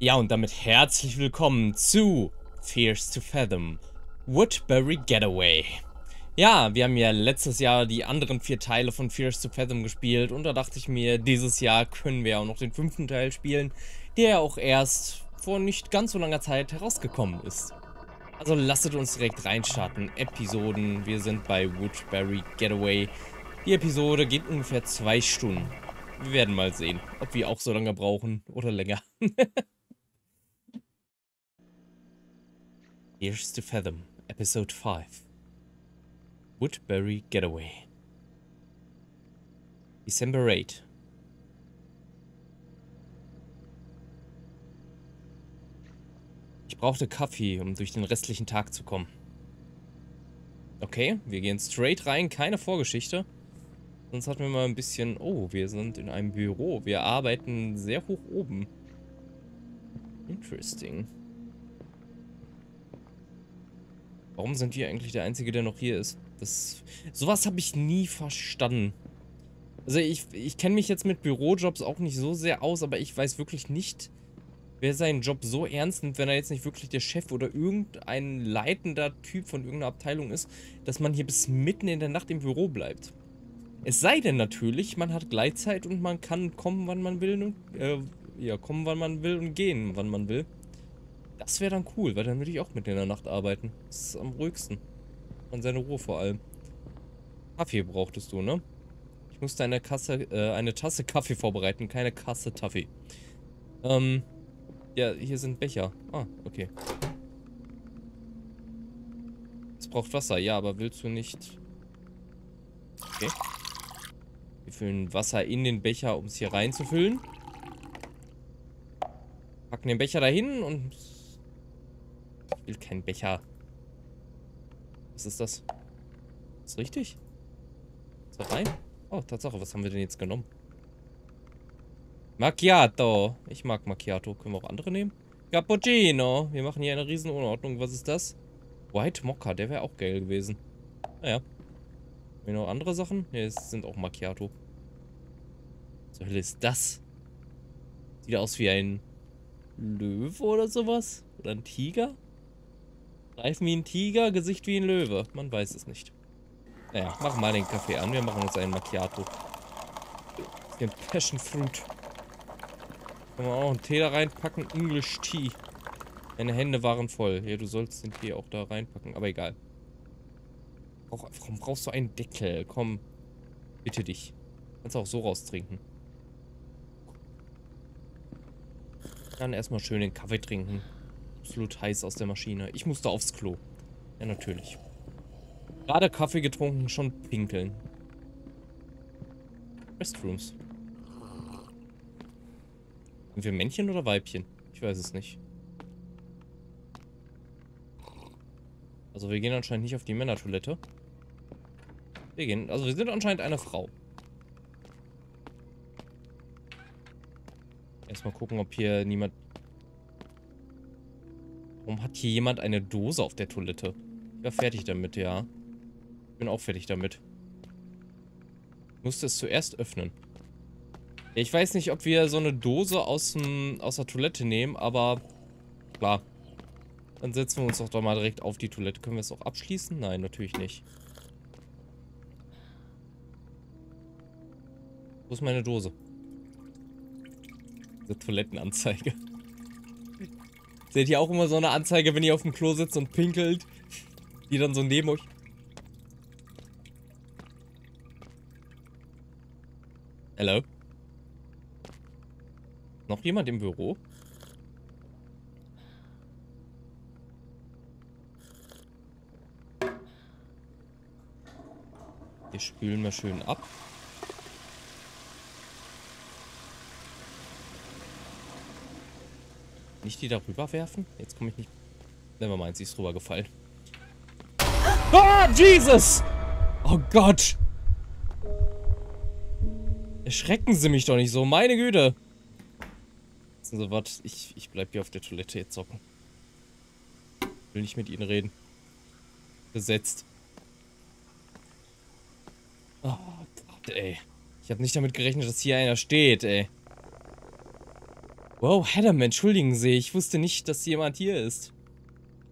Ja, und damit herzlich willkommen zu Fierce to Fathom Woodbury Getaway. Ja, wir haben ja letztes Jahr die anderen vier Teile von Fierce to Fathom gespielt und da dachte ich mir, dieses Jahr können wir auch noch den fünften Teil spielen, der ja auch erst vor nicht ganz so langer Zeit herausgekommen ist. Also lasst uns direkt reinstarten. Episoden, wir sind bei Woodbury Getaway. Die Episode geht ungefähr zwei Stunden. Wir werden mal sehen, ob wir auch so lange brauchen oder länger. Here's to Fathom, Episode 5 Woodbury Getaway December 8 Ich brauchte Kaffee, um durch den restlichen Tag zu kommen. Okay, wir gehen straight rein, keine Vorgeschichte. Sonst hatten wir mal ein bisschen... Oh, wir sind in einem Büro. Wir arbeiten sehr hoch oben. Interesting. Warum sind wir eigentlich der Einzige, der noch hier ist? Das, sowas habe ich nie verstanden. Also ich, ich kenne mich jetzt mit Bürojobs auch nicht so sehr aus, aber ich weiß wirklich nicht, wer seinen Job so ernst nimmt, wenn er jetzt nicht wirklich der Chef oder irgendein leitender Typ von irgendeiner Abteilung ist, dass man hier bis mitten in der Nacht im Büro bleibt. Es sei denn natürlich, man hat Gleitzeit und man kann kommen, wann man will und, äh, ja, kommen, wann man will und gehen, wann man will. Das wäre dann cool, weil dann würde ich auch mit in der Nacht arbeiten. Das ist am ruhigsten. Und seine Ruhe vor allem. Kaffee brauchtest du, ne? Ich musste eine Kasse, äh, eine Tasse Kaffee vorbereiten, keine Kasse Taffee. Ähm, ja, hier sind Becher. Ah, okay. Es braucht Wasser, ja, aber willst du nicht... Okay. Wir füllen Wasser in den Becher, um es hier reinzufüllen. Packen den Becher dahin und will keinen Becher. Was ist das? Ist richtig? Ist da rein? Oh, Tatsache, was haben wir denn jetzt genommen? Macchiato. Ich mag Macchiato. Können wir auch andere nehmen? Cappuccino. Wir machen hier eine riesen Unordnung. Was ist das? White Mocca, der wäre auch geil gewesen. Naja. Haben wir noch andere Sachen? Ne, es sind auch Macchiato. Was Hölle ist das? Sieht aus wie ein Löwe oder sowas? Oder ein Tiger? Reifen wie ein Tiger, Gesicht wie ein Löwe. Man weiß es nicht. Naja, machen mal den Kaffee an. Wir machen uns einen Macchiato. Den Passion Fruit. Können wir auch einen Tee da reinpacken? English Tea. Deine Hände waren voll. Ja, du sollst den Tee auch da reinpacken. Aber egal. Warum brauchst du einen Deckel? Komm. Bitte dich. Kannst auch so raustrinken. Dann erstmal schön den Kaffee trinken absolut heiß aus der Maschine. Ich musste aufs Klo. Ja, natürlich. Gerade Kaffee getrunken, schon pinkeln. Restrooms. Sind wir Männchen oder Weibchen? Ich weiß es nicht. Also wir gehen anscheinend nicht auf die Männertoilette. Wir gehen, also wir sind anscheinend eine Frau. Erstmal gucken, ob hier niemand Warum hat hier jemand eine Dose auf der Toilette? Ich war fertig damit, ja. Ich bin auch fertig damit. Ich musste es zuerst öffnen. Ich weiß nicht, ob wir so eine Dose aus, dem, aus der Toilette nehmen, aber klar. Dann setzen wir uns doch doch mal direkt auf die Toilette. Können wir es auch abschließen? Nein, natürlich nicht. Wo ist meine Dose? Diese Toilettenanzeige. Seht ihr auch immer so eine Anzeige, wenn ihr auf dem Klo sitzt und pinkelt? Die dann so neben euch... Hello? Noch jemand im Büro? Wir spülen mal schön ab. Nicht die darüber werfen? Jetzt komme ich nicht... Nevermind, sie ist drüber gefallen. Ah, Jesus! Oh Gott! Erschrecken Sie mich doch nicht so, meine Güte! Also, was? Ich, ich bleib hier auf der Toilette jetzt zocken. Will nicht mit Ihnen reden. Besetzt. Oh Gott, ey. Ich habe nicht damit gerechnet, dass hier einer steht, ey. Wow, Adam, entschuldigen Sie, ich wusste nicht, dass jemand hier ist.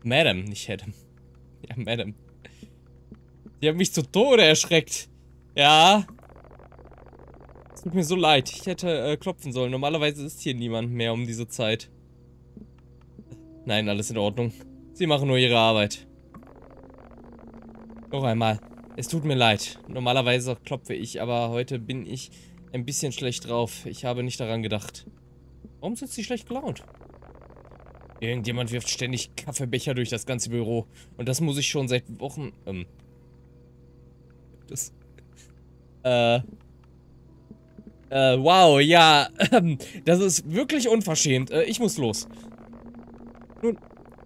Madam, nicht Adam. Ja, Madam. Die haben mich zu Tode erschreckt. Ja. Es tut mir so leid. Ich hätte äh, klopfen sollen. Normalerweise ist hier niemand mehr um diese Zeit. Nein, alles in Ordnung. Sie machen nur ihre Arbeit. Noch einmal. Es tut mir leid. Normalerweise klopfe ich, aber heute bin ich ein bisschen schlecht drauf. Ich habe nicht daran gedacht. Warum sind Sie schlecht gelaunt? Irgendjemand wirft ständig Kaffeebecher durch das ganze Büro. Und das muss ich schon seit Wochen... Ähm... Das... Äh... Äh, wow, ja. das ist wirklich unverschämt. Äh, ich muss los. Nun,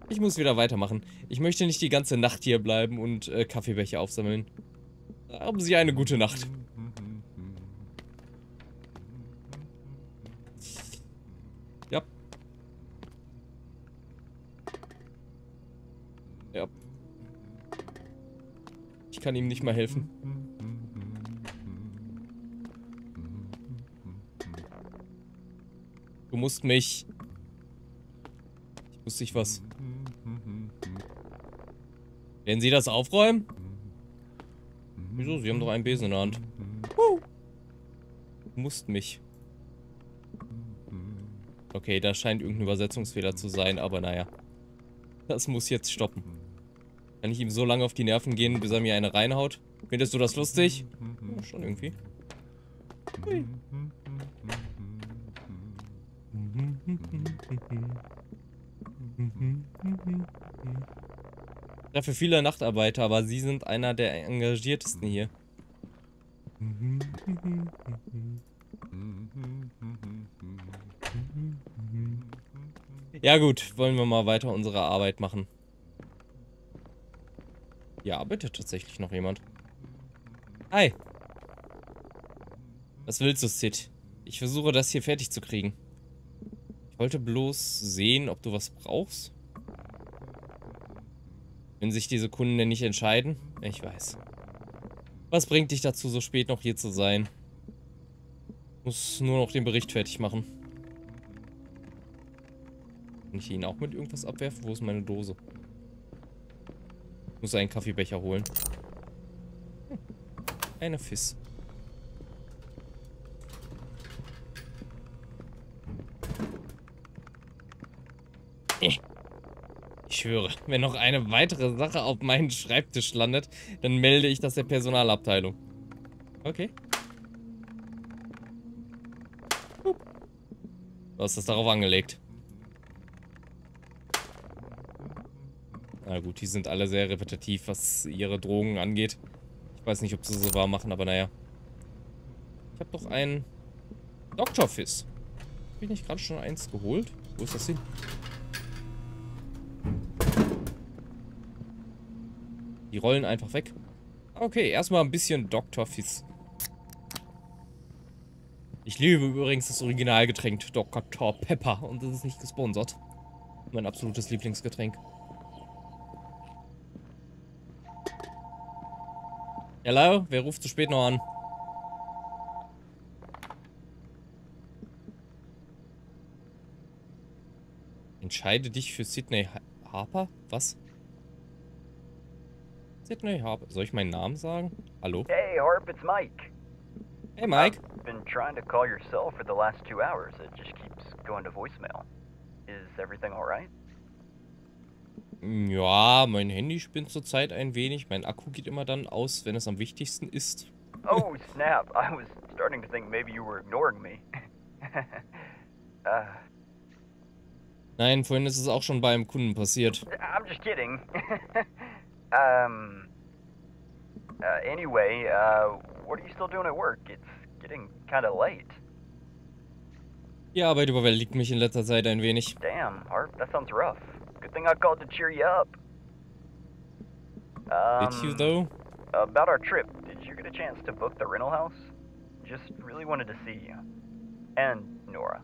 ich muss wieder weitermachen. Ich möchte nicht die ganze Nacht hier bleiben und äh, Kaffeebecher aufsammeln. Haben Sie eine gute Nacht. Ich kann ihm nicht mal helfen. Du musst mich... Ich muss dich was... Werden Sie das aufräumen? Wieso? Sie haben doch einen Besen in der Hand. Du musst mich. Okay, da scheint irgendein Übersetzungsfehler zu sein, aber naja. Das muss jetzt stoppen. Kann ich ihm so lange auf die Nerven gehen, bis er mir eine reinhaut? Findest du das lustig? Ja, schon irgendwie. Hui. Dafür viele Nachtarbeiter, aber sie sind einer der engagiertesten hier. Ja gut, wollen wir mal weiter unsere Arbeit machen. Hier arbeitet tatsächlich noch jemand. Hi. Was willst du, Sid? Ich versuche das hier fertig zu kriegen. Ich wollte bloß sehen, ob du was brauchst. Wenn sich diese Kunden denn nicht entscheiden? Ich weiß. Was bringt dich dazu, so spät noch hier zu sein? Muss nur noch den Bericht fertig machen. Kann ich ihn auch mit irgendwas abwerfen? Wo ist meine Dose? Ich muss einen Kaffeebecher holen. Eine Fiss. Ich schwöre, wenn noch eine weitere Sache auf meinen Schreibtisch landet, dann melde ich das der Personalabteilung. Okay. Du hast das darauf angelegt. Na gut, die sind alle sehr repetitiv, was ihre Drogen angeht. Ich weiß nicht, ob sie so wahr machen, aber naja. Ich habe doch einen Dr. Fizz. Habe ich nicht gerade schon eins geholt? Wo ist das hin? Die rollen einfach weg. Okay, erstmal ein bisschen Dr. Fizz. Ich liebe übrigens das Originalgetränk Dr. Pepper und das ist nicht gesponsert. Mein absolutes Lieblingsgetränk. Hello? Wer ruft zu spät noch an? Entscheide dich für Sydney Harper? Was? Sydney Harper. Soll ich meinen Namen sagen? Hallo? Hey, Harp, it's Mike. Hey, Mike. I've been trying to call your cell for the last two hours. It just keeps going to voicemail. Is everything alright? Ja, mein Handy spinnt zurzeit ein wenig. Mein Akku geht immer dann aus, wenn es am wichtigsten ist. oh, snap. I was starting to think maybe you were ignoring me. uh, Nein, vorhin ist es auch schon beim Kunden passiert. I'm just kidding. um. Uh, anyway, uh, what are you still doing at work? It's getting kind of late. Die Arbeit überwältigt mich in letzter Zeit ein wenig. Damn, Art, that sounds rough. Good thing I called to cheer you up. Um, Did you though? About our trip, did you get a chance to book the rental house? Just really wanted to see you. And Nora.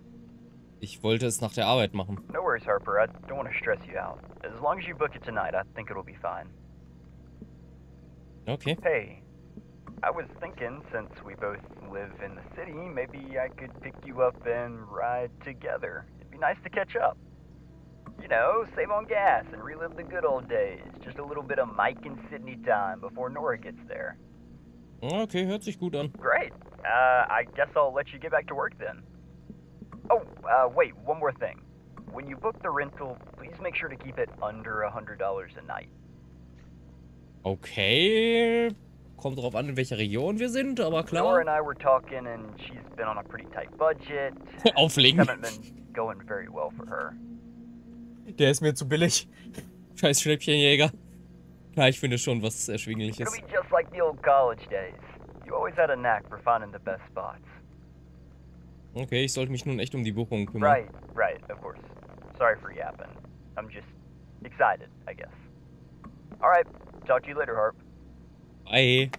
Ich wollte es nach der Arbeit machen. No worries, Harper. I don't want to stress you out. As long as you book it tonight, I think it'll be fine. Okay. Hey, I was thinking since we both live in the city, maybe I could pick you up and ride together. It'd be Be nice to catch up. You know, save on gas and relive the good old days. Just a little bit of Mike and Sydney time before Nora gets there. Okay, hört sich gut an. Great. Uh, I guess I'll let you get back to work then. Oh, uh, wait, one more thing. When you book the rental, please make sure to keep it under a $100 a night. Okay. Kommt drauf an, in welcher Region wir sind, aber Nora and I were talking, and she's been on a pretty tight budget. Auflegen. Haven't been going very well for her. Der ist mir zu billig. Scheiß Schnäppchenjäger. Klar, ich finde schon was Erschwingliches. Okay, ich sollte mich nun echt um die Buchung kümmern. Right, right, of course. Sorry for yapping. I'm just excited, I guess. Alright, talk to you later, Harp. Bye.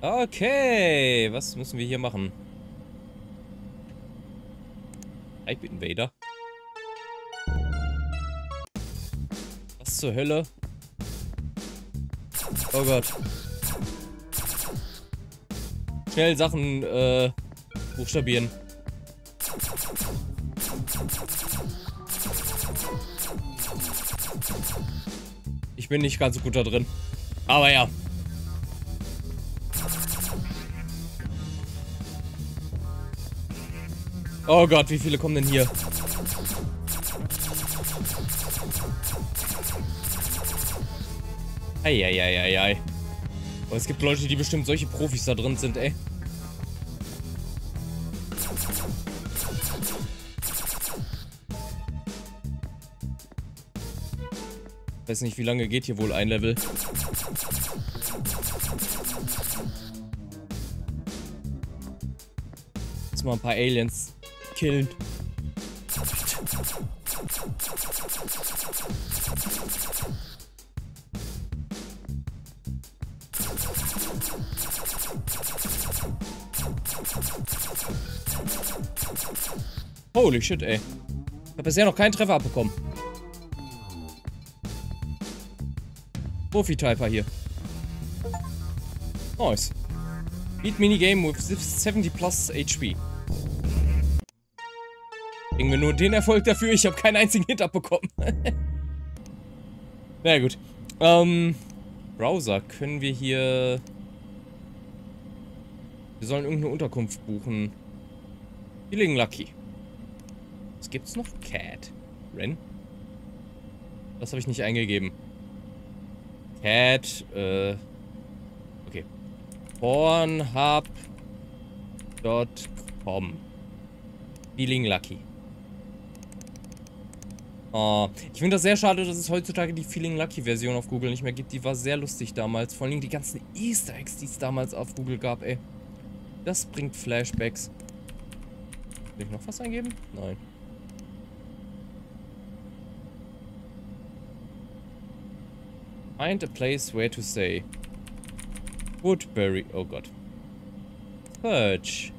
Okay, was müssen wir hier machen? Ich bin Vader. Was zur Hölle? Oh Gott. Schnell Sachen, äh, buchstabieren. Ich bin nicht ganz so gut da drin. Aber ja. Oh Gott, wie viele kommen denn hier? Eieieiei. Oh, es gibt Leute, die bestimmt solche Profis da drin sind, ey. Weiß nicht, wie lange geht hier wohl ein Level. Jetzt mal ein paar Aliens killen. Holy shit, ey. Ich hab bisher noch keinen Treffer abbekommen. Profi-Typer hier. Nice. Beat Minigame with 70 plus HP. Kriegen wir nur den Erfolg dafür, ich habe keinen einzigen Hit abbekommen. Na ja, gut. Ähm, Browser, können wir hier... Wir sollen irgendeine Unterkunft buchen. Feeling Lucky. Was gibt's noch? Cat. Ren? Das habe ich nicht eingegeben. Cat, äh... Okay. Pornhub.com Feeling Lucky. Oh, ich finde das sehr schade, dass es heutzutage die Feeling Lucky Version auf Google nicht mehr gibt. Die war sehr lustig damals. Vor allem die ganzen Easter Eggs, die es damals auf Google gab, ey. Das bringt Flashbacks. Will ich noch was eingeben? Nein. Find a place where to stay. Woodbury. Oh Gott. Search.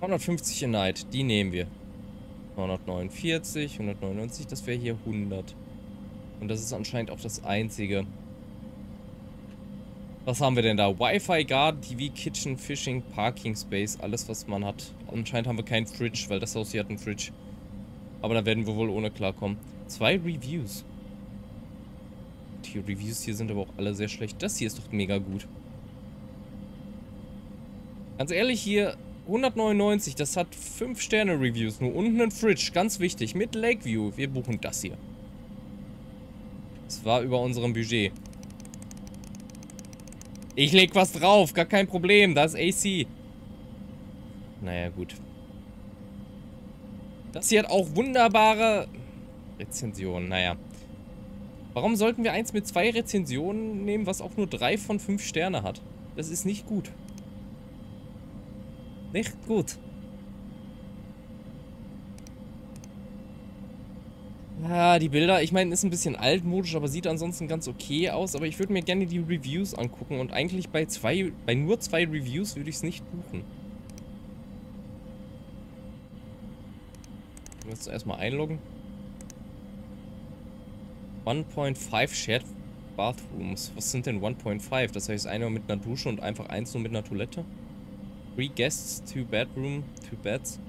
150 a night. Die nehmen wir. 149, 199. Das wäre hier 100. Und das ist anscheinend auch das einzige. Was haben wir denn da? Wi-Fi, Garden, TV, Kitchen, Fishing, Parking Space. Alles, was man hat. Anscheinend haben wir keinen Fridge, weil das Haus hier hat einen Fridge. Aber da werden wir wohl ohne klarkommen. Zwei Reviews. Die Reviews hier sind aber auch alle sehr schlecht. Das hier ist doch mega gut. Ganz ehrlich, hier 199, das hat 5 Sterne Reviews. Nur unten ein Fridge, ganz wichtig, mit Lakeview. Wir buchen das hier. Das war über unserem Budget. Ich leg was drauf, gar kein Problem, da ist AC. Naja, gut. Das hier hat auch wunderbare Rezensionen, naja. Warum sollten wir eins mit zwei Rezensionen nehmen, was auch nur drei von fünf Sterne hat? Das ist nicht gut. Nicht gut. Ah, die Bilder, ich meine, ist ein bisschen altmodisch, aber sieht ansonsten ganz okay aus. Aber ich würde mir gerne die Reviews angucken und eigentlich bei zwei, bei nur zwei Reviews würde ich es nicht buchen. Ich muss erstmal einloggen. 1.5 Shared bathrooms. Was sind denn 1.5? Das heißt einer mit einer Dusche und einfach eins nur mit einer Toilette? Three guests, two bedroom, two beds.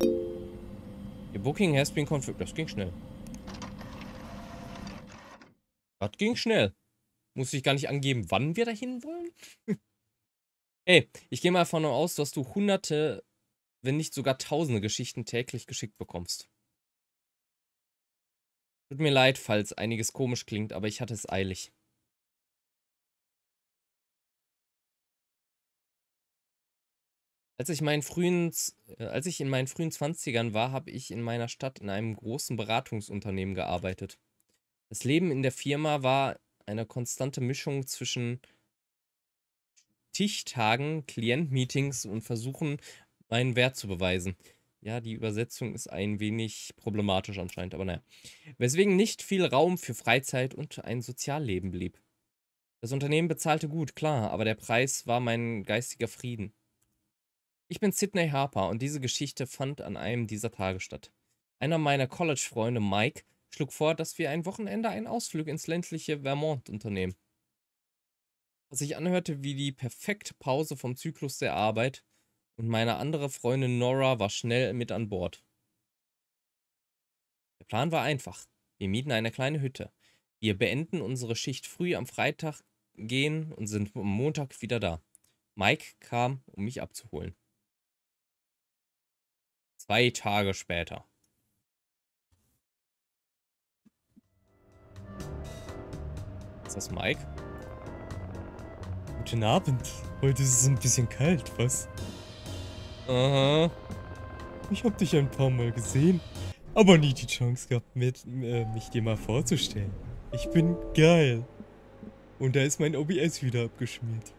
Your booking has been confirmed. Das ging schnell. Das ging schnell. Muss ich gar nicht angeben, wann wir dahin wollen? hey, ich gehe mal davon aus, dass du hunderte, wenn nicht sogar tausende Geschichten täglich geschickt bekommst. Tut mir leid, falls einiges komisch klingt, aber ich hatte es eilig. Als ich, meinen frühen, äh, als ich in meinen frühen 20ern war, habe ich in meiner Stadt in einem großen Beratungsunternehmen gearbeitet. Das Leben in der Firma war eine konstante Mischung zwischen Tischtagen, Klientmeetings und Versuchen, meinen Wert zu beweisen. Ja, die Übersetzung ist ein wenig problematisch anscheinend, aber naja. Weswegen nicht viel Raum für Freizeit und ein Sozialleben blieb. Das Unternehmen bezahlte gut, klar, aber der Preis war mein geistiger Frieden. Ich bin Sidney Harper und diese Geschichte fand an einem dieser Tage statt. Einer meiner College-Freunde, Mike, schlug vor, dass wir ein Wochenende einen Ausflug ins ländliche Vermont unternehmen. Was sich anhörte wie die perfekte Pause vom Zyklus der Arbeit und meine andere Freundin Nora war schnell mit an Bord. Der Plan war einfach. Wir mieten eine kleine Hütte. Wir beenden unsere Schicht früh am Freitag, gehen und sind am Montag wieder da. Mike kam, um mich abzuholen. Zwei Tage später. Ist das Mike? Guten Abend. Heute ist es ein bisschen kalt, was? Aha. Ich hab dich ein paar Mal gesehen, aber nie die Chance gehabt, mit, äh, mich dir mal vorzustellen. Ich bin geil. Und da ist mein OBS wieder abgeschmiert.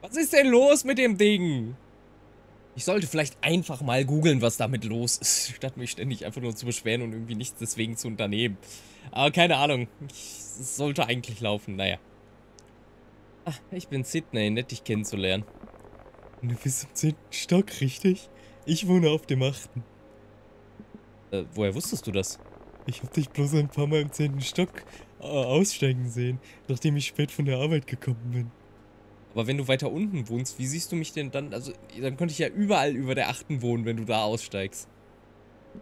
Was ist denn los mit dem Ding? Ich sollte vielleicht einfach mal googeln, was damit los ist, statt mich ständig einfach nur zu beschweren und irgendwie nichts deswegen zu unternehmen. Aber keine Ahnung. Es sollte eigentlich laufen, naja. Ach, ich bin Sydney, nett dich kennenzulernen. Du bist im zehnten Stock, richtig? Ich wohne auf dem achten. Äh, woher wusstest du das? Ich hab dich bloß ein paar Mal im zehnten Stock äh, aussteigen sehen, nachdem ich spät von der Arbeit gekommen bin. Aber wenn du weiter unten wohnst, wie siehst du mich denn dann? Also, dann könnte ich ja überall über der achten wohnen, wenn du da aussteigst.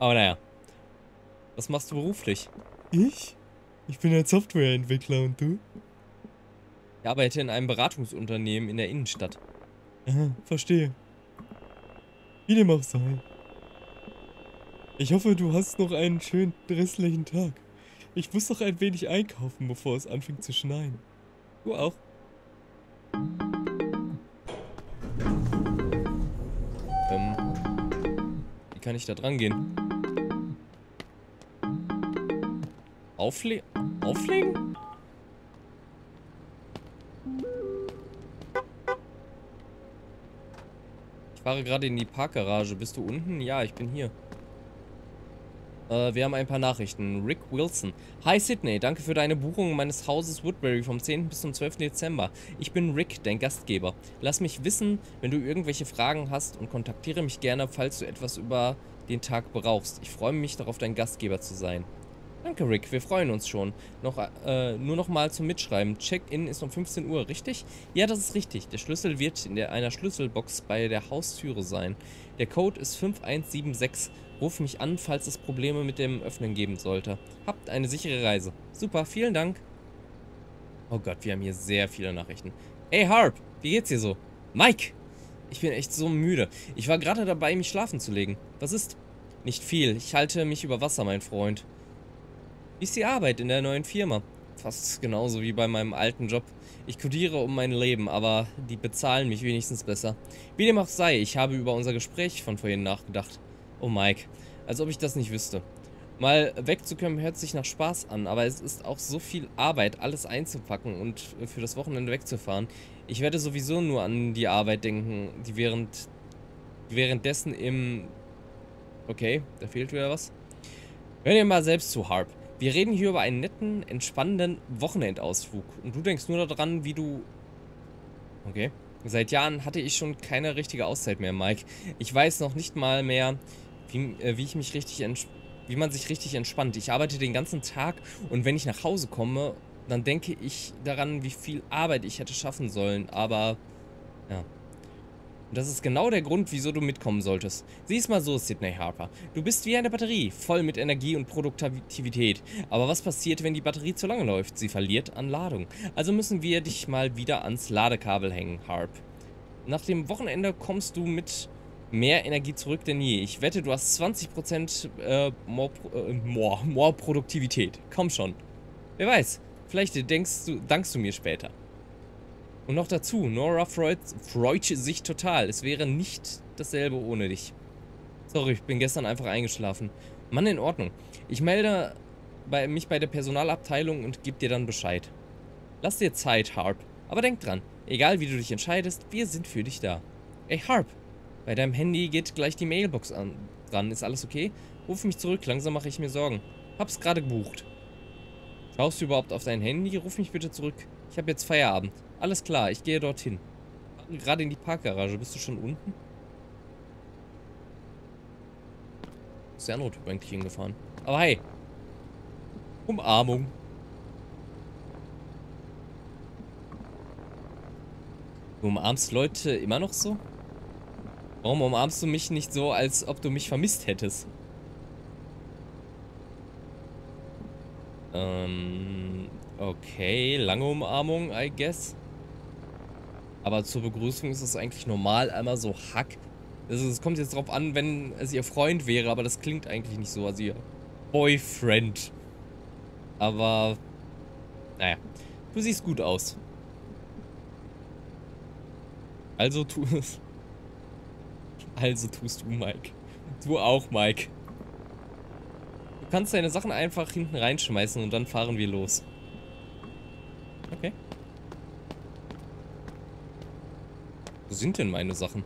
Aber naja. Was machst du beruflich? Ich? Ich bin ein Softwareentwickler und du? Ich arbeite in einem Beratungsunternehmen in der Innenstadt. Aha, verstehe. Wie dem auch sei. Ich hoffe, du hast noch einen schönen restlichen Tag. Ich muss noch ein wenig einkaufen, bevor es anfängt zu schneien. Du auch. Kann ich da dran gehen? Aufle auflegen? Ich fahre gerade in die Parkgarage. Bist du unten? Ja, ich bin hier. Äh, wir haben ein paar Nachrichten. Rick Wilson. Hi Sydney, danke für deine Buchung meines Hauses Woodbury vom 10. bis zum 12. Dezember. Ich bin Rick, dein Gastgeber. Lass mich wissen, wenn du irgendwelche Fragen hast und kontaktiere mich gerne, falls du etwas über den Tag brauchst. Ich freue mich darauf, dein Gastgeber zu sein. Danke, Rick. Wir freuen uns schon. Noch, äh, nur noch mal zum Mitschreiben. Check-in ist um 15 Uhr, richtig? Ja, das ist richtig. Der Schlüssel wird in der, einer Schlüsselbox bei der Haustüre sein. Der Code ist 5176. Ruf mich an, falls es Probleme mit dem Öffnen geben sollte. Habt eine sichere Reise. Super, vielen Dank. Oh Gott, wir haben hier sehr viele Nachrichten. Hey Harp, wie geht's dir so? Mike! Ich bin echt so müde. Ich war gerade dabei, mich schlafen zu legen. Was ist? Nicht viel. Ich halte mich über Wasser, mein Freund. Wie ist die Arbeit in der neuen Firma? Fast genauso wie bei meinem alten Job. Ich kodiere um mein Leben, aber die bezahlen mich wenigstens besser. Wie dem auch sei, ich habe über unser Gespräch von vorhin nachgedacht. Oh Mike, als ob ich das nicht wüsste. Mal wegzukommen hört sich nach Spaß an, aber es ist auch so viel Arbeit, alles einzupacken und für das Wochenende wegzufahren. Ich werde sowieso nur an die Arbeit denken, die während währenddessen im... Okay, da fehlt wieder was. Hör dir mal selbst zu, Harp. Wir reden hier über einen netten, entspannenden Wochenendausflug. Und du denkst nur daran, wie du... Okay. Seit Jahren hatte ich schon keine richtige Auszeit mehr, Mike. Ich weiß noch nicht mal mehr, wie, äh, wie ich mich richtig wie man sich richtig entspannt. Ich arbeite den ganzen Tag und wenn ich nach Hause komme, dann denke ich daran, wie viel Arbeit ich hätte schaffen sollen. Aber, ja. Und das ist genau der Grund, wieso du mitkommen solltest. Sieh's mal so, Sidney Harper. Du bist wie eine Batterie, voll mit Energie und Produktivität. Aber was passiert, wenn die Batterie zu lange läuft? Sie verliert an Ladung. Also müssen wir dich mal wieder ans Ladekabel hängen, Harp. Nach dem Wochenende kommst du mit mehr Energie zurück denn je. Ich wette, du hast 20% äh, more, äh, more, more Produktivität. Komm schon. Wer weiß, vielleicht denkst du, dankst du mir später. Und noch dazu, Nora freut, freut sich total. Es wäre nicht dasselbe ohne dich. Sorry, ich bin gestern einfach eingeschlafen. Mann, in Ordnung. Ich melde bei, mich bei der Personalabteilung und gebe dir dann Bescheid. Lass dir Zeit, Harp. Aber denk dran, egal wie du dich entscheidest, wir sind für dich da. Ey, Harp, bei deinem Handy geht gleich die Mailbox an, dran. Ist alles okay? Ruf mich zurück, langsam mache ich mir Sorgen. Hab's gerade gebucht. Schaust du überhaupt auf dein Handy? Ruf mich bitte zurück. Ich habe jetzt Feierabend. Alles klar, ich gehe dorthin. Gerade in die Parkgarage. Bist du schon unten? Ist der Notyp eigentlich hingefahren. Aber hey. Umarmung. Du umarmst Leute immer noch so? Warum umarmst du mich nicht so, als ob du mich vermisst hättest? Ähm, okay, lange Umarmung, I guess. Aber zur Begrüßung ist es eigentlich normal, einmal so Hack. Also es kommt jetzt drauf an, wenn es ihr Freund wäre, aber das klingt eigentlich nicht so. Also ihr Boyfriend. Aber, naja, du siehst gut aus. Also tu es. Also tust du, Mike. Du auch, Mike. Du kannst deine Sachen einfach hinten reinschmeißen und dann fahren wir los. Okay. Wo sind denn meine Sachen?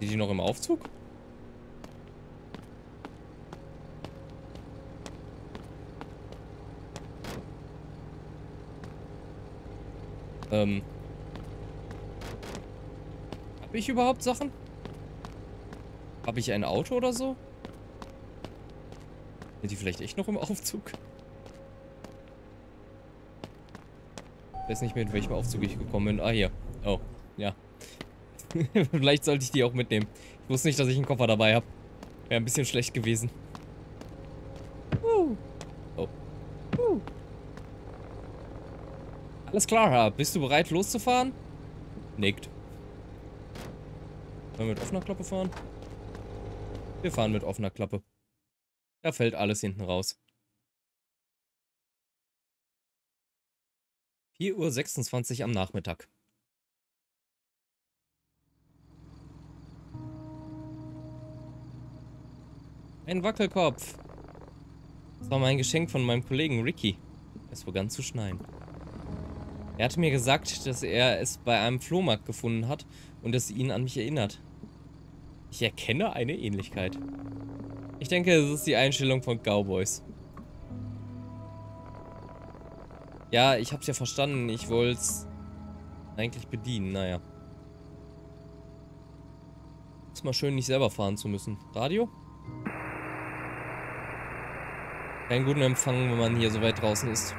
Sind die noch im Aufzug? Ähm. Habe ich überhaupt Sachen? Habe ich ein Auto oder so? Sind die vielleicht echt noch im Aufzug? Ich weiß nicht mehr, in welchem Aufzug ich gekommen bin. Ah, hier. Oh, ja. vielleicht sollte ich die auch mitnehmen. Ich wusste nicht, dass ich einen Koffer dabei habe. Wäre ein bisschen schlecht gewesen. Oh. Alles klar, bist du bereit loszufahren? Nickt. Wollen wir mit offener Klappe fahren? Wir fahren mit offener Klappe. Da fällt alles hinten raus. 4.26 Uhr am Nachmittag. Ein Wackelkopf. Das war mein Geschenk von meinem Kollegen Ricky. Es begann zu schneien. Er hatte mir gesagt, dass er es bei einem Flohmarkt gefunden hat und es ihn an mich erinnert. Ich erkenne eine Ähnlichkeit. Ich denke, es ist die Einstellung von Cowboys. Ja, ich hab's ja verstanden. Ich wollte es eigentlich bedienen. Naja. Ist mal schön, nicht selber fahren zu müssen. Radio? Keinen guten Empfang, wenn man hier so weit draußen ist.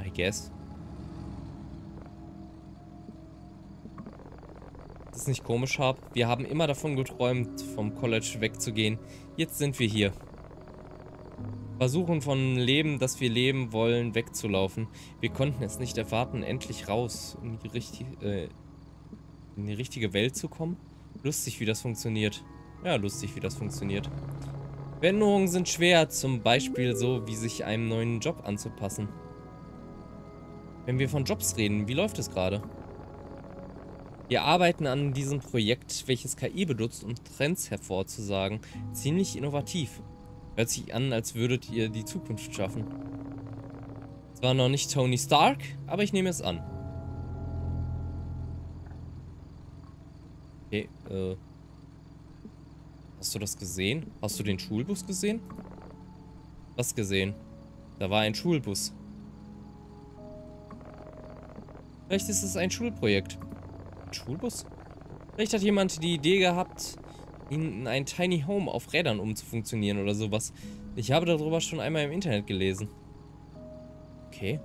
I guess. Es nicht komisch habe? Wir haben immer davon geträumt, vom College wegzugehen. Jetzt sind wir hier. Versuchen von Leben, das wir leben wollen, wegzulaufen. Wir konnten es nicht erwarten, endlich raus in die, richtig, äh, in die richtige Welt zu kommen. Lustig, wie das funktioniert. Ja, lustig, wie das funktioniert. Veränderungen sind schwer, zum Beispiel so, wie sich einem neuen Job anzupassen. Wenn wir von Jobs reden, wie läuft es gerade? Wir arbeiten an diesem Projekt, welches KI benutzt, um Trends hervorzusagen. Ziemlich innovativ. Hört sich an, als würdet ihr die Zukunft schaffen. Zwar noch nicht Tony Stark, aber ich nehme es an. Okay, äh. Hast du das gesehen? Hast du den Schulbus gesehen? Was gesehen? Da war ein Schulbus. Vielleicht ist es ein Schulprojekt. Schulbus? Vielleicht hat jemand die Idee gehabt, in ein Tiny Home auf Rädern umzufunktionieren oder sowas. Ich habe darüber schon einmal im Internet gelesen. Okay.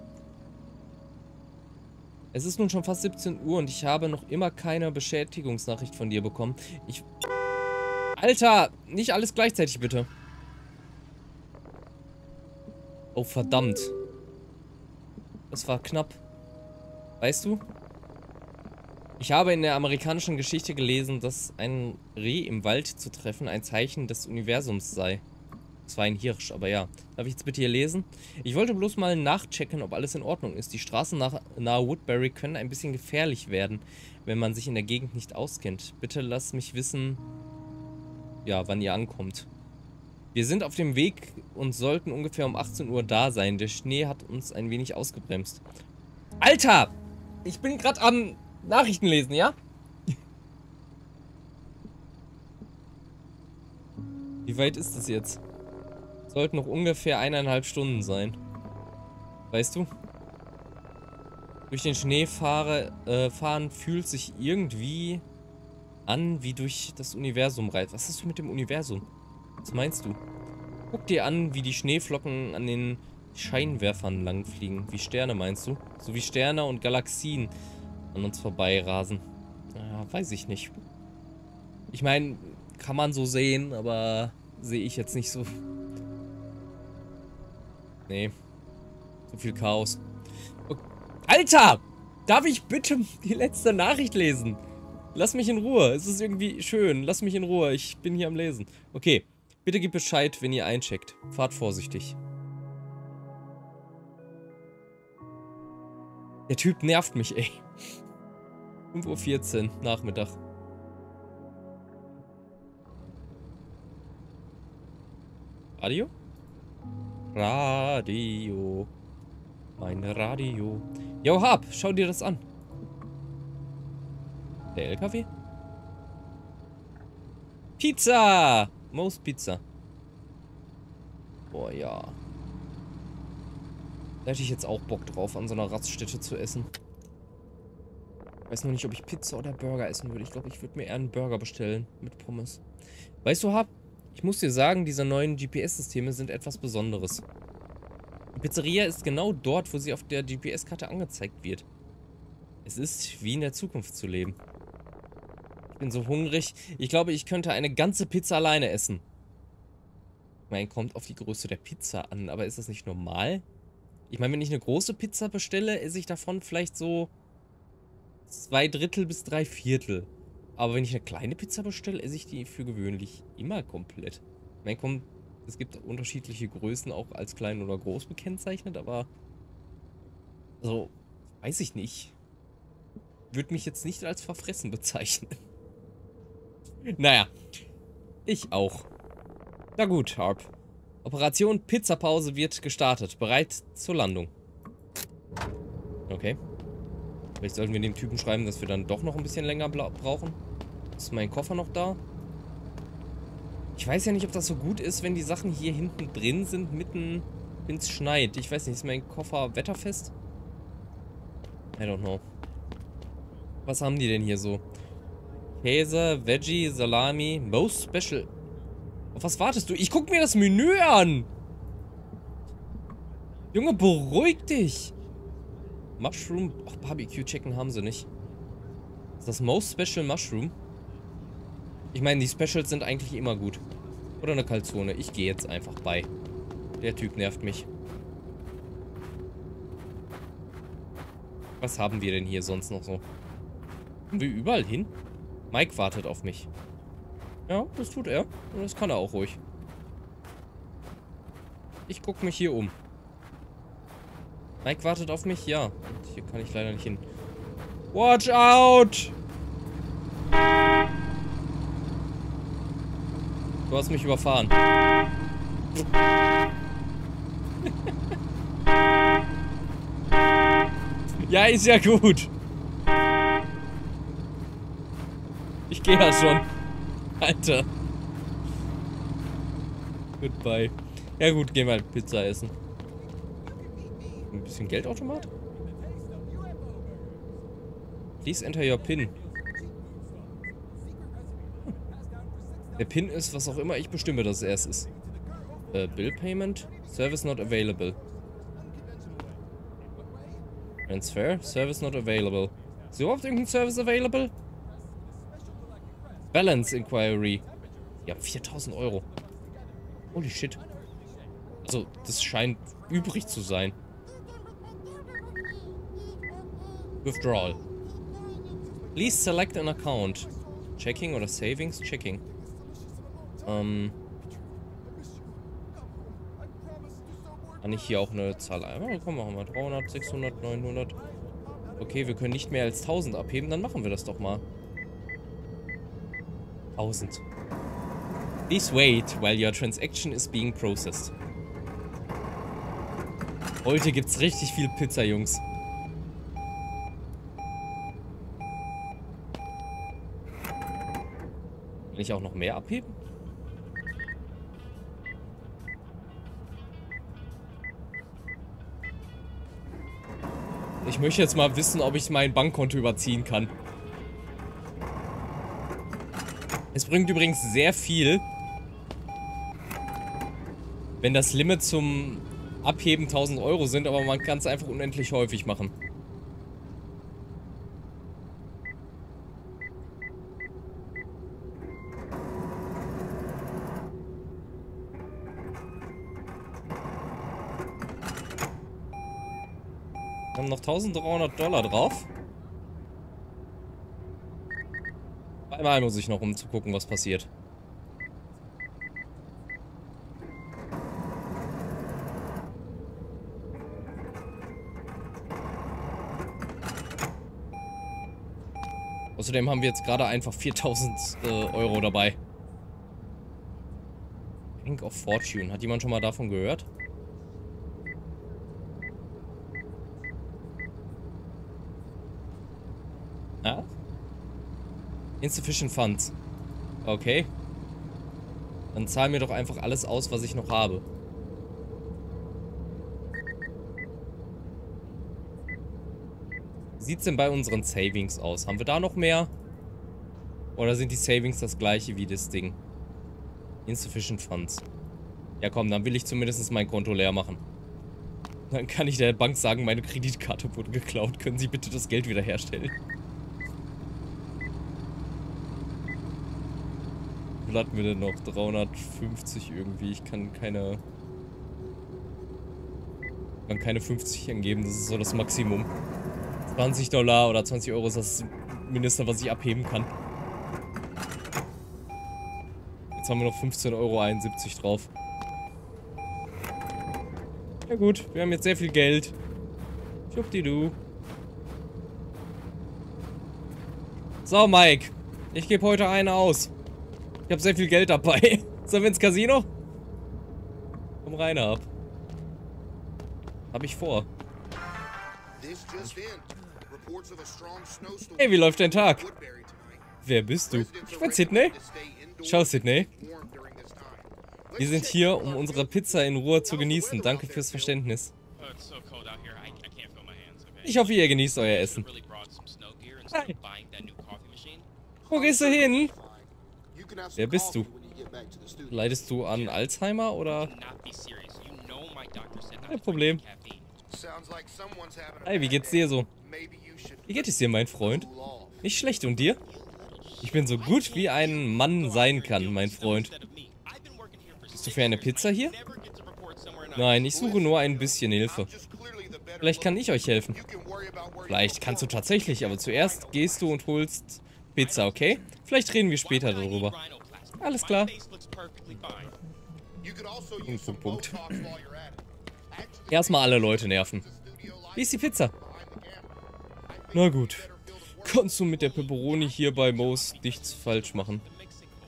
Es ist nun schon fast 17 Uhr und ich habe noch immer keine Beschädigungsnachricht von dir bekommen. Ich... Alter! Nicht alles gleichzeitig, bitte. Oh, verdammt. Das war knapp. Weißt du? Ich habe in der amerikanischen Geschichte gelesen, dass ein Reh im Wald zu treffen ein Zeichen des Universums sei. Das war ein Hirsch, aber ja. Darf ich jetzt bitte hier lesen? Ich wollte bloß mal nachchecken, ob alles in Ordnung ist. Die Straßen nach, nahe Woodbury können ein bisschen gefährlich werden, wenn man sich in der Gegend nicht auskennt. Bitte lass mich wissen, ja, wann ihr ankommt. Wir sind auf dem Weg und sollten ungefähr um 18 Uhr da sein. Der Schnee hat uns ein wenig ausgebremst. Alter! Ich bin gerade am Nachrichten lesen, ja? Wie weit ist das jetzt? Sollten noch ungefähr eineinhalb Stunden sein. Weißt du? Durch den Schnee fahre, äh, fahren fühlt sich irgendwie an, wie durch das Universum reizt. Was ist mit dem Universum? Was meinst du? Guck dir an, wie die Schneeflocken an den Scheinwerfern langfliegen. Wie Sterne meinst du? So wie Sterne und Galaxien an uns vorbeirasen. Ja, weiß ich nicht. Ich meine, kann man so sehen, aber sehe ich jetzt nicht so. Nee. So viel Chaos. Okay. Alter! Darf ich bitte die letzte Nachricht lesen? Lass mich in Ruhe. Es ist irgendwie schön. Lass mich in Ruhe. Ich bin hier am Lesen. Okay. Bitte gib Bescheid, wenn ihr eincheckt. Fahrt vorsichtig. Der Typ nervt mich, ey. 5.14 Uhr, Nachmittag. Radio? Radio. Mein Radio. Yo, Hab, schau dir das an. Der LKW? Pizza! Most Pizza. Boah, ja. Da hätte ich jetzt auch Bock drauf, an so einer Raststätte zu essen. Weiß noch nicht, ob ich Pizza oder Burger essen würde. Ich glaube, ich würde mir eher einen Burger bestellen mit Pommes. Weißt du, Hab, ich muss dir sagen, diese neuen GPS-Systeme sind etwas Besonderes. Die Pizzeria ist genau dort, wo sie auf der GPS-Karte angezeigt wird. Es ist wie in der Zukunft zu leben. Ich bin so hungrig. Ich glaube, ich könnte eine ganze Pizza alleine essen. Ich meine, kommt auf die Größe der Pizza an, aber ist das nicht normal? Ich meine, wenn ich eine große Pizza bestelle, esse ich davon vielleicht so zwei Drittel bis drei Viertel. Aber wenn ich eine kleine Pizza bestelle, esse ich die für gewöhnlich immer komplett. Ich meine, komm, es gibt unterschiedliche Größen auch als klein oder groß gekennzeichnet, aber also, weiß ich nicht. Würde mich jetzt nicht als verfressen bezeichnen. naja, ich auch. Na gut, Harp. Operation Pizzapause wird gestartet. Bereit zur Landung. Okay. Vielleicht sollten wir dem Typen schreiben, dass wir dann doch noch ein bisschen länger brauchen. Ist mein Koffer noch da? Ich weiß ja nicht, ob das so gut ist, wenn die Sachen hier hinten drin sind, mitten, wenn es schneit. Ich weiß nicht, ist mein Koffer wetterfest? I don't know. Was haben die denn hier so? Käse, Veggie, Salami, Most Special. Auf was wartest du? Ich guck mir das Menü an! Junge, beruhig dich! Mushroom... Ach, Barbecue Chicken haben sie nicht. Ist das Most Special Mushroom? Ich meine, die Specials sind eigentlich immer gut. Oder eine Kalzone. Ich gehe jetzt einfach bei. Der Typ nervt mich. Was haben wir denn hier sonst noch so? Kommen wir überall hin? Mike wartet auf mich. Ja, das tut er. Und das kann er auch ruhig. Ich gucke mich hier um. Mike wartet auf mich? Ja. Hier kann ich leider nicht hin. Watch out! Du hast mich überfahren. ja, ist ja gut. Ich gehe ja schon. Alter. Goodbye. Ja gut, gehen wir halt Pizza essen. Ein bisschen Geldautomat? Please enter your PIN. Der Pin ist, was auch immer ich bestimme, dass es ist. Äh, Bill Payment? Service not available. Transfer? Service not available. Ist überhaupt irgendein Service available? Balance Inquiry. Ja, 4000 Euro. Holy shit. Also, das scheint übrig zu sein. Withdrawal. Please select an account. Checking oder Savings? Checking. Ähm. Kann ich hier auch eine Zahl ein? komm, machen wir 300, 600, 900. Okay, wir können nicht mehr als 1000 abheben, dann machen wir das doch mal. 1000. Please wait while your transaction is being processed. Heute gibt's richtig viel Pizza, Jungs. Ich auch noch mehr abheben? Ich möchte jetzt mal wissen, ob ich mein Bankkonto überziehen kann. Es bringt übrigens sehr viel, wenn das Limit zum Abheben 1000 Euro sind, aber man kann es einfach unendlich häufig machen. Haben noch 1300 Dollar drauf. Einmal muss ich noch, um zu gucken, was passiert. Außerdem haben wir jetzt gerade einfach 4000 äh, Euro dabei. Bank of Fortune. Hat jemand schon mal davon gehört? Ja? Insufficient Funds. Okay. Dann zahl mir doch einfach alles aus, was ich noch habe. Wie sieht's denn bei unseren Savings aus? Haben wir da noch mehr? Oder sind die Savings das gleiche wie das Ding? Insufficient Funds. Ja komm, dann will ich zumindest mein Konto leer machen. Dann kann ich der Bank sagen, meine Kreditkarte wurde geklaut. Können Sie bitte das Geld wiederherstellen? Wie viel hatten wir denn noch? 350 irgendwie. Ich kann keine... Kann keine 50 angeben. Das ist so das Maximum. 20 Dollar oder 20 Euro ist das Mindeste, was ich abheben kann. Jetzt haben wir noch 15,71 Euro drauf. Ja gut, wir haben jetzt sehr viel Geld. Schubdidu. So, Mike. Ich gebe heute eine aus. Ich habe sehr viel Geld dabei. Sollen wir ins Casino? Komm rein ab. Hab ich vor. Hey, wie läuft dein Tag? Wer bist du? Ich bin Sydney. Ciao, Sydney. Wir sind hier, um unsere Pizza in Ruhe zu genießen. Danke fürs Verständnis. Ich hoffe, ihr genießt euer Essen. Hi. Wo gehst du hin? Wer bist du? Leidest du an Alzheimer oder? Kein Problem. Hey, wie geht's dir so? Wie geht es dir, mein Freund? Nicht schlecht, und dir? Ich bin so gut, wie ein Mann sein kann, mein Freund. Bist du für eine Pizza hier? Nein, ich suche nur ein bisschen Hilfe. Vielleicht kann ich euch helfen. Vielleicht kannst du tatsächlich, aber zuerst gehst du und holst Pizza, okay? Vielleicht reden wir später darüber. Alles klar. Punkt, Punkt, Punkt. Erstmal alle Leute nerven. Wie ist die Pizza? Na gut. Kannst du mit der Pepperoni hier bei Moos nichts falsch machen?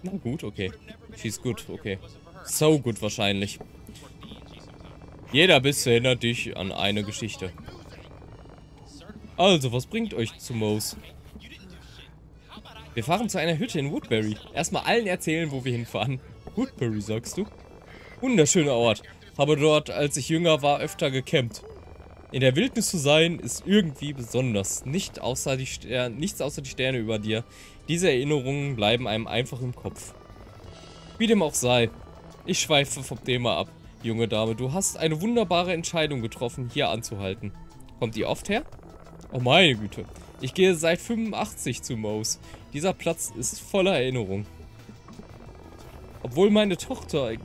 Na gut, okay. She's gut, okay. So gut wahrscheinlich. Jeder Biss erinnert dich an eine Geschichte. Also, was bringt euch zu Moos? Wir fahren zu einer Hütte in Woodbury. Erstmal allen erzählen, wo wir hinfahren. Woodbury, sagst du? Wunderschöner Ort. Habe dort, als ich jünger war, öfter gecampt. In der Wildnis zu sein, ist irgendwie besonders. Nicht außer die Sterne, nichts außer die Sterne über dir. Diese Erinnerungen bleiben einem einfach im Kopf. Wie dem auch sei. Ich schweife vom Thema ab. Junge Dame, du hast eine wunderbare Entscheidung getroffen, hier anzuhalten. Kommt die oft her? Oh meine Güte. Ich gehe seit 85 zu Moos. Dieser Platz ist voller Erinnerung. Obwohl meine Tochter, äh,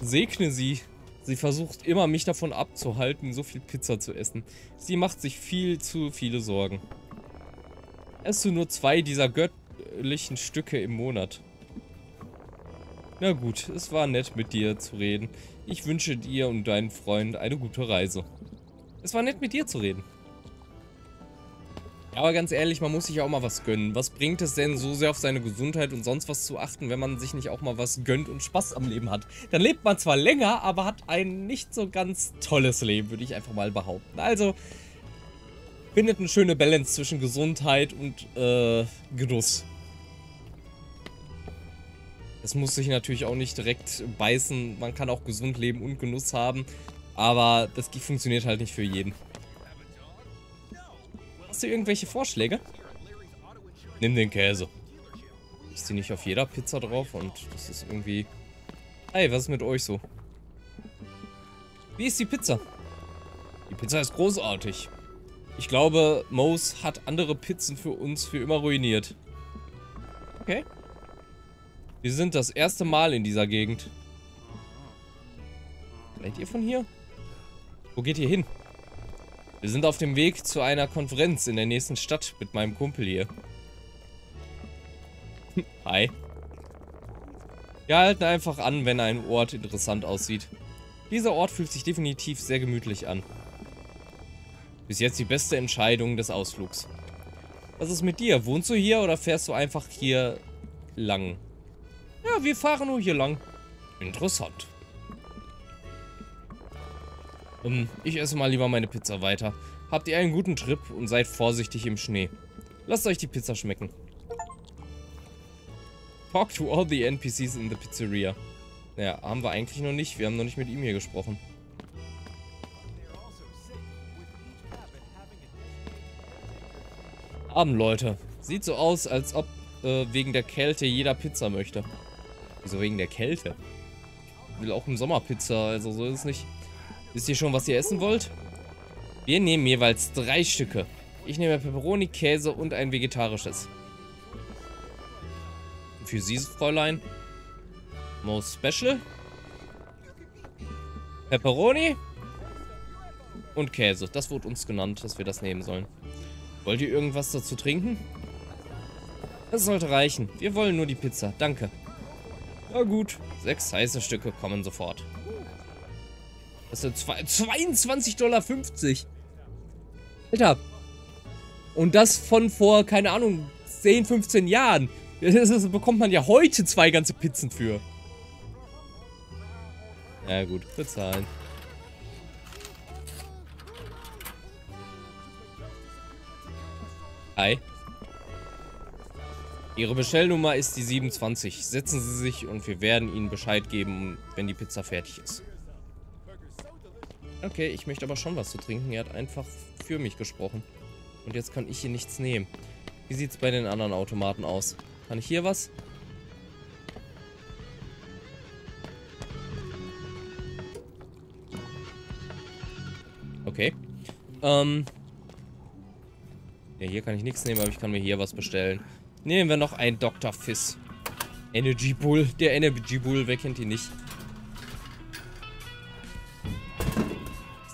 segne sie, sie versucht immer mich davon abzuhalten, so viel Pizza zu essen. Sie macht sich viel zu viele Sorgen. Esst du nur zwei dieser göttlichen Stücke im Monat. Na gut, es war nett mit dir zu reden. Ich wünsche dir und deinen Freund eine gute Reise. Es war nett mit dir zu reden. Aber ganz ehrlich, man muss sich auch mal was gönnen. Was bringt es denn, so sehr auf seine Gesundheit und sonst was zu achten, wenn man sich nicht auch mal was gönnt und Spaß am Leben hat? Dann lebt man zwar länger, aber hat ein nicht so ganz tolles Leben, würde ich einfach mal behaupten. Also, findet eine schöne Balance zwischen Gesundheit und äh, Genuss. Das muss sich natürlich auch nicht direkt beißen. Man kann auch gesund leben und Genuss haben. Aber das funktioniert halt nicht für jeden. Hast du irgendwelche Vorschläge? Nimm den Käse. Ist die nicht auf jeder Pizza drauf? Und das ist irgendwie... Hey, was ist mit euch so? Wie ist die Pizza? Die Pizza ist großartig. Ich glaube, Moos hat andere Pizzen für uns für immer ruiniert. Okay. Wir sind das erste Mal in dieser Gegend. Seid ihr von hier? Wo geht ihr hin? Wir sind auf dem Weg zu einer Konferenz in der nächsten Stadt mit meinem Kumpel hier. Hi. Wir halten einfach an, wenn ein Ort interessant aussieht. Dieser Ort fühlt sich definitiv sehr gemütlich an. Bis jetzt die beste Entscheidung des Ausflugs. Was ist mit dir? Wohnst du hier oder fährst du einfach hier lang? Ja, wir fahren nur hier lang. Interessant. Um, ich esse mal lieber meine Pizza weiter. Habt ihr einen guten Trip und seid vorsichtig im Schnee. Lasst euch die Pizza schmecken. Talk to all the NPCs in the pizzeria. Naja, haben wir eigentlich noch nicht. Wir haben noch nicht mit ihm hier gesprochen. Abend, Leute. Sieht so aus, als ob äh, wegen der Kälte jeder Pizza möchte. Wieso wegen der Kälte? Ich will auch im Sommer Pizza, also so ist es nicht. Wisst ihr schon, was ihr essen wollt? Wir nehmen jeweils drei Stücke. Ich nehme Peperoni, Käse und ein vegetarisches. Für Sie, Fräulein. Most Special. Pepperoni. Und Käse. Das wurde uns genannt, dass wir das nehmen sollen. Wollt ihr irgendwas dazu trinken? Das sollte reichen. Wir wollen nur die Pizza. Danke. Na gut, sechs heiße Stücke kommen sofort. Das sind 22,50 Dollar. Alter. Und das von vor, keine Ahnung, 10, 15 Jahren. Das bekommt man ja heute zwei ganze Pizzen für. Ja gut, bezahlen. Hi. Ihre Bestellnummer ist die 27. Setzen Sie sich und wir werden Ihnen Bescheid geben, wenn die Pizza fertig ist. Okay, ich möchte aber schon was zu trinken. Er hat einfach für mich gesprochen. Und jetzt kann ich hier nichts nehmen. Wie sieht es bei den anderen Automaten aus? Kann ich hier was? Okay. Ähm. Ja, hier kann ich nichts nehmen, aber ich kann mir hier was bestellen. Nehmen wir noch einen Dr. Fizz. Energy Bull. Der Energy Bull, wer kennt ihn nicht?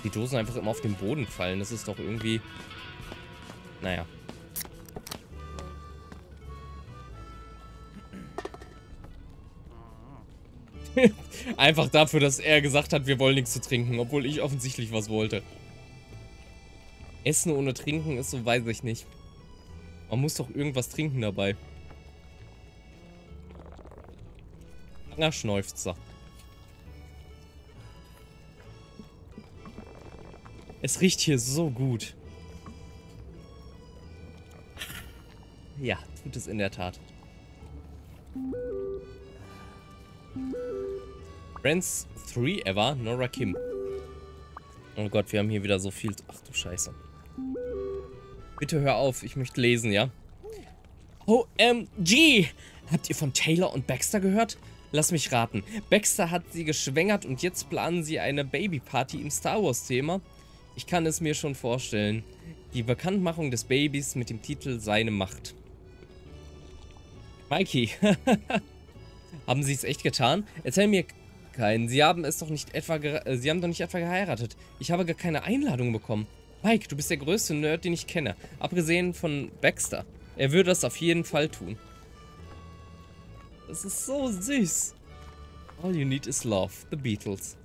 Die Dosen einfach immer auf den Boden fallen, das ist doch irgendwie... Naja. Einfach dafür, dass er gesagt hat, wir wollen nichts zu trinken, obwohl ich offensichtlich was wollte. Essen ohne Trinken ist so, weiß ich nicht. Man muss doch irgendwas trinken dabei. Langer Schnäufzer. Es riecht hier so gut. Ja, tut es in der Tat. Friends 3 ever, Nora Kim. Oh Gott, wir haben hier wieder so viel... Ach du Scheiße. Bitte hör auf, ich möchte lesen, ja? OMG! Habt ihr von Taylor und Baxter gehört? Lass mich raten. Baxter hat sie geschwängert und jetzt planen sie eine Babyparty im Star Wars-Thema. Ich kann es mir schon vorstellen. Die Bekanntmachung des Babys mit dem Titel Seine Macht. Mikey, haben Sie es echt getan? Erzähl mir keinen. Sie haben es doch nicht etwa äh, Sie haben doch nicht etwa geheiratet. Ich habe gar keine Einladung bekommen. Mike, du bist der größte Nerd, den ich kenne. Abgesehen von Baxter. Er würde das auf jeden Fall tun. Das ist so süß. All you need is love. The Beatles.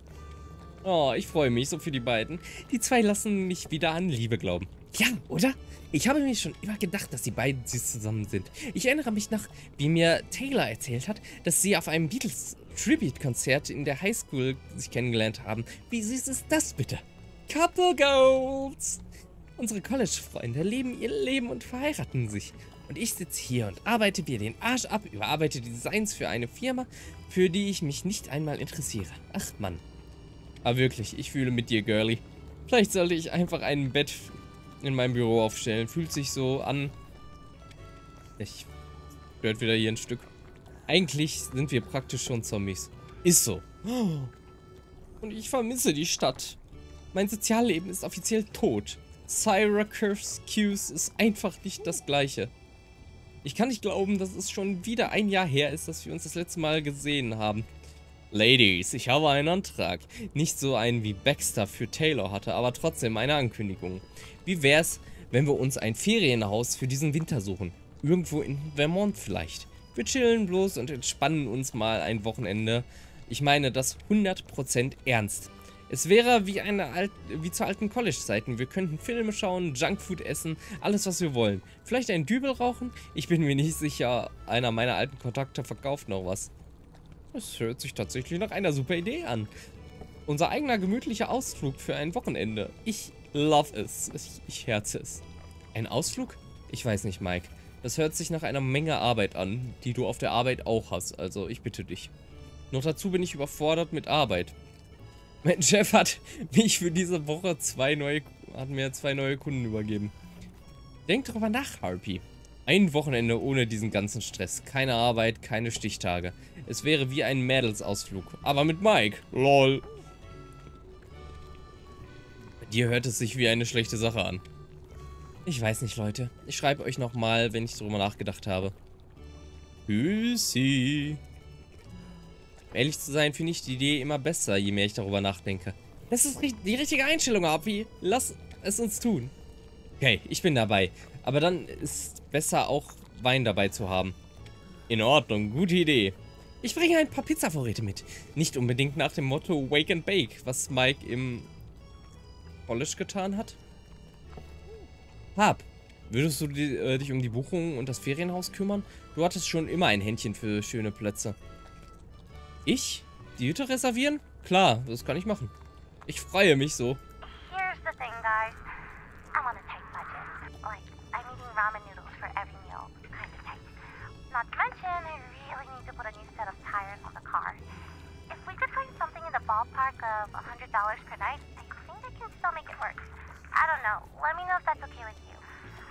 Oh, ich freue mich so für die beiden. Die zwei lassen mich wieder an Liebe glauben. Ja, oder? Ich habe mir schon immer gedacht, dass die beiden süß zusammen sind. Ich erinnere mich noch, wie mir Taylor erzählt hat, dass sie auf einem Beatles Tribute-Konzert in der Highschool sich kennengelernt haben. Wie süß ist das bitte? Couple Goals! Unsere College-Freunde leben ihr Leben und verheiraten sich. Und ich sitze hier und arbeite mir den Arsch ab, überarbeite Designs für eine Firma, für die ich mich nicht einmal interessiere. Ach Mann. Aber wirklich, ich fühle mit dir, Girlie. Vielleicht sollte ich einfach ein Bett in meinem Büro aufstellen. Fühlt sich so an. Ich hört wieder hier ein Stück. Eigentlich sind wir praktisch schon Zombies. Ist so. Und ich vermisse die Stadt. Mein Sozialleben ist offiziell tot. Syracuse ist einfach nicht das gleiche. Ich kann nicht glauben, dass es schon wieder ein Jahr her ist, dass wir uns das letzte Mal gesehen haben. Ladies, ich habe einen Antrag. Nicht so einen wie Baxter für Taylor hatte, aber trotzdem eine Ankündigung. Wie wär's, wenn wir uns ein Ferienhaus für diesen Winter suchen? Irgendwo in Vermont vielleicht. Wir chillen bloß und entspannen uns mal ein Wochenende. Ich meine das 100% ernst. Es wäre wie, eine Alt wie zu alten College-Zeiten. Wir könnten Filme schauen, Junkfood essen, alles was wir wollen. Vielleicht einen Dübel rauchen? Ich bin mir nicht sicher, einer meiner alten Kontakte verkauft noch was. Das hört sich tatsächlich nach einer super Idee an. Unser eigener gemütlicher Ausflug für ein Wochenende. Ich love es. Ich, ich herze es. Ein Ausflug? Ich weiß nicht, Mike. Das hört sich nach einer Menge Arbeit an, die du auf der Arbeit auch hast. Also ich bitte dich. Noch dazu bin ich überfordert mit Arbeit. Mein Chef hat mich für diese Woche zwei neue, hat mir zwei neue Kunden übergeben. Denk darüber nach, Harpy. Ein Wochenende ohne diesen ganzen Stress. Keine Arbeit, keine Stichtage. Es wäre wie ein Mädels-Ausflug. Aber mit Mike. Lol. Bei dir hört es sich wie eine schlechte Sache an. Ich weiß nicht, Leute. Ich schreibe euch nochmal, wenn ich darüber nachgedacht habe. Tschüssi. Ehrlich zu sein, finde ich die Idee immer besser, je mehr ich darüber nachdenke. Das ist die richtige Einstellung, Api. Lass es uns tun. Okay, ich bin dabei. Aber dann ist besser auch Wein dabei zu haben. In Ordnung, gute Idee. Ich bringe ein paar Pizzavorräte mit. Nicht unbedingt nach dem Motto Wake and Bake, was Mike im College getan hat. Hab, würdest du die, äh, dich um die Buchung und das Ferienhaus kümmern? Du hattest schon immer ein Händchen für schöne Plätze. Ich? Die Hütte reservieren? Klar, das kann ich machen. Ich freue mich so. Here's the thing, guys. Ballpark of $100 per night, I think I can still make it work. I don't know. Let me know if that's okay with you.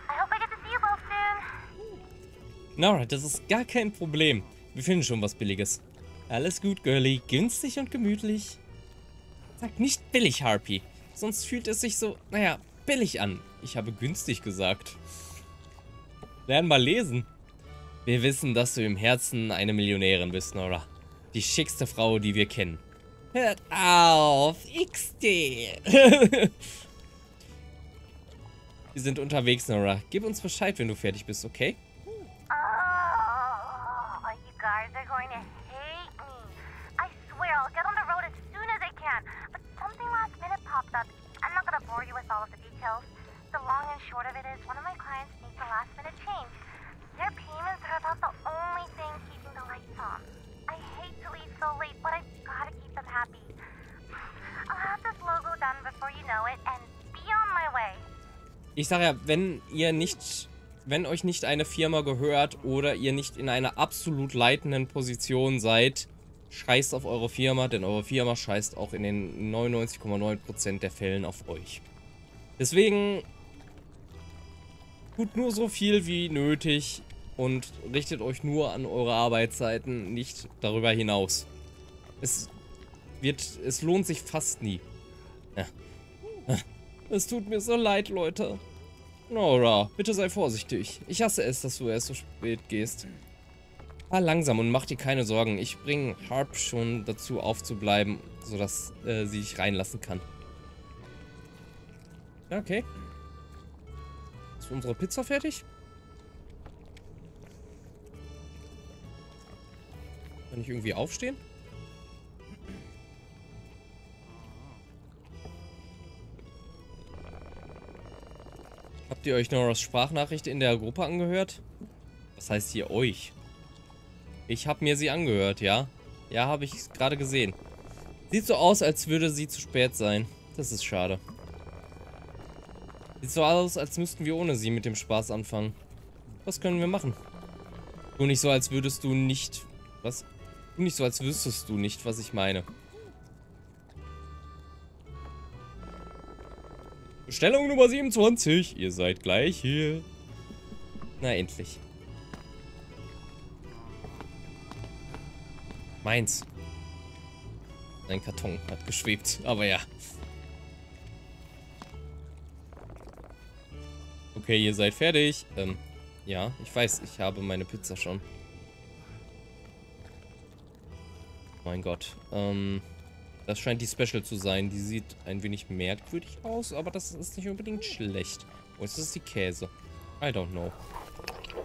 I hope I get to see you both soon. Nora, das ist gar kein Problem. Wir finden schon was Billiges. Alles gut, Girlie. Günstig und gemütlich. Sag nicht billig, Harpy. Sonst fühlt es sich so, naja, billig an. Ich habe günstig gesagt. Lern mal lesen. Wir wissen, dass du im Herzen eine Millionärin bist, Nora. Die schickste Frau, die wir kennen. Hört auf, XD. Wir sind unterwegs, Nora. Gib uns Bescheid, wenn du fertig bist, okay? I hate to leave so late, but I've got to them happy. I'll have this logo done before you know it and be on my way. Ich sage ja, wenn ihr nicht, wenn euch nicht eine Firma gehört oder ihr nicht in einer absolut leitenden Position seid, scheißt auf eure Firma, denn eure Firma scheißt auch in den 99,9% der Fällen auf euch. Deswegen tut nur so viel wie nötig, und richtet euch nur an eure Arbeitszeiten, nicht darüber hinaus. Es wird, es lohnt sich fast nie. Es tut mir so leid, Leute. Nora, bitte sei vorsichtig. Ich hasse es, dass du erst so spät gehst. Fahr langsam und mach dir keine Sorgen. Ich bringe Harp schon dazu aufzubleiben, sodass äh, sie dich reinlassen kann. Okay. Ist unsere Pizza fertig? Kann ich irgendwie aufstehen? Habt ihr euch Noras Sprachnachricht in der Gruppe angehört? Was heißt hier euch? Ich habe mir sie angehört, ja? Ja, habe ich gerade gesehen. Sieht so aus, als würde sie zu spät sein. Das ist schade. Sieht so aus, als müssten wir ohne sie mit dem Spaß anfangen. Was können wir machen? Tu nicht so, als würdest du nicht... Was? Tu nicht so, als wüsstest du nicht, was ich meine. Bestellung Nummer 27. Ihr seid gleich hier. Na, endlich. Meins. Ein Karton hat geschwebt, aber ja. Okay, ihr seid fertig. Ähm, ja, ich weiß, ich habe meine Pizza schon. Mein Gott. Ähm, das scheint die Special zu sein. Die sieht ein wenig merkwürdig aus, aber das ist nicht unbedingt schlecht. Wo ist das die Käse? I don't know.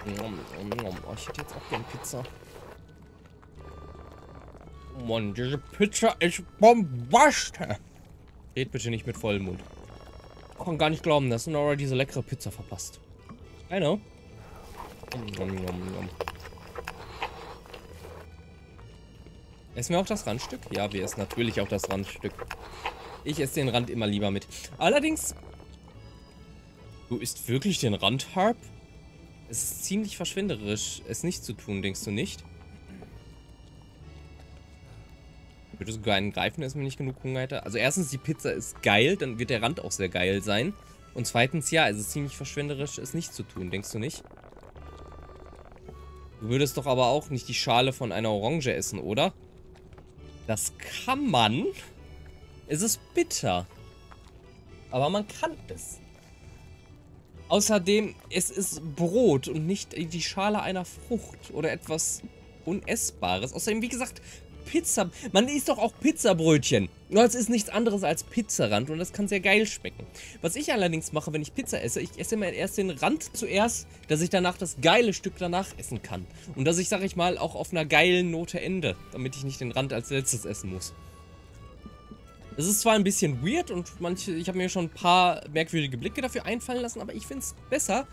Oh, ich hätte jetzt auch gerne Pizza. Oh Mann, diese Pizza ist bombastisch. Red bitte nicht mit vollem Mund. Ich kann gar nicht glauben, dass Nora diese leckere Pizza verpasst. I know. Nom, nom, nom. Essen wir auch das Randstück? Ja, wir essen natürlich auch das Randstück. Ich esse den Rand immer lieber mit. Allerdings... Du isst wirklich den Rand, Harp? Es ist ziemlich verschwenderisch, es nicht zu tun, denkst du nicht? Ich würde sogar einen greifen, mir nicht genug Hunger hätte. Also erstens, die Pizza ist geil, dann wird der Rand auch sehr geil sein. Und zweitens, ja, es ist ziemlich verschwenderisch, es nicht zu tun, denkst du nicht? Du würdest doch aber auch nicht die Schale von einer Orange essen, oder? Das kann man. Es ist bitter. Aber man kann es. Außerdem, es ist Brot und nicht die Schale einer Frucht oder etwas Unessbares. Außerdem, wie gesagt, Pizza. Man isst doch auch Pizzabrötchen. Nur es ist nichts anderes als Pizzarand und das kann sehr geil schmecken. Was ich allerdings mache, wenn ich Pizza esse, ich esse immer erst den Rand zuerst, dass ich danach das geile Stück danach essen kann. Und dass ich, sag ich mal, auch auf einer geilen Note ende, damit ich nicht den Rand als letztes essen muss. Das ist zwar ein bisschen weird und manche, ich habe mir schon ein paar merkwürdige Blicke dafür einfallen lassen, aber ich finde es besser,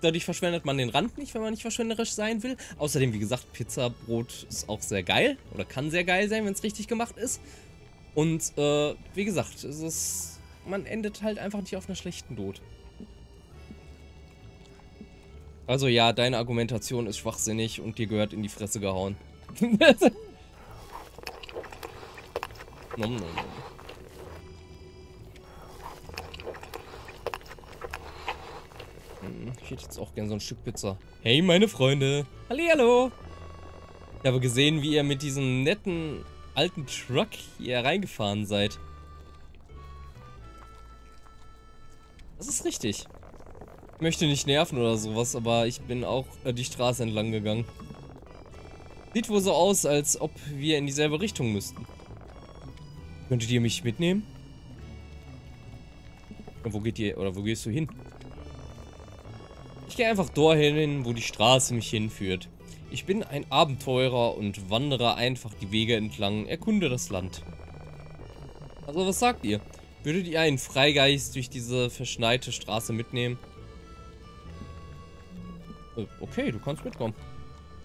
Dadurch verschwendet man den Rand nicht, wenn man nicht verschwenderisch sein will. Außerdem, wie gesagt, Pizzabrot ist auch sehr geil. Oder kann sehr geil sein, wenn es richtig gemacht ist. Und, äh, wie gesagt, es ist, man endet halt einfach nicht auf einer schlechten Not. Also ja, deine Argumentation ist schwachsinnig und dir gehört in die Fresse gehauen. nom, nom, nom. Ich hätte jetzt auch gern so ein Stück Pizza. Hey, meine Freunde. Hallihallo. Ich habe gesehen, wie ihr mit diesem netten alten Truck hier reingefahren seid. Das ist richtig. Ich möchte nicht nerven oder sowas, aber ich bin auch äh, die Straße entlang gegangen. Sieht wohl so aus, als ob wir in dieselbe Richtung müssten. Könntet ihr mich mitnehmen? Und wo geht ihr, oder wo gehst du hin? Ich gehe einfach dorthin, wo die Straße mich hinführt. Ich bin ein Abenteurer und wandere einfach die Wege entlang, erkunde das Land. Also was sagt ihr? Würdet ihr einen Freigeist durch diese verschneite Straße mitnehmen? Äh, okay, du kannst mitkommen.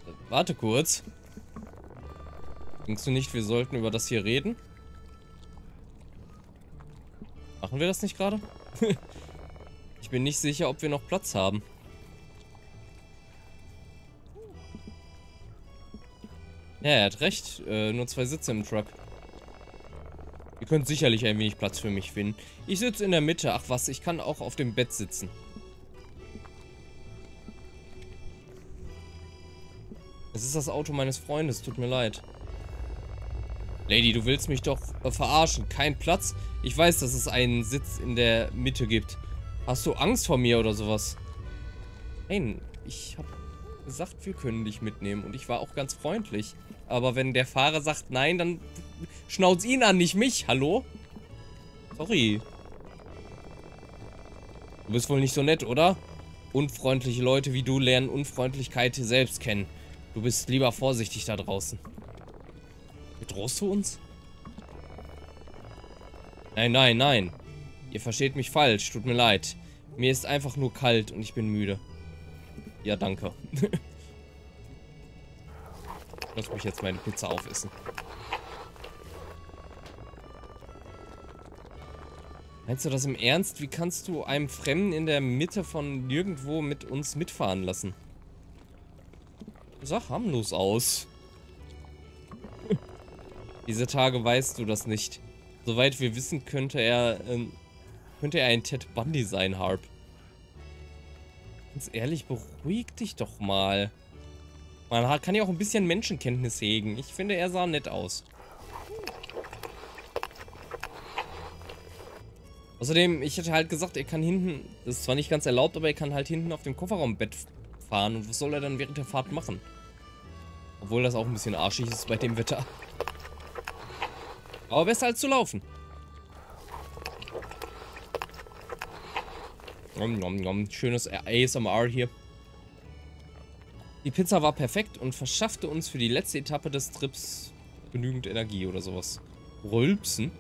Äh, warte kurz. Denkst du nicht, wir sollten über das hier reden? Machen wir das nicht gerade? ich bin nicht sicher, ob wir noch Platz haben. Ja, er hat recht. Äh, nur zwei Sitze im Truck. Ihr könnt sicherlich ein wenig Platz für mich finden. Ich sitze in der Mitte. Ach was, ich kann auch auf dem Bett sitzen. Es ist das Auto meines Freundes, tut mir leid. Lady, du willst mich doch äh, verarschen. Kein Platz? Ich weiß, dass es einen Sitz in der Mitte gibt. Hast du Angst vor mir oder sowas? Nein, ich habe gesagt, wir können dich mitnehmen. Und ich war auch ganz freundlich. Aber wenn der Fahrer sagt nein, dann schnauz ihn an, nicht mich. Hallo? Sorry. Du bist wohl nicht so nett, oder? Unfreundliche Leute wie du lernen Unfreundlichkeit selbst kennen. Du bist lieber vorsichtig da draußen. Bedrohst du uns? Nein, nein, nein. Ihr versteht mich falsch. Tut mir leid. Mir ist einfach nur kalt und ich bin müde. Ja, danke. Lass mich jetzt meine Pizza aufessen. Meinst du das im Ernst? Wie kannst du einem Fremden in der Mitte von nirgendwo mit uns mitfahren lassen? Sag harmlos aus. Diese Tage weißt du das nicht. Soweit wir wissen, könnte er, ähm, könnte er ein Ted Bundy sein, Harp. Ganz ehrlich, beruhig dich doch mal. Man kann ja auch ein bisschen Menschenkenntnis hegen. Ich finde, er sah nett aus. Außerdem, ich hätte halt gesagt, er kann hinten, das ist zwar nicht ganz erlaubt, aber er kann halt hinten auf dem Kofferraumbett fahren. Und was soll er dann während der Fahrt machen? Obwohl das auch ein bisschen arschig ist bei dem Wetter. Aber besser als zu laufen. Nom, nom, nom. Schönes ASMR hier. Die Pizza war perfekt und verschaffte uns für die letzte Etappe des Trips genügend Energie oder sowas. Rülpsen?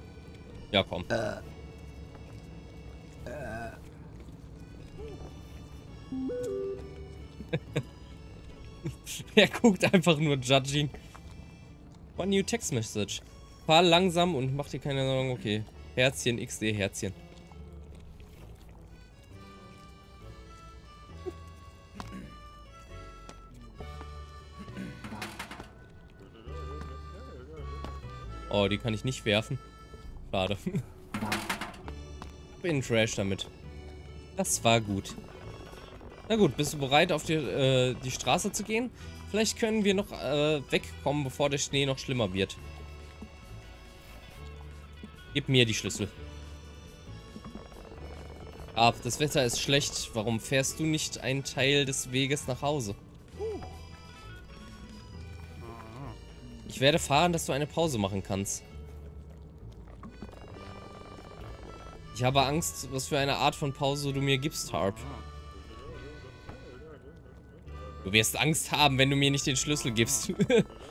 Ja, komm. Äh. Äh. er guckt einfach nur judging. One new text message. Fahr langsam und mach dir keine Sorgen. Okay. Herzchen, XD, Herzchen. Oh, die kann ich nicht werfen. Schade. Bin Trash damit. Das war gut. Na gut, bist du bereit, auf die, äh, die Straße zu gehen? Vielleicht können wir noch äh, wegkommen, bevor der Schnee noch schlimmer wird. Gib mir die Schlüssel. Ab, das Wetter ist schlecht. Warum fährst du nicht einen Teil des Weges nach Hause? Ich werde fahren, dass du eine Pause machen kannst. Ich habe Angst, was für eine Art von Pause du mir gibst, Harp. Du wirst Angst haben, wenn du mir nicht den Schlüssel gibst.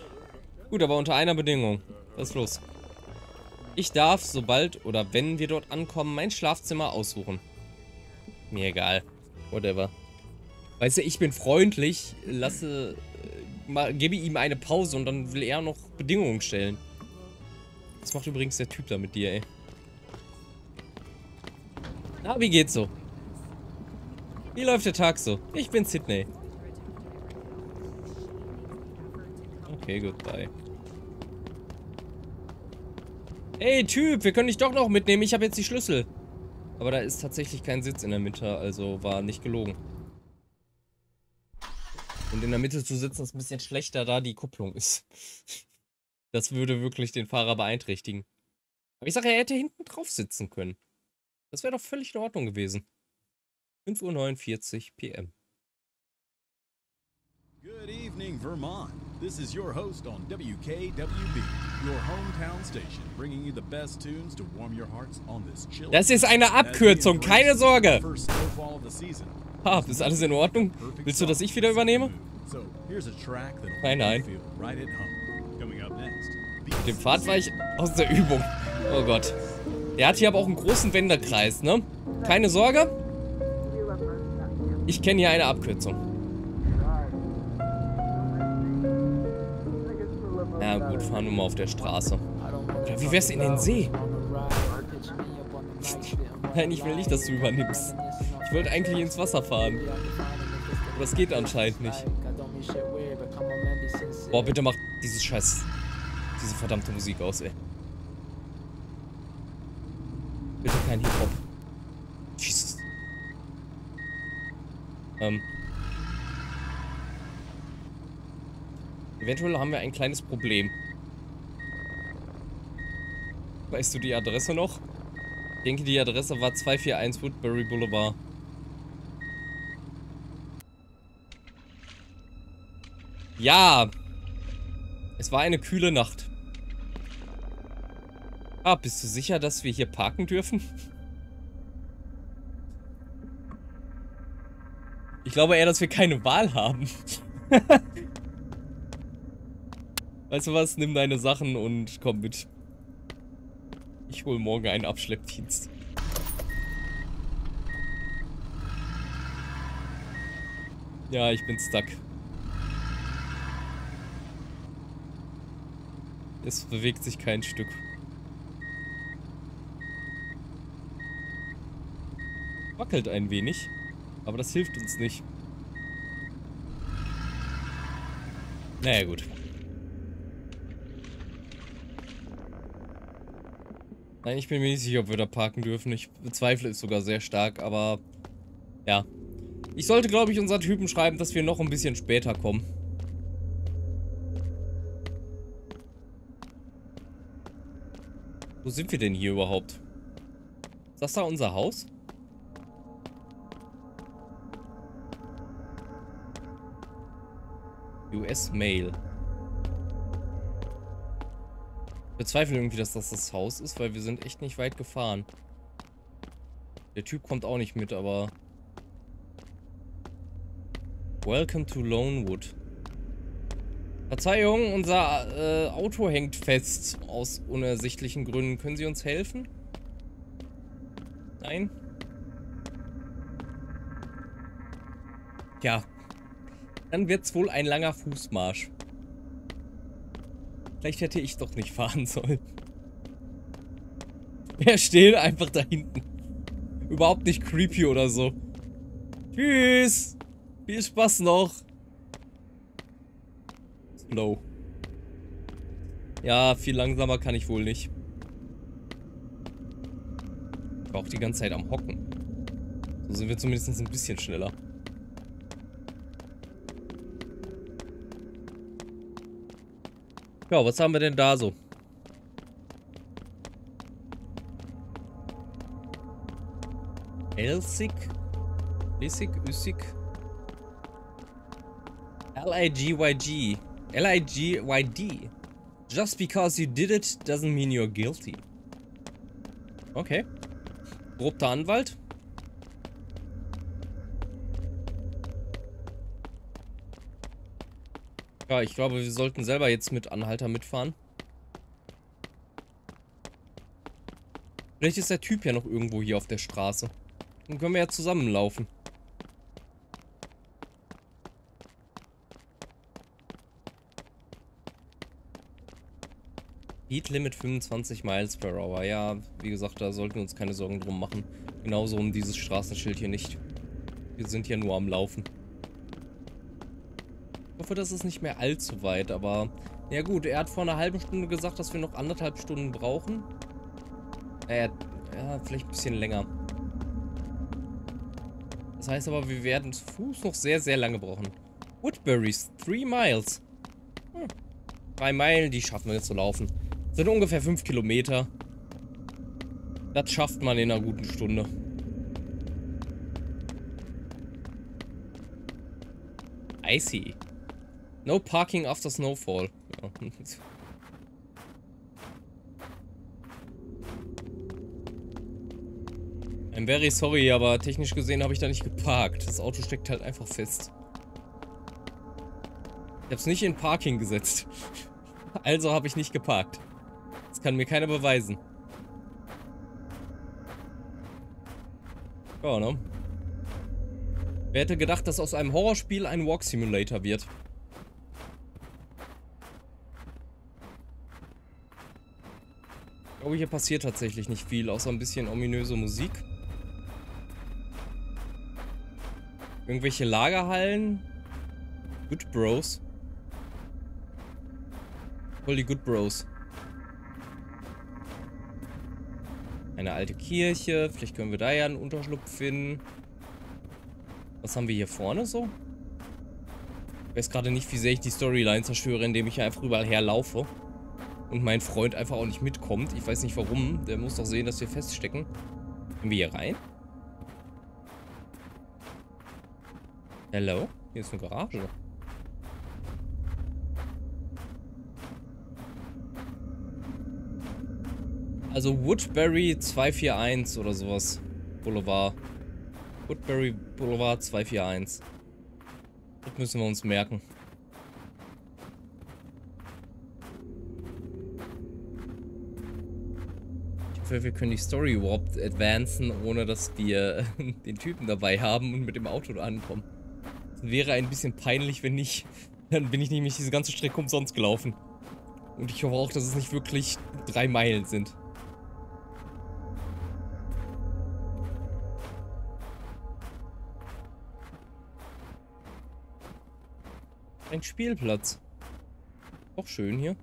Gut, aber unter einer Bedingung. Was ist los? Ich darf, sobald oder wenn wir dort ankommen, mein Schlafzimmer aussuchen. Mir egal. Whatever. Weißt du, ich bin freundlich, lasse, gebe ihm eine Pause und dann will er noch Bedingungen stellen. Was macht übrigens der Typ da mit dir, ey? Na, wie geht's so? Wie läuft der Tag so? Ich bin Sydney. Okay, goodbye. Ey, Typ, wir können dich doch noch mitnehmen. Ich habe jetzt die Schlüssel. Aber da ist tatsächlich kein Sitz in der Mitte, also war nicht gelogen. Und in der Mitte zu sitzen ist ein bisschen schlechter, da die Kupplung ist. Das würde wirklich den Fahrer beeinträchtigen. Aber ich sage, er hätte hinten drauf sitzen können. Das wäre doch völlig in Ordnung gewesen. 5.49 Uhr PM. Good evening, Vermont. This is your host on WKWB, your hometown station, bringing you the best tunes to warm your hearts on this chill. Das ist eine Abkürzung, keine Sorge. Ha, ist alles in Ordnung? Willst du, dass ich wieder übernehme? Nein, nein. Mit dem Pfad war ich aus der Übung. Oh Gott. Der hat hier aber auch einen großen Wendekreis, ne? Keine Sorge. Ich kenne hier eine Abkürzung. Ja gut, fahren wir mal auf der Straße. Oder wie wär's in den See? Nein, ich will nicht, dass du übernimmst. Ich wollte eigentlich ins Wasser fahren. Aber das geht anscheinend nicht. Boah, bitte mach dieses Scheiß... Diese verdammte Musik aus, ey. Bitte kein Hip-Hop. Jesus. Ähm... Eventuell haben wir ein kleines Problem. Weißt du die Adresse noch? Ich denke, die Adresse war 241 Woodbury Boulevard. Ja. Es war eine kühle Nacht. Ah, bist du sicher, dass wir hier parken dürfen? Ich glaube eher, dass wir keine Wahl haben. weißt du was? Nimm deine Sachen und komm mit. Ich hole morgen einen Abschleppdienst. Ja, ich bin stuck. Es bewegt sich kein Stück. Wackelt ein wenig, aber das hilft uns nicht. Naja, gut. Nein, ich bin mir nicht sicher, ob wir da parken dürfen. Ich bezweifle es sogar sehr stark, aber ja. Ich sollte, glaube ich, unseren Typen schreiben, dass wir noch ein bisschen später kommen. Wo sind wir denn hier überhaupt? Ist das da unser Haus? US Mail. Ich bezweifle irgendwie, dass das das Haus ist, weil wir sind echt nicht weit gefahren. Der Typ kommt auch nicht mit, aber... Welcome to Lonewood. Verzeihung, unser äh, Auto hängt fest aus unersichtlichen Gründen. Können Sie uns helfen? Nein? Ja. Dann wird's wohl ein langer Fußmarsch. Vielleicht hätte ich doch nicht fahren sollen. Er steht einfach da hinten. Überhaupt nicht creepy oder so. Tschüss. Viel Spaß noch. Slow. Ja, viel langsamer kann ich wohl nicht. Ich war auch die ganze Zeit am Hocken. So sind wir zumindest ein bisschen schneller. Ja, was haben wir denn da so? Elsig? Lissig? Üssig? L-I-G-Y-G. L-I-G-Y-D. Just because you did it doesn't mean you're guilty. Okay. Korrupter Anwalt. Ja, ich glaube, wir sollten selber jetzt mit Anhalter mitfahren. Vielleicht ist der Typ ja noch irgendwo hier auf der Straße. Dann können wir ja zusammenlaufen. Speed Limit 25 Miles per Hour. Ja, wie gesagt, da sollten wir uns keine Sorgen drum machen. Genauso um dieses Straßenschild hier nicht. Wir sind ja nur am Laufen. Ich hoffe, das ist nicht mehr allzu weit, aber... Ja gut, er hat vor einer halben Stunde gesagt, dass wir noch anderthalb Stunden brauchen. Äh, ja, vielleicht ein bisschen länger. Das heißt aber, wir werden zu Fuß noch sehr, sehr lange brauchen. Woodburys, 3 Miles. Hm. Drei Meilen, die schaffen wir jetzt zu laufen. Sind ungefähr 5 Kilometer. Das schafft man in einer guten Stunde. I see. No parking after snowfall. I'm very sorry, aber technisch gesehen habe ich da nicht geparkt. Das Auto steckt halt einfach fest. Ich habe es nicht in Parking gesetzt. Also habe ich nicht geparkt. Kann mir keiner beweisen. Ja, ne? Wer hätte gedacht, dass aus einem Horrorspiel ein Walk Simulator wird? Ich glaube, hier passiert tatsächlich nicht viel, außer ein bisschen ominöse Musik. Irgendwelche Lagerhallen. Good Bros. Voll die Good Bros. Eine alte Kirche. Vielleicht können wir da ja einen Unterschlupf finden. Was haben wir hier vorne so? Ich weiß gerade nicht, wie sehr ich die Storyline zerstöre, indem ich einfach überall herlaufe. Und mein Freund einfach auch nicht mitkommt. Ich weiß nicht warum. Der muss doch sehen, dass wir feststecken. Können wir hier rein? Hello? Hier ist eine Garage. Also Woodbury 241 oder sowas. Boulevard. Woodbury Boulevard 241. Das müssen wir uns merken. Ich hoffe, wir können die Story überhaupt advancen, ohne dass wir den Typen dabei haben und mit dem Auto ankommen. Das wäre ein bisschen peinlich, wenn nicht. Dann bin ich nämlich diese ganze Strecke umsonst gelaufen. Und ich hoffe auch, dass es nicht wirklich drei Meilen sind. Ein Spielplatz. Auch schön hier.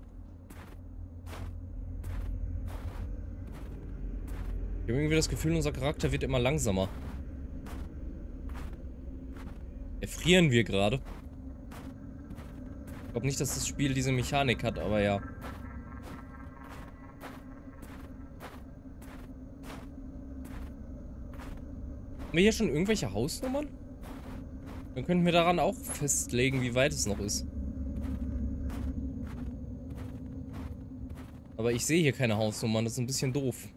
Ich habe irgendwie das Gefühl, unser Charakter wird immer langsamer. Erfrieren wir gerade? Ich glaube nicht, dass das Spiel diese Mechanik hat, aber ja. Haben wir hier schon irgendwelche Hausnummern? Dann könnten wir daran auch festlegen, wie weit es noch ist. Aber ich sehe hier keine Hausnummern, das ist ein bisschen doof.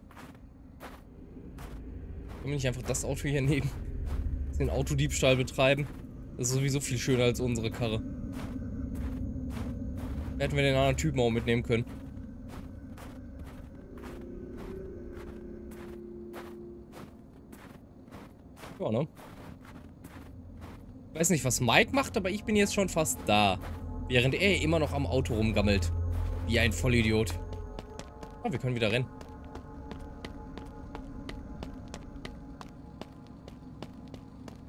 Können wir nicht einfach das Auto hier nehmen? Den Autodiebstahl betreiben? Das ist sowieso viel schöner als unsere Karre. Hätten wir den anderen Typen auch mitnehmen können. Ja, ne? Weiß nicht, was Mike macht, aber ich bin jetzt schon fast da. Während er immer noch am Auto rumgammelt. Wie ein Vollidiot. Oh, wir können wieder rennen.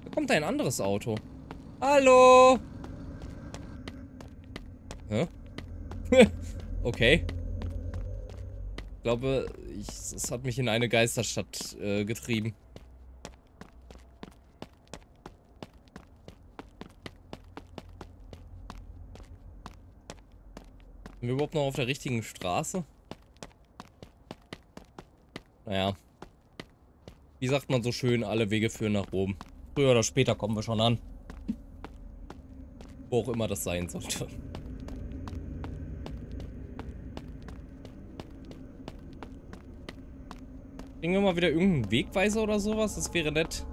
Da kommt ein anderes Auto. Hallo! Hä? okay. Ich glaube, es hat mich in eine Geisterstadt äh, getrieben. Sind wir überhaupt noch auf der richtigen Straße? Naja. Wie sagt man so schön, alle Wege führen nach Rom. Früher oder später kommen wir schon an. Wo auch immer das sein sollte. Kriegen wir mal wieder irgendeinen Wegweiser oder sowas? Das wäre nett.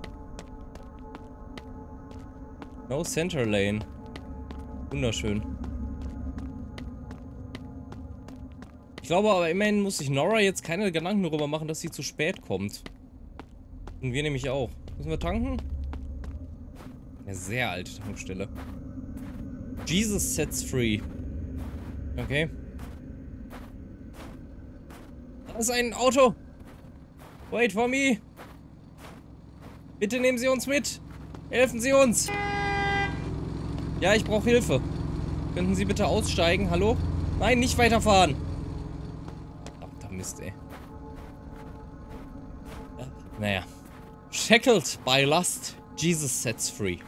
No Center Lane. Wunderschön. Glaube aber immerhin muss sich Nora jetzt keine Gedanken darüber machen, dass sie zu spät kommt. Und wir nämlich auch. Müssen wir tanken? Eine sehr alte Tankstelle. Jesus sets free. Okay. Da ist ein Auto. Wait for me. Bitte nehmen Sie uns mit. Helfen Sie uns. Ja, ich brauche Hilfe. Könnten Sie bitte aussteigen? Hallo? Nein, nicht weiterfahren. Mist, ey. Naja. Shackled by lust, Jesus sets free.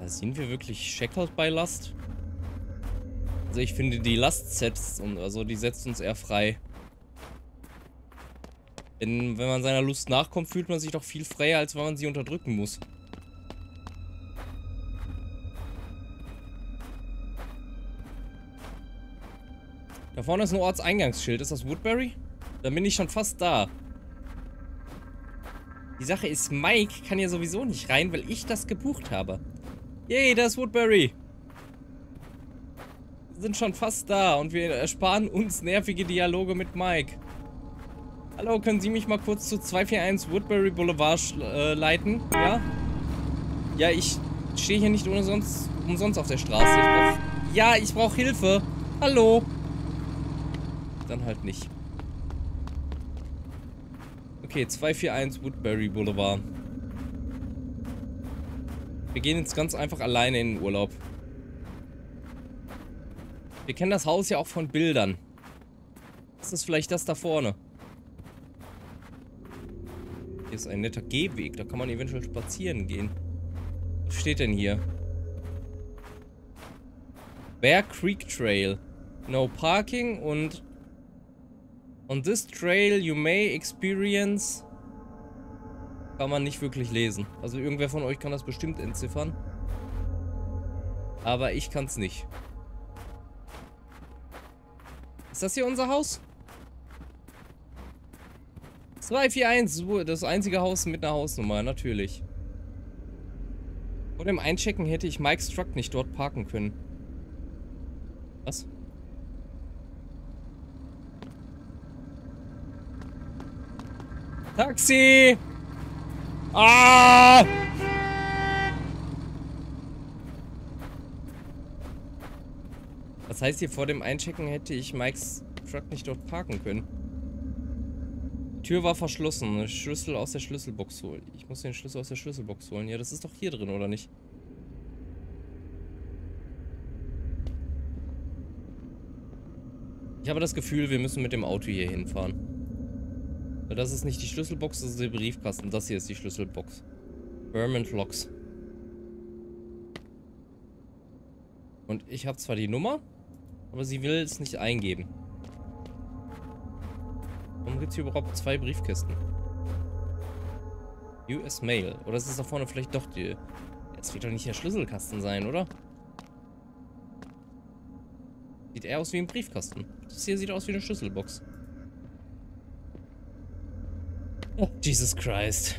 Da sind wir wirklich shackled by lust? Also ich finde, die Last setzt, also die setzt uns eher frei. Wenn, wenn man seiner Lust nachkommt, fühlt man sich doch viel freier, als wenn man sie unterdrücken muss. Da vorne ist ein Ortseingangsschild. Ist das Woodbury? Dann bin ich schon fast da. Die Sache ist, Mike kann ja sowieso nicht rein, weil ich das gebucht habe. Yay, da ist Woodbury. Wir sind schon fast da und wir ersparen uns nervige Dialoge mit Mike. Hallo, können Sie mich mal kurz zu 241 Woodbury Boulevard äh, leiten? Ja? Ja, ich stehe hier nicht ohne sonst, umsonst auf der Straße. Ich brauch, ja, ich brauche Hilfe. Hallo dann halt nicht. Okay, 241 Woodbury Boulevard. Wir gehen jetzt ganz einfach alleine in den Urlaub. Wir kennen das Haus ja auch von Bildern. Ist das vielleicht das da vorne? Hier ist ein netter Gehweg, da kann man eventuell spazieren gehen. Was steht denn hier? Bear Creek Trail. No parking und on this trail you may experience kann man nicht wirklich lesen. Also irgendwer von euch kann das bestimmt entziffern. Aber ich kann es nicht. Ist das hier unser Haus? 241, das einzige Haus mit einer Hausnummer, natürlich. Vor dem Einchecken hätte ich Mike's Truck nicht dort parken können. Was? Taxi! Ah! Was heißt hier, vor dem Einchecken hätte ich Mikes Truck nicht dort parken können? Die Tür war verschlossen. Schlüssel aus der Schlüsselbox holen. Ich muss den Schlüssel aus der Schlüsselbox holen. Ja, das ist doch hier drin, oder nicht? Ich habe das Gefühl, wir müssen mit dem Auto hier hinfahren. Das ist nicht die Schlüsselbox, das ist der Briefkasten. Das hier ist die Schlüsselbox. Vermont Locks. Und ich habe zwar die Nummer, aber sie will es nicht eingeben. Warum gibt es hier überhaupt zwei Briefkästen? US Mail. Oder ist es da vorne vielleicht doch die... Das wird doch nicht der Schlüsselkasten sein, oder? Sieht eher aus wie ein Briefkasten. Das hier sieht aus wie eine Schlüsselbox. Oh, Jesus Christ.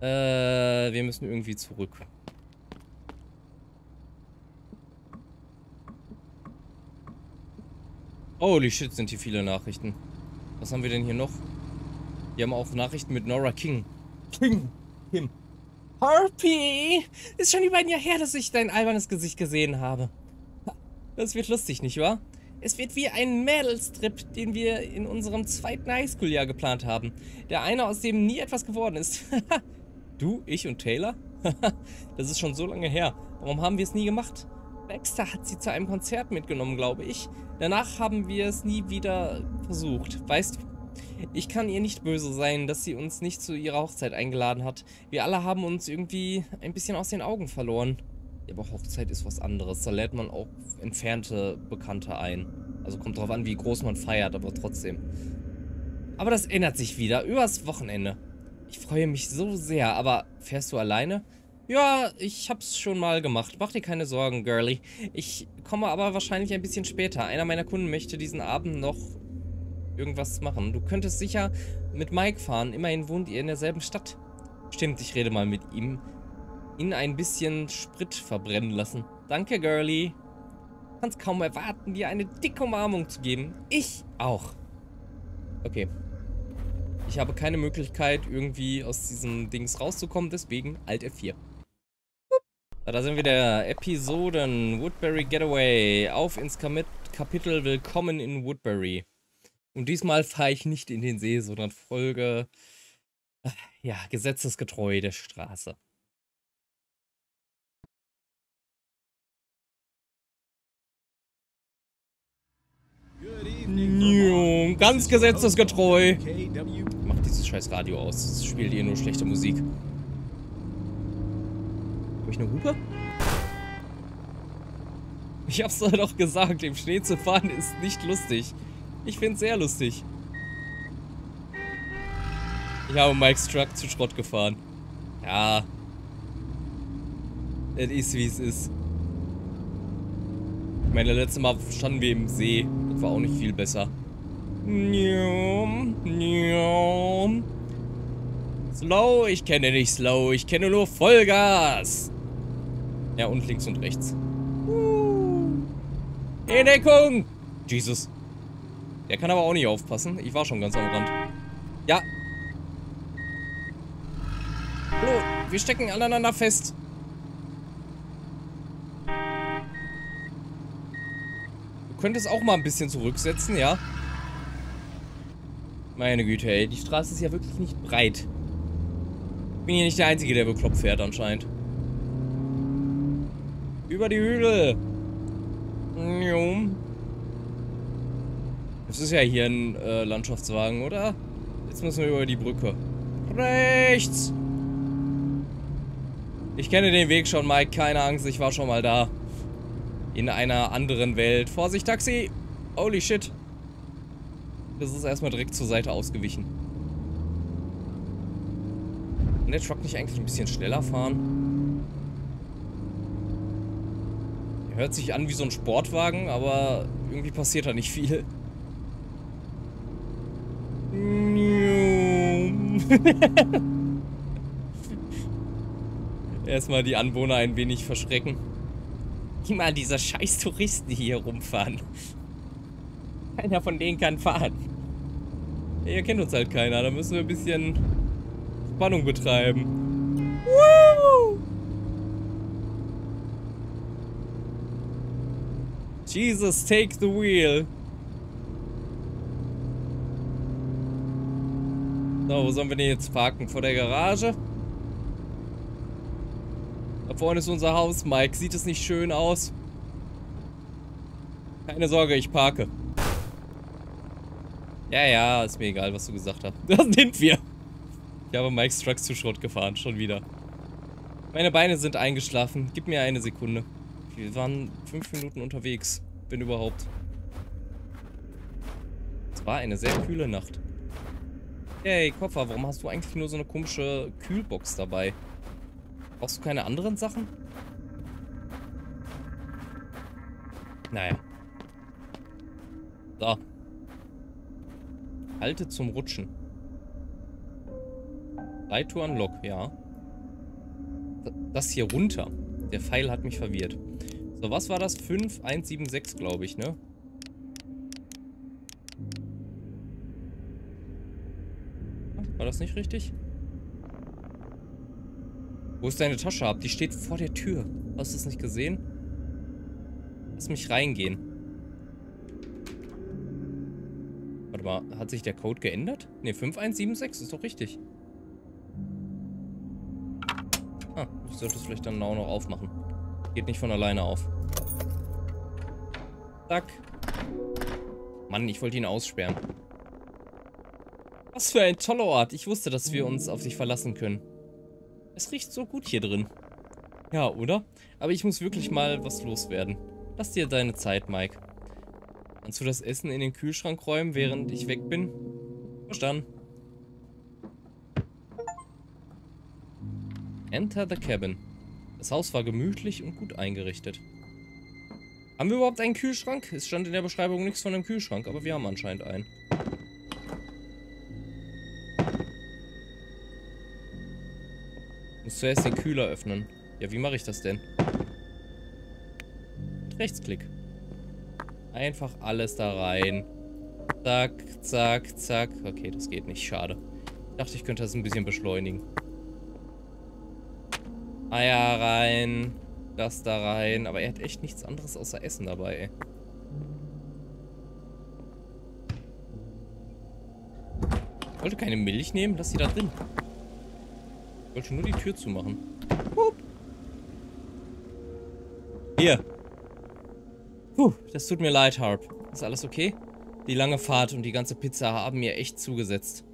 Äh, wir müssen irgendwie zurück. Holy shit, sind hier viele Nachrichten. Was haben wir denn hier noch? Wir haben auch Nachrichten mit Nora King. King. Kim. Harpy! Ist schon über ein Jahr her, dass ich dein albernes Gesicht gesehen habe. Das wird lustig, nicht wahr? Es wird wie ein Mädelstrip, den wir in unserem zweiten Highschool-Jahr geplant haben. Der eine, aus dem nie etwas geworden ist. du, ich und Taylor? das ist schon so lange her. Warum haben wir es nie gemacht? Baxter hat sie zu einem Konzert mitgenommen, glaube ich. Danach haben wir es nie wieder versucht. Weißt du, ich kann ihr nicht böse sein, dass sie uns nicht zu ihrer Hochzeit eingeladen hat. Wir alle haben uns irgendwie ein bisschen aus den Augen verloren. Aber Hochzeit ist was anderes. Da lädt man auch entfernte Bekannte ein. Also kommt drauf an, wie groß man feiert, aber trotzdem. Aber das ändert sich wieder. Übers Wochenende. Ich freue mich so sehr, aber fährst du alleine? Ja, ich hab's schon mal gemacht. Mach dir keine Sorgen, Girlie. Ich komme aber wahrscheinlich ein bisschen später. Einer meiner Kunden möchte diesen Abend noch irgendwas machen. Du könntest sicher mit Mike fahren. Immerhin wohnt ihr in derselben Stadt. Stimmt, ich rede mal mit ihm. Ihn ein bisschen Sprit verbrennen lassen. Danke, Girlie. Kannst kaum erwarten, dir eine dicke Umarmung zu geben. Ich auch. Okay. Ich habe keine Möglichkeit, irgendwie aus diesem Dings rauszukommen, deswegen Alt F4. Da sind wir der Episoden Woodbury Getaway. Auf ins Kapitel Willkommen in Woodbury. Und diesmal fahre ich nicht in den See, sondern folge, ja, gesetzesgetreu der Straße. Ganz gesetzesgetreu. Mach dieses scheiß Radio aus. Es spielt hier nur schlechte Musik. Habe ich eine Hupe? Ich hab's doch gesagt, im Schnee zu fahren ist nicht lustig. Ich find's sehr lustig. Ich habe Mike's Truck zu Schrott gefahren. Ja. Es ist wie es ist. Ich meine, letzte Mal standen wir im See. Das war auch nicht viel besser. Slow? Ich kenne nicht Slow. Ich kenne nur Vollgas. Ja, und links und rechts. In Deckung! Jesus. Der kann aber auch nicht aufpassen. Ich war schon ganz am Rand. Ja. Hallo, wir stecken aneinander fest. Du könntest auch mal ein bisschen zurücksetzen, ja? Meine Güte, ey. Die Straße ist ja wirklich nicht breit. Ich bin hier nicht der Einzige, der bekloppt fährt anscheinend. Über die Hügel. Das ist ja hier ein äh, Landschaftswagen, oder? Jetzt müssen wir über die Brücke. Rechts! Ich kenne den Weg schon, Mike. Keine Angst, ich war schon mal da. In einer anderen Welt. Vorsicht, Taxi! Holy shit. Das ist erstmal direkt zur Seite ausgewichen. Kann der Truck nicht eigentlich ein bisschen schneller fahren? Hört sich an wie so ein Sportwagen, aber irgendwie passiert da nicht viel. Erstmal die Anwohner ein wenig verschrecken. Immer diese scheiß Touristen, hier rumfahren. Keiner von denen kann fahren. Ihr kennt uns halt keiner, da müssen wir ein bisschen Spannung betreiben. Woo! Jesus, take the wheel. So, wo sollen wir denn jetzt parken? Vor der Garage? Vorne ist unser Haus, Mike. Sieht es nicht schön aus? Keine Sorge, ich parke. Ja, ja, ist mir egal, was du gesagt hast. Das sind wir. Ich habe Mikes Truck zu Schrott gefahren, schon wieder. Meine Beine sind eingeschlafen. Gib mir eine Sekunde. Wir waren fünf Minuten unterwegs, wenn überhaupt. Es war eine sehr kühle Nacht. Hey, Koffer, warum hast du eigentlich nur so eine komische Kühlbox dabei? Brauchst du keine anderen Sachen? Naja. So. Halte zum Rutschen. Right to unlock, ja. Das hier runter. Der Pfeil hat mich verwirrt. So, was war das? 5176, glaube ich, ne? War das nicht richtig? Wo ist deine Tasche ab? Die steht vor der Tür. Hast du es nicht gesehen? Lass mich reingehen. Warte mal, hat sich der Code geändert? Ne, 5176 ist doch richtig. Ah, ich sollte es vielleicht dann auch noch aufmachen. Geht nicht von alleine auf. Zack. Mann, ich wollte ihn aussperren. Was für ein toller Ort. Ich wusste, dass wir uns auf dich verlassen können. Es riecht so gut hier drin. Ja, oder? Aber ich muss wirklich mal was loswerden. Lass dir deine Zeit, Mike. Kannst du das Essen in den Kühlschrank räumen, während ich weg bin? Verstanden. Enter the cabin. Das Haus war gemütlich und gut eingerichtet. Haben wir überhaupt einen Kühlschrank? Es stand in der Beschreibung nichts von einem Kühlschrank, aber wir haben anscheinend einen. Muss zuerst den Kühler öffnen. Ja, wie mache ich das denn? Rechtsklick. Einfach alles da rein. Zack, zack, zack. Okay, das geht nicht. Schade. Ich dachte, ich könnte das ein bisschen beschleunigen. Eier rein. Das da rein. Aber er hat echt nichts anderes außer Essen dabei, ey. Ich wollte keine Milch nehmen. Lass sie da drin. Ich wollte nur die Tür zumachen. Hup. Hier. Puh, das tut mir leid, Harp. Ist alles okay? Die lange Fahrt und die ganze Pizza haben mir echt zugesetzt.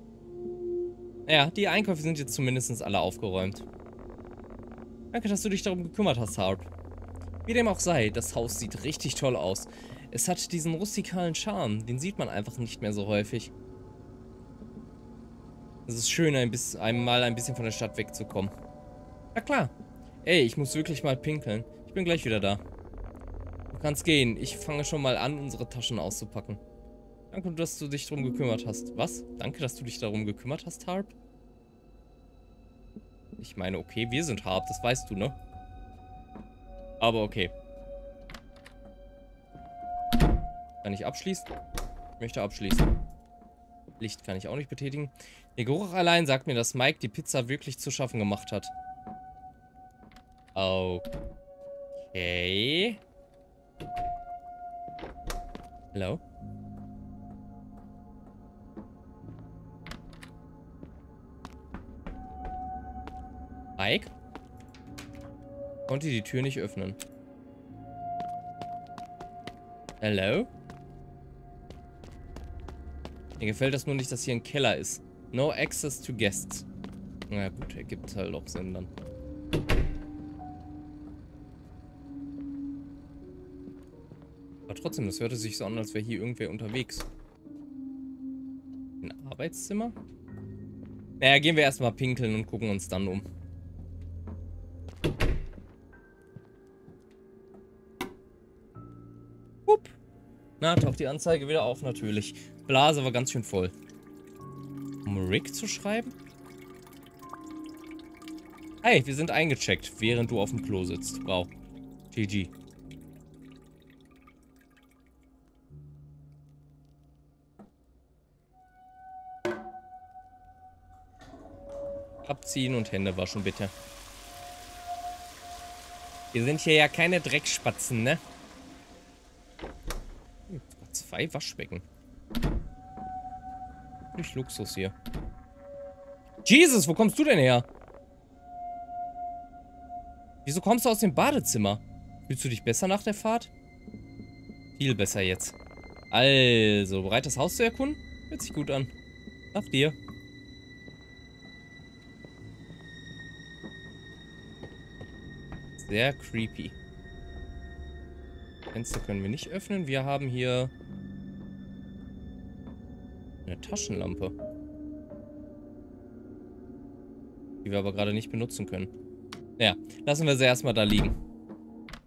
Naja, die Einkäufe sind jetzt zumindest alle aufgeräumt. Danke, dass du dich darum gekümmert hast, Harp. Wie dem auch sei, das Haus sieht richtig toll aus. Es hat diesen rustikalen Charme, den sieht man einfach nicht mehr so häufig. Es ist schön, ein bisschen, einmal ein bisschen von der Stadt wegzukommen. Na klar. Ey, ich muss wirklich mal pinkeln. Ich bin gleich wieder da. Du kannst gehen. Ich fange schon mal an, unsere Taschen auszupacken. Danke, dass du dich darum gekümmert hast. Was? Danke, dass du dich darum gekümmert hast, Harp? Ich meine, okay, wir sind Harp, das weißt du, ne? Aber okay. Kann ich abschließen? Ich möchte abschließen. Licht kann ich auch nicht betätigen. Der Geruch allein sagt mir, dass Mike die Pizza wirklich zu schaffen gemacht hat. Okay. Hallo? Mike? Konnte die Tür nicht öffnen. Hallo? Mir gefällt das nur nicht, dass hier ein Keller ist. No access to guests. Na gut, ergibt halt auch Sinn dann. Aber trotzdem, das hörte sich so an, als wäre hier irgendwer unterwegs. Ein Arbeitszimmer? Naja, gehen wir erstmal pinkeln und gucken uns dann um. Na, taucht die Anzeige wieder auf, natürlich. Blase war ganz schön voll. Um Rick zu schreiben? Hey, wir sind eingecheckt, während du auf dem Klo sitzt. Wow. GG. Abziehen und Hände waschen, bitte. Wir sind hier ja keine Dreckspatzen, ne? Zwei Waschbecken. Nicht Luxus hier. Jesus, wo kommst du denn her? Wieso kommst du aus dem Badezimmer? Fühlst du dich besser nach der Fahrt? Viel besser jetzt. Also, bereit das Haus zu erkunden? Hört sich gut an. Nach dir. Sehr creepy. Fenster können wir nicht öffnen. Wir haben hier Taschenlampe. Die wir aber gerade nicht benutzen können. Ja, lassen wir sie erstmal da liegen.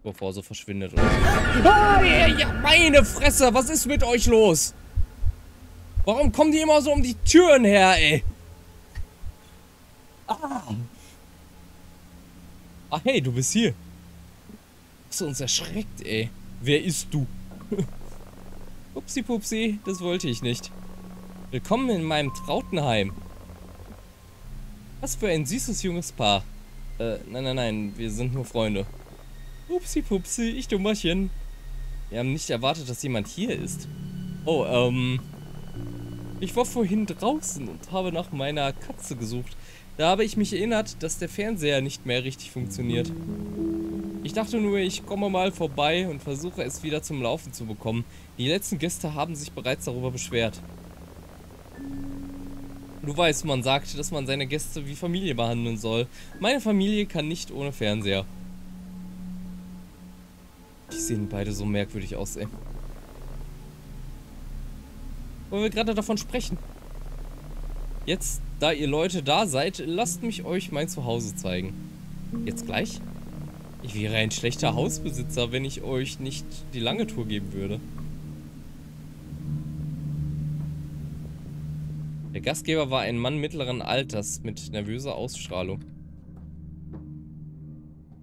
Bevor sie verschwindet oder so. Ah, ja, meine Fresse, was ist mit euch los? Warum kommen die immer so um die Türen her, ey? Ah. Ach hey, du bist hier. Hast du uns erschreckt, ey. Wer ist du? Upsi pupsi, das wollte ich nicht. Willkommen in meinem Trautenheim. Was für ein süßes junges Paar. Äh, nein, nein, nein, wir sind nur Freunde. Upsi pupsi, ich Dummerchen. Wir haben nicht erwartet, dass jemand hier ist. Oh, ähm... Ich war vorhin draußen und habe nach meiner Katze gesucht. Da habe ich mich erinnert, dass der Fernseher nicht mehr richtig funktioniert. Ich dachte nur, ich komme mal vorbei und versuche es wieder zum Laufen zu bekommen. Die letzten Gäste haben sich bereits darüber beschwert. Du weißt, man sagt, dass man seine Gäste wie Familie behandeln soll. Meine Familie kann nicht ohne Fernseher. Die sehen beide so merkwürdig aus, ey. Wollen wir gerade davon sprechen? Jetzt, da ihr Leute da seid, lasst mich euch mein Zuhause zeigen. Jetzt gleich? Ich wäre ein schlechter Hausbesitzer, wenn ich euch nicht die lange Tour geben würde. Der Gastgeber war ein Mann mittleren Alters mit nervöser Ausstrahlung.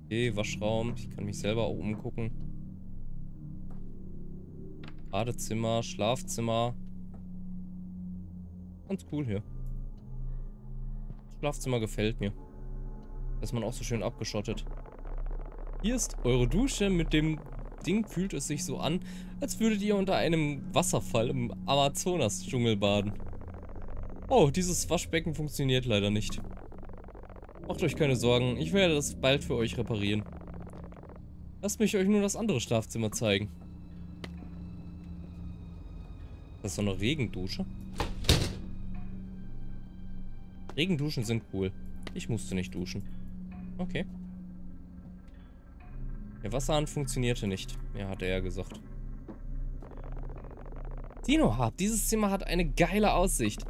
Okay, Waschraum. Ich kann mich selber auch umgucken. Badezimmer, Schlafzimmer. Ganz cool hier. Schlafzimmer gefällt mir. Da ist man auch so schön abgeschottet. Hier ist eure Dusche. Mit dem Ding fühlt es sich so an, als würdet ihr unter einem Wasserfall im Amazonas-Dschungel baden. Oh, dieses Waschbecken funktioniert leider nicht. Macht euch keine Sorgen, ich werde das bald für euch reparieren. Lasst mich euch nur das andere Schlafzimmer zeigen. Das ist so eine Regendusche. Regenduschen sind cool. Ich musste nicht duschen. Okay. Der Wasserhahn funktionierte nicht. Ja, hat er gesagt. Dino dieses Zimmer hat eine geile Aussicht.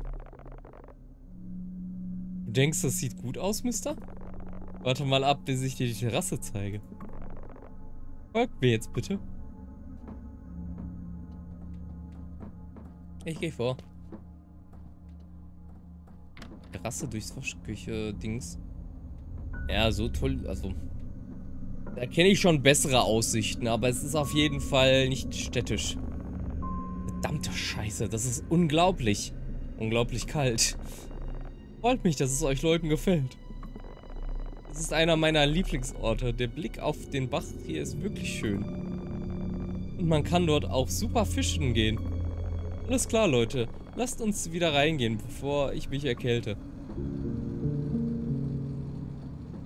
Du denkst, das sieht gut aus, Mister? Warte mal ab, bis ich dir die Terrasse zeige. Folgt mir jetzt bitte. Ich gehe vor. Terrasse durchs Waschküche-Dings. Ja, so toll. Also, da kenne ich schon bessere Aussichten, aber es ist auf jeden Fall nicht städtisch. Verdammte Scheiße, das ist unglaublich. Unglaublich kalt. Freut mich, dass es euch Leuten gefällt. Es ist einer meiner Lieblingsorte. Der Blick auf den Bach hier ist wirklich schön. Und man kann dort auch super fischen gehen. Alles klar, Leute. Lasst uns wieder reingehen, bevor ich mich erkälte.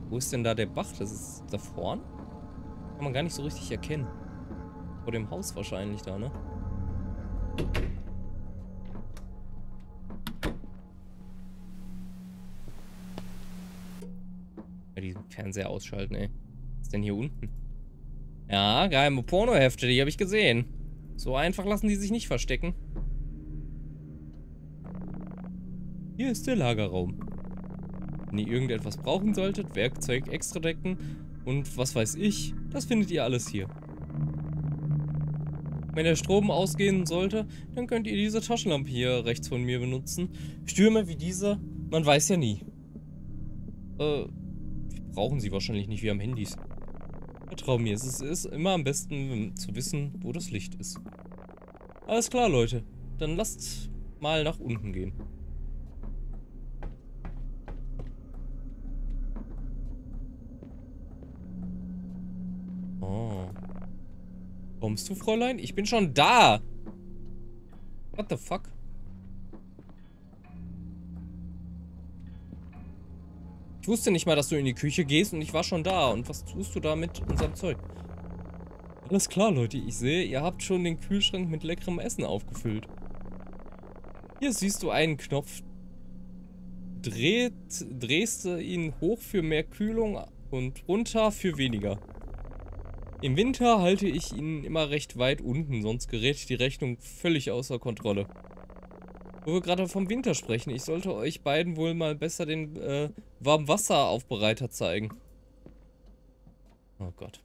Wo ist denn da der Bach? Das ist da vorne? Kann man gar nicht so richtig erkennen. Vor dem Haus wahrscheinlich da, ne? Diesen Fernseher ausschalten, ey. Was ist denn hier unten? Ja, geheime Pornohefte, die habe ich gesehen. So einfach lassen die sich nicht verstecken. Hier ist der Lagerraum. Wenn ihr irgendetwas brauchen solltet, Werkzeug, Extradecken und was weiß ich, das findet ihr alles hier. Wenn der Strom ausgehen sollte, dann könnt ihr diese Taschenlampe hier rechts von mir benutzen. Stürme wie diese, man weiß ja nie. Äh, brauchen sie wahrscheinlich nicht, wir haben Handys. Vertrau mir, es ist immer am besten zu wissen, wo das Licht ist. Alles klar, Leute. Dann lasst mal nach unten gehen. Oh. Kommst du, Fräulein? Ich bin schon da. What the fuck? Ich wusste nicht mal, dass du in die Küche gehst und ich war schon da. Und was tust du da mit unserem Zeug? Alles klar, Leute. Ich sehe, ihr habt schon den Kühlschrank mit leckerem Essen aufgefüllt. Hier siehst du einen Knopf. Dreht, drehst du ihn hoch für mehr Kühlung und runter für weniger. Im Winter halte ich ihn immer recht weit unten, sonst gerät die Rechnung völlig außer Kontrolle. Wo wir gerade vom Winter sprechen, ich sollte euch beiden wohl mal besser den äh, Warmwasseraufbereiter zeigen. Oh Gott.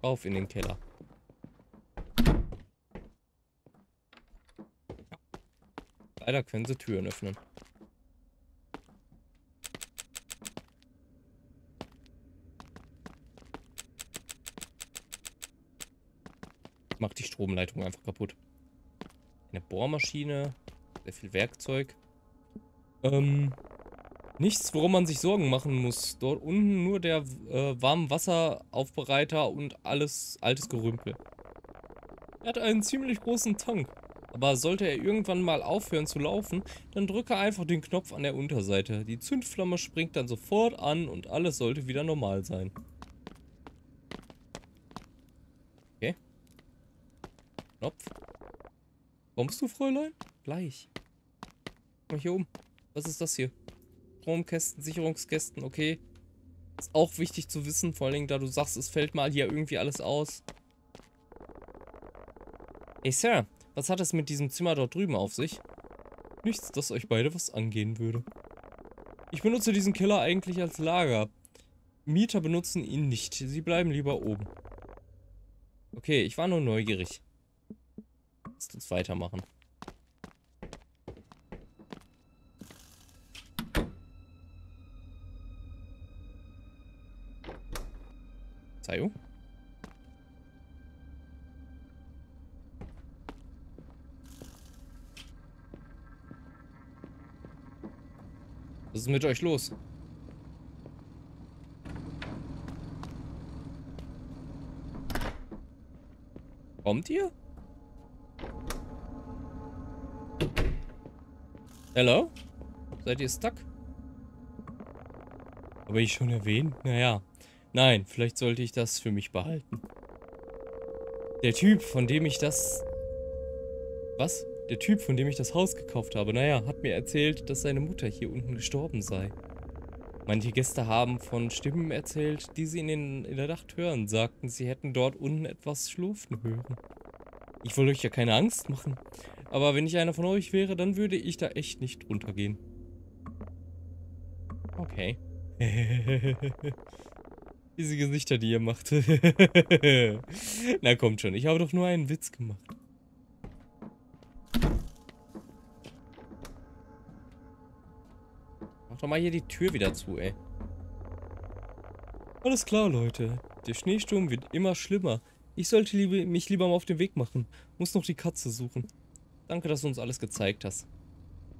Auf in den Keller. Leider können sie Türen öffnen. Macht die Stromleitung einfach kaputt. Eine Bohrmaschine, sehr viel Werkzeug. Ähm, nichts, worum man sich Sorgen machen muss. Dort unten nur der äh, Warmwasseraufbereiter und alles altes Gerümpel. Er hat einen ziemlich großen Tank. Aber sollte er irgendwann mal aufhören zu laufen, dann drücke einfach den Knopf an der Unterseite. Die Zündflamme springt dann sofort an und alles sollte wieder normal sein. Okay. Knopf. Kommst du, Fräulein? Gleich. Mal hier um. Was ist das hier? Stromkästen, Sicherungskästen, okay. Ist auch wichtig zu wissen, vor allen Dingen, da du sagst, es fällt mal hier irgendwie alles aus. Hey Sir, was hat es mit diesem Zimmer dort drüben auf sich? Nichts, das euch beide was angehen würde. Ich benutze diesen Keller eigentlich als Lager. Mieter benutzen ihn nicht. Sie bleiben lieber oben. Okay, ich war nur neugierig. Lasst uns weitermachen. Sayo? Was ist mit euch los? Kommt ihr? Hello? Seid ihr stuck? Habe ich schon erwähnt? Naja. Nein, vielleicht sollte ich das für mich behalten. Der Typ, von dem ich das... Was? Der Typ, von dem ich das Haus gekauft habe, naja, hat mir erzählt, dass seine Mutter hier unten gestorben sei. Manche Gäste haben von Stimmen erzählt, die sie in, den, in der Nacht hören, sagten, sie hätten dort unten etwas schlurfen hören. Ich will euch ja keine Angst machen, aber wenn ich einer von euch wäre, dann würde ich da echt nicht runtergehen. Okay. Diese Gesichter, die ihr macht. Na kommt schon, ich habe doch nur einen Witz gemacht. Mach doch mal hier die Tür wieder zu, ey. Alles klar, Leute. Der Schneesturm wird immer schlimmer. Ich sollte liebe, mich lieber mal auf den Weg machen. Muss noch die Katze suchen. Danke, dass du uns alles gezeigt hast.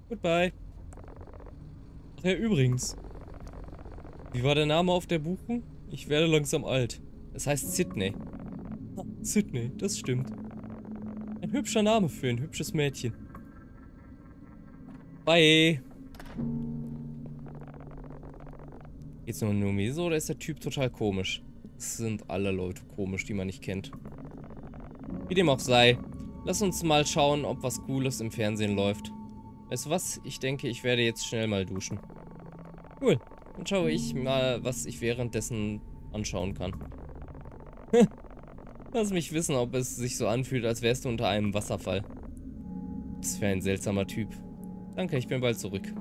Goodbye. Ach ja, übrigens. Wie war der Name auf der Buchung? Ich werde langsam alt. Es heißt Sydney. Sydney, das stimmt. Ein hübscher Name für ein hübsches Mädchen. Bye. Geht's nur um mir so oder ist der Typ total komisch? Es sind alle Leute komisch, die man nicht kennt. Wie dem auch sei, lass uns mal schauen, ob was Cooles im Fernsehen läuft. Weißt du was? Ich denke, ich werde jetzt schnell mal duschen. Cool. Dann schaue ich mal, was ich währenddessen anschauen kann. Lass mich wissen, ob es sich so anfühlt, als wärst du unter einem Wasserfall. Das wäre ein seltsamer Typ. Danke, ich bin bald zurück.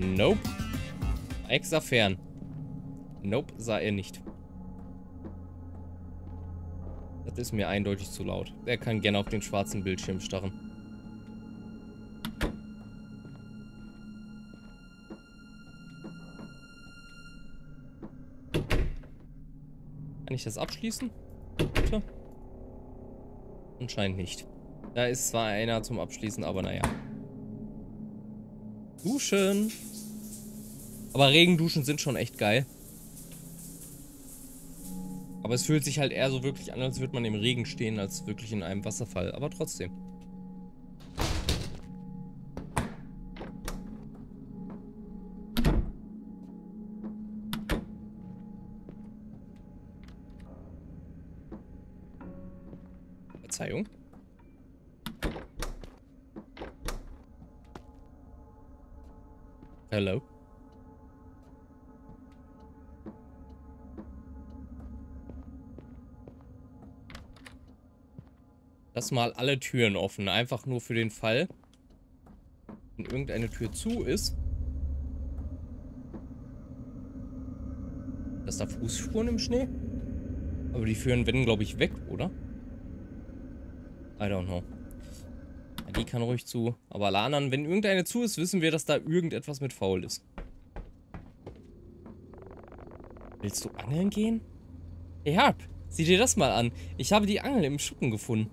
Nope. Extra fern. Nope, sah er nicht. Das ist mir eindeutig zu laut. Er kann gerne auf den schwarzen Bildschirm starren. Kann ich das abschließen? Bitte? Anscheinend nicht. Da ist zwar einer zum Abschließen, aber naja. Duschen. Aber Regenduschen sind schon echt geil. Aber es fühlt sich halt eher so wirklich an, als würde man im Regen stehen, als wirklich in einem Wasserfall. Aber trotzdem. Verzeihung. Hello. Lass mal alle Türen offen. Einfach nur für den Fall, wenn irgendeine Tür zu ist. Dass da Fußspuren im Schnee? Aber die führen, wenn, glaube ich, weg, oder? I don't know. Die kann ruhig zu. Aber anderen, wenn irgendeine zu ist, wissen wir, dass da irgendetwas mit faul ist. Willst du angeln gehen? Hey Harp, sieh dir das mal an. Ich habe die Angel im Schuppen gefunden.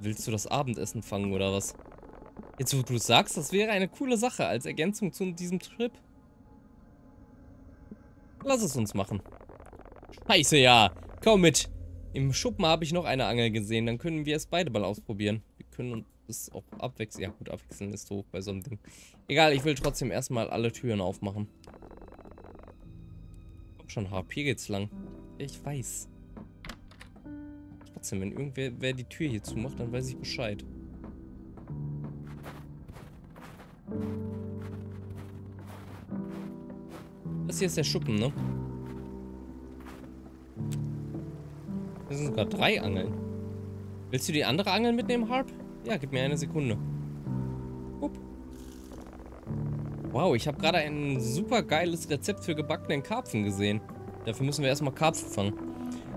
Willst du das Abendessen fangen oder was? Jetzt wo du sagst, das wäre eine coole Sache als Ergänzung zu diesem Trip. Lass es uns machen. Scheiße, ja. Komm mit. Im Schuppen habe ich noch eine Angel gesehen. Dann können wir es beide mal ausprobieren. Wir können uns auch abwechseln. Ja gut, abwechseln ist doof bei so einem Ding. Egal, ich will trotzdem erstmal alle Türen aufmachen. Komm schon, Harp, hier geht's lang. Ich weiß. Trotzdem, wenn irgendwer wer die Tür hier zumacht, dann weiß ich Bescheid. Das hier ist der Schuppen, ne? Das sind sogar drei Angeln. Willst du die andere Angel mitnehmen, Harp? Ja, gib mir eine Sekunde. Upp. Wow, ich habe gerade ein super geiles Rezept für gebackenen Karpfen gesehen. Dafür müssen wir erstmal Karpfen fangen.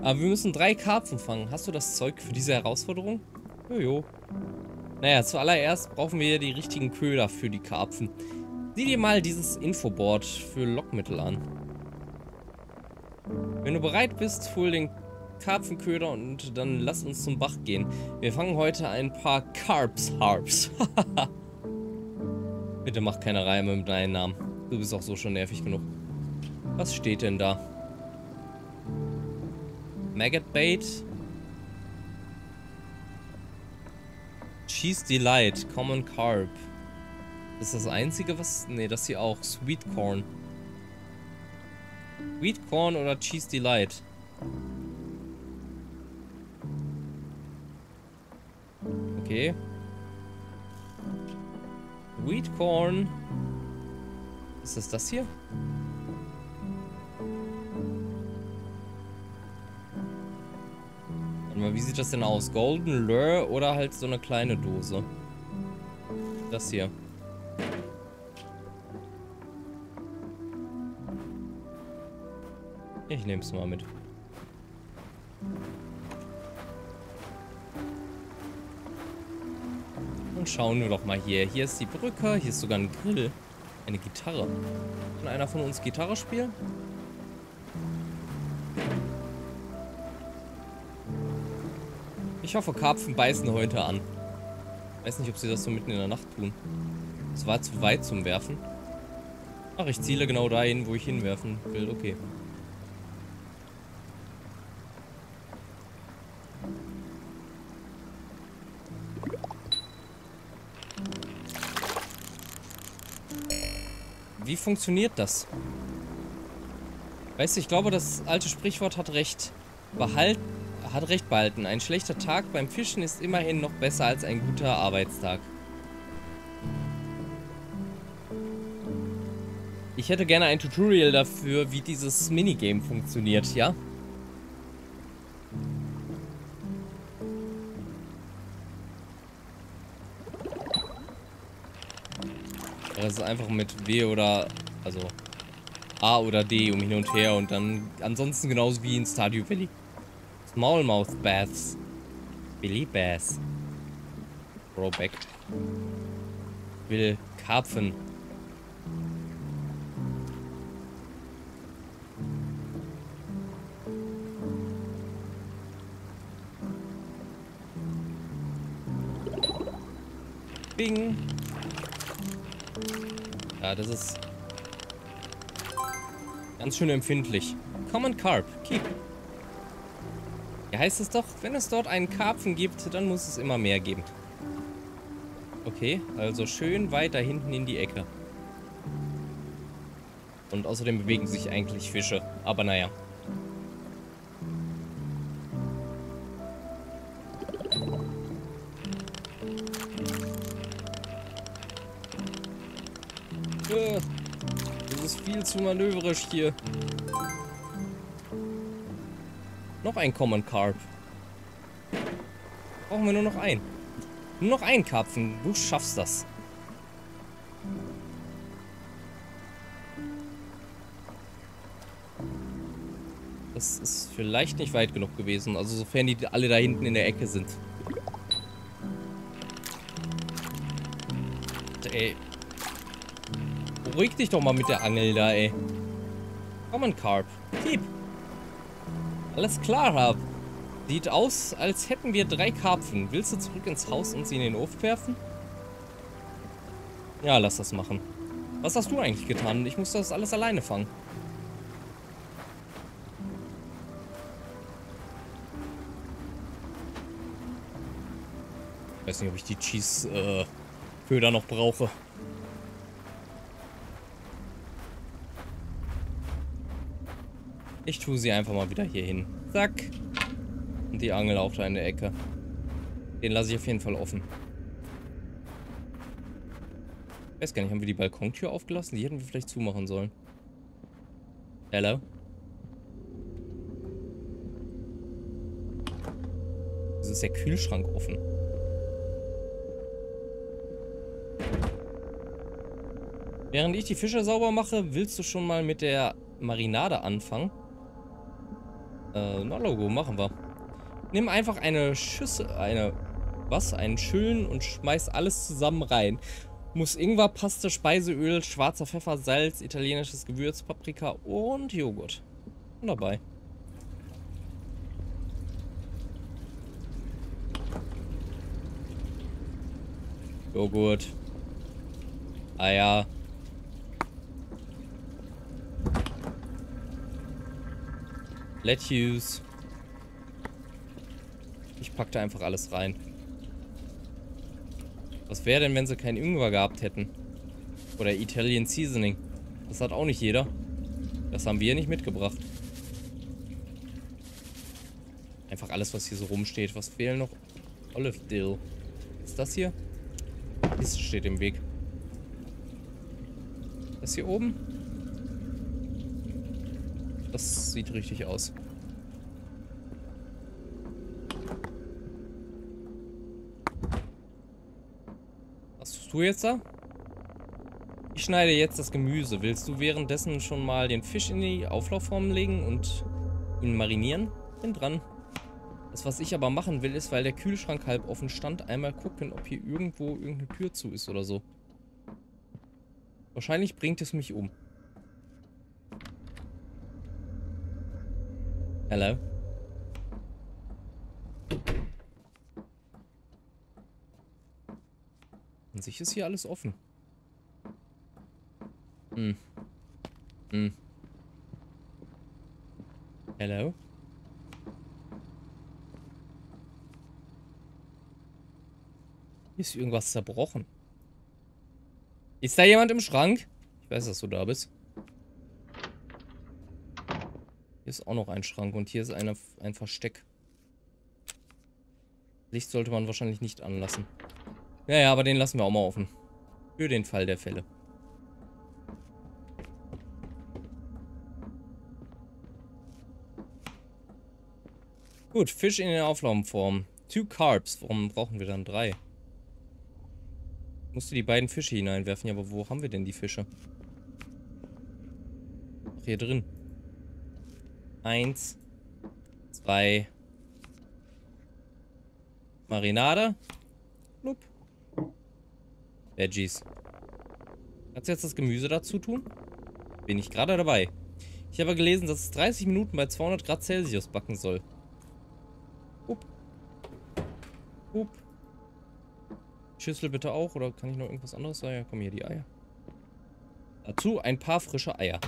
Aber wir müssen drei Karpfen fangen. Hast du das Zeug für diese Herausforderung? Jojo. Naja, zuallererst brauchen wir die richtigen Köder für die Karpfen. Sieh dir mal dieses Infoboard für Lockmittel an. Wenn du bereit bist, hol den Karpfenköder und dann lass uns zum Bach gehen. Wir fangen heute ein paar Carps Harps. Bitte mach keine Reime mit deinem Namen. Du bist auch so schon nervig genug. Was steht denn da? Maggot Bait. Cheese Delight, Common Carp. Das ist das einzige, was... Ne, das hier auch. Sweet Corn. Sweet Corn oder Cheese Delight? Okay. Sweet Corn. Ist das das hier? Warte mal, wie sieht das denn aus? Golden Lure oder halt so eine kleine Dose? Das hier. Ich nehme es mal mit. Schauen wir doch mal hier. Hier ist die Brücke, hier ist sogar ein Grill. Eine Gitarre. Kann einer von uns Gitarre spielen? Ich hoffe, Karpfen beißen heute an. Weiß nicht, ob sie das so mitten in der Nacht tun. Es war zu weit zum Werfen. Ach, ich ziele genau dahin, wo ich hinwerfen will. Okay. Wie funktioniert das? Weißt du, ich glaube, das alte Sprichwort hat recht. Behalt, hat recht behalten. Ein schlechter Tag beim Fischen ist immerhin noch besser als ein guter Arbeitstag. Ich hätte gerne ein Tutorial dafür, wie dieses Minigame funktioniert, ja? Das ist einfach mit W oder, also A oder D um hin und her und dann ansonsten genauso wie in Stardew Valley. Smallmouth Baths. Billy Bass. Throwback. Will Karpfen. Bing. Ja, das ist ganz schön empfindlich. Common Carp. Keep. Ja, heißt es doch, wenn es dort einen Karpfen gibt, dann muss es immer mehr geben. Okay, also schön weiter hinten in die Ecke. Und außerdem bewegen sich eigentlich Fische. Aber naja. Zu manöverisch hier. Noch ein Common Carp. Brauchen wir nur noch einen. Nur noch einen Karpfen. Du schaffst das. Das ist vielleicht nicht weit genug gewesen. Also sofern die alle da hinten in der Ecke sind. Ey. Beruhig dich doch mal mit der Angel da, ey. Common Carp. Keep. Alles klar, Hab. Sieht aus, als hätten wir drei Karpfen. Willst du zurück ins Haus und sie in den Ofen werfen? Ja, lass das machen. Was hast du eigentlich getan? Ich muss das alles alleine fangen. Ich weiß nicht, ob ich die Cheese-Köder noch brauche. Ich tue sie einfach mal wieder hier hin. Zack. Und die Angel auch da in der Ecke. Den lasse ich auf jeden Fall offen. Ich weiß gar nicht, haben wir die Balkontür aufgelassen? Die hätten wir vielleicht zumachen sollen. Hello? Wieso ist der Kühlschrank offen? Während ich die Fische sauber mache, willst du schon mal mit der Marinade anfangen? Äh, na Logo, machen wir. Nimm einfach eine Schüssel, eine, was? Einen Schüllen und schmeiß alles zusammen rein. Muss Ingwer, Paste, Speiseöl, schwarzer Pfeffer, Salz, italienisches Gewürz, Paprika und Joghurt. Und dabei. Joghurt. Eier. Lettuce. Ich pack da einfach alles rein. Was wäre denn, wenn sie kein Ingwer gehabt hätten? Oder Italian Seasoning. Das hat auch nicht jeder. Das haben wir nicht mitgebracht. Einfach alles, was hier so rumsteht. Was fehlen noch? Olive Dill. Ist das hier? Das steht im Weg. Das hier oben? Das sieht richtig aus. Was tust du jetzt da? Ich schneide jetzt das Gemüse. Willst du währenddessen schon mal den Fisch in die Auflaufform legen und ihn marinieren? Bin dran. Das, was ich aber machen will, ist, weil der Kühlschrank halb offen stand, einmal gucken, ob hier irgendwo irgendeine Tür zu ist oder so. Wahrscheinlich bringt es mich um. Hello? An sich ist hier alles offen. Hm. Hm. Hello? Hier ist irgendwas zerbrochen. Ist da jemand im Schrank? Ich weiß, dass du da bist. Hier ist auch noch ein Schrank und hier ist eine, ein Versteck. Licht sollte man wahrscheinlich nicht anlassen. Ja, ja, aber den lassen wir auch mal offen. Für den Fall der Fälle. Gut, Fisch in der Auflaufform. Two Carbs. Warum brauchen wir dann drei? Musste die beiden Fische hineinwerfen. Ja, aber wo haben wir denn die Fische? Ach, hier drin. Eins. Zwei. Marinade. Blub. Veggies. Kannst du jetzt das Gemüse dazu tun? Bin ich gerade dabei. Ich habe gelesen, dass es 30 Minuten bei 200 Grad Celsius backen soll. Up. Up. Schüssel bitte auch, oder kann ich noch irgendwas anderes sagen? Ja, komm hier, die Eier. Dazu ein paar frische Eier.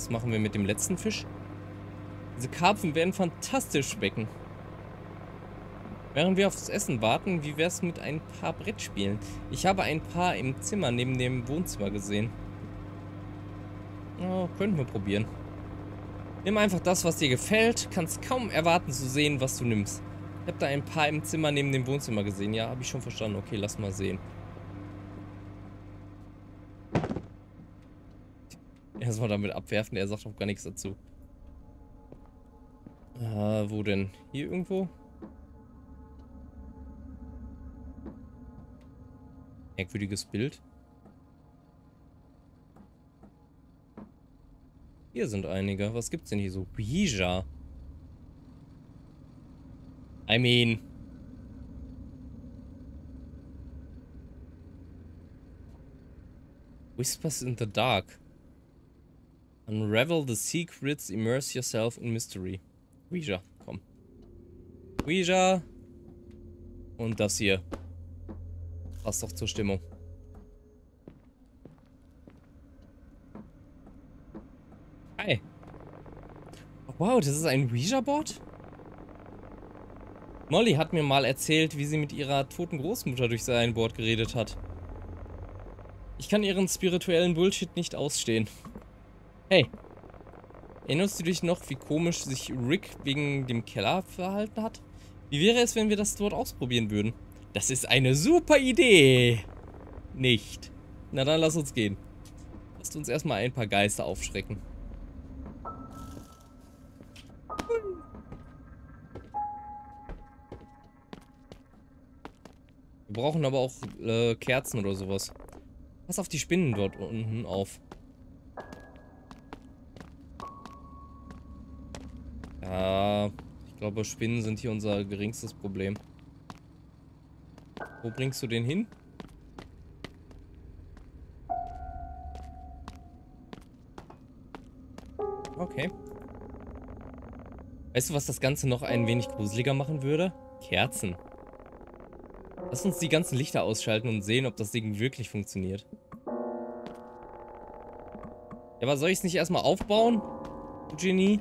Was machen wir mit dem letzten Fisch? Diese Karpfen werden fantastisch schmecken. Während wir aufs Essen warten, wie wär's mit ein paar Brettspielen? Ich habe ein paar im Zimmer neben dem Wohnzimmer gesehen. Oh, könnten wir probieren. Nimm einfach das, was dir gefällt. Kannst kaum erwarten zu sehen, was du nimmst. Ich habe da ein paar im Zimmer neben dem Wohnzimmer gesehen. Ja, habe ich schon verstanden. Okay, lass mal sehen. Erstmal damit abwerfen. Er sagt auch gar nichts dazu. Äh, wo denn? Hier irgendwo? Merkwürdiges Bild. Hier sind einige. Was gibt's denn hier so? Ouija. I mean... Whispers in the dark. Unravel the secrets, immerse yourself in mystery. Ouija, komm. Ouija. Und das hier. Passt doch zur Stimmung. Hi. Wow, das ist ein Ouija-Board? Molly hat mir mal erzählt, wie sie mit ihrer toten Großmutter durch sein Board geredet hat. Ich kann ihren spirituellen Bullshit nicht ausstehen. Hey. Erinnerst du dich noch, wie komisch sich Rick wegen dem Keller verhalten hat? Wie wäre es, wenn wir das dort ausprobieren würden? Das ist eine super Idee. Nicht. Na dann lass uns gehen. Lasst uns erstmal ein paar Geister aufschrecken. Wir brauchen aber auch äh, Kerzen oder sowas. Pass auf die Spinnen dort unten auf. Ja, ich glaube, Spinnen sind hier unser geringstes Problem. Wo bringst du den hin? Okay. Weißt du, was das Ganze noch ein wenig gruseliger machen würde? Kerzen. Lass uns die ganzen Lichter ausschalten und sehen, ob das Ding wirklich funktioniert. Ja, aber soll ich es nicht erstmal aufbauen? Genie?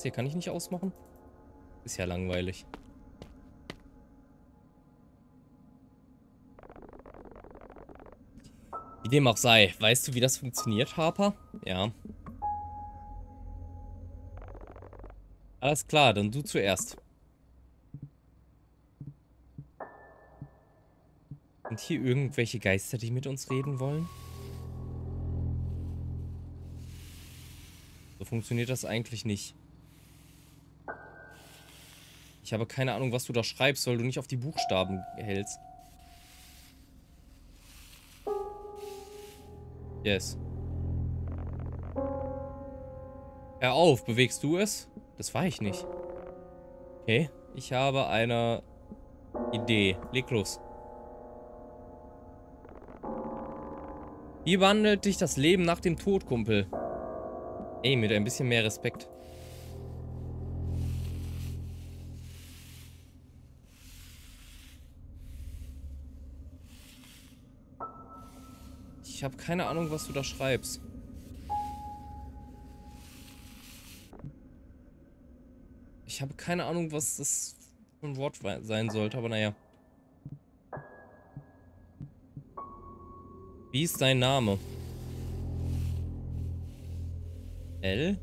Das hier kann ich nicht ausmachen? Ist ja langweilig. Wie dem auch sei. Weißt du, wie das funktioniert, Harper? Ja. Alles klar, dann du zuerst. Sind hier irgendwelche Geister, die mit uns reden wollen? So funktioniert das eigentlich nicht. Ich habe keine Ahnung, was du da schreibst, weil du nicht auf die Buchstaben hältst. Yes. Hör auf, bewegst du es? Das war ich nicht. Okay, ich habe eine Idee. Leg los. Wie behandelt dich das Leben nach dem Tod, Kumpel? Ey, mit ein bisschen mehr Respekt. Keine Ahnung, was du da schreibst. Ich habe keine Ahnung, was das für ein Wort sein sollte, aber naja. Wie ist dein Name? L?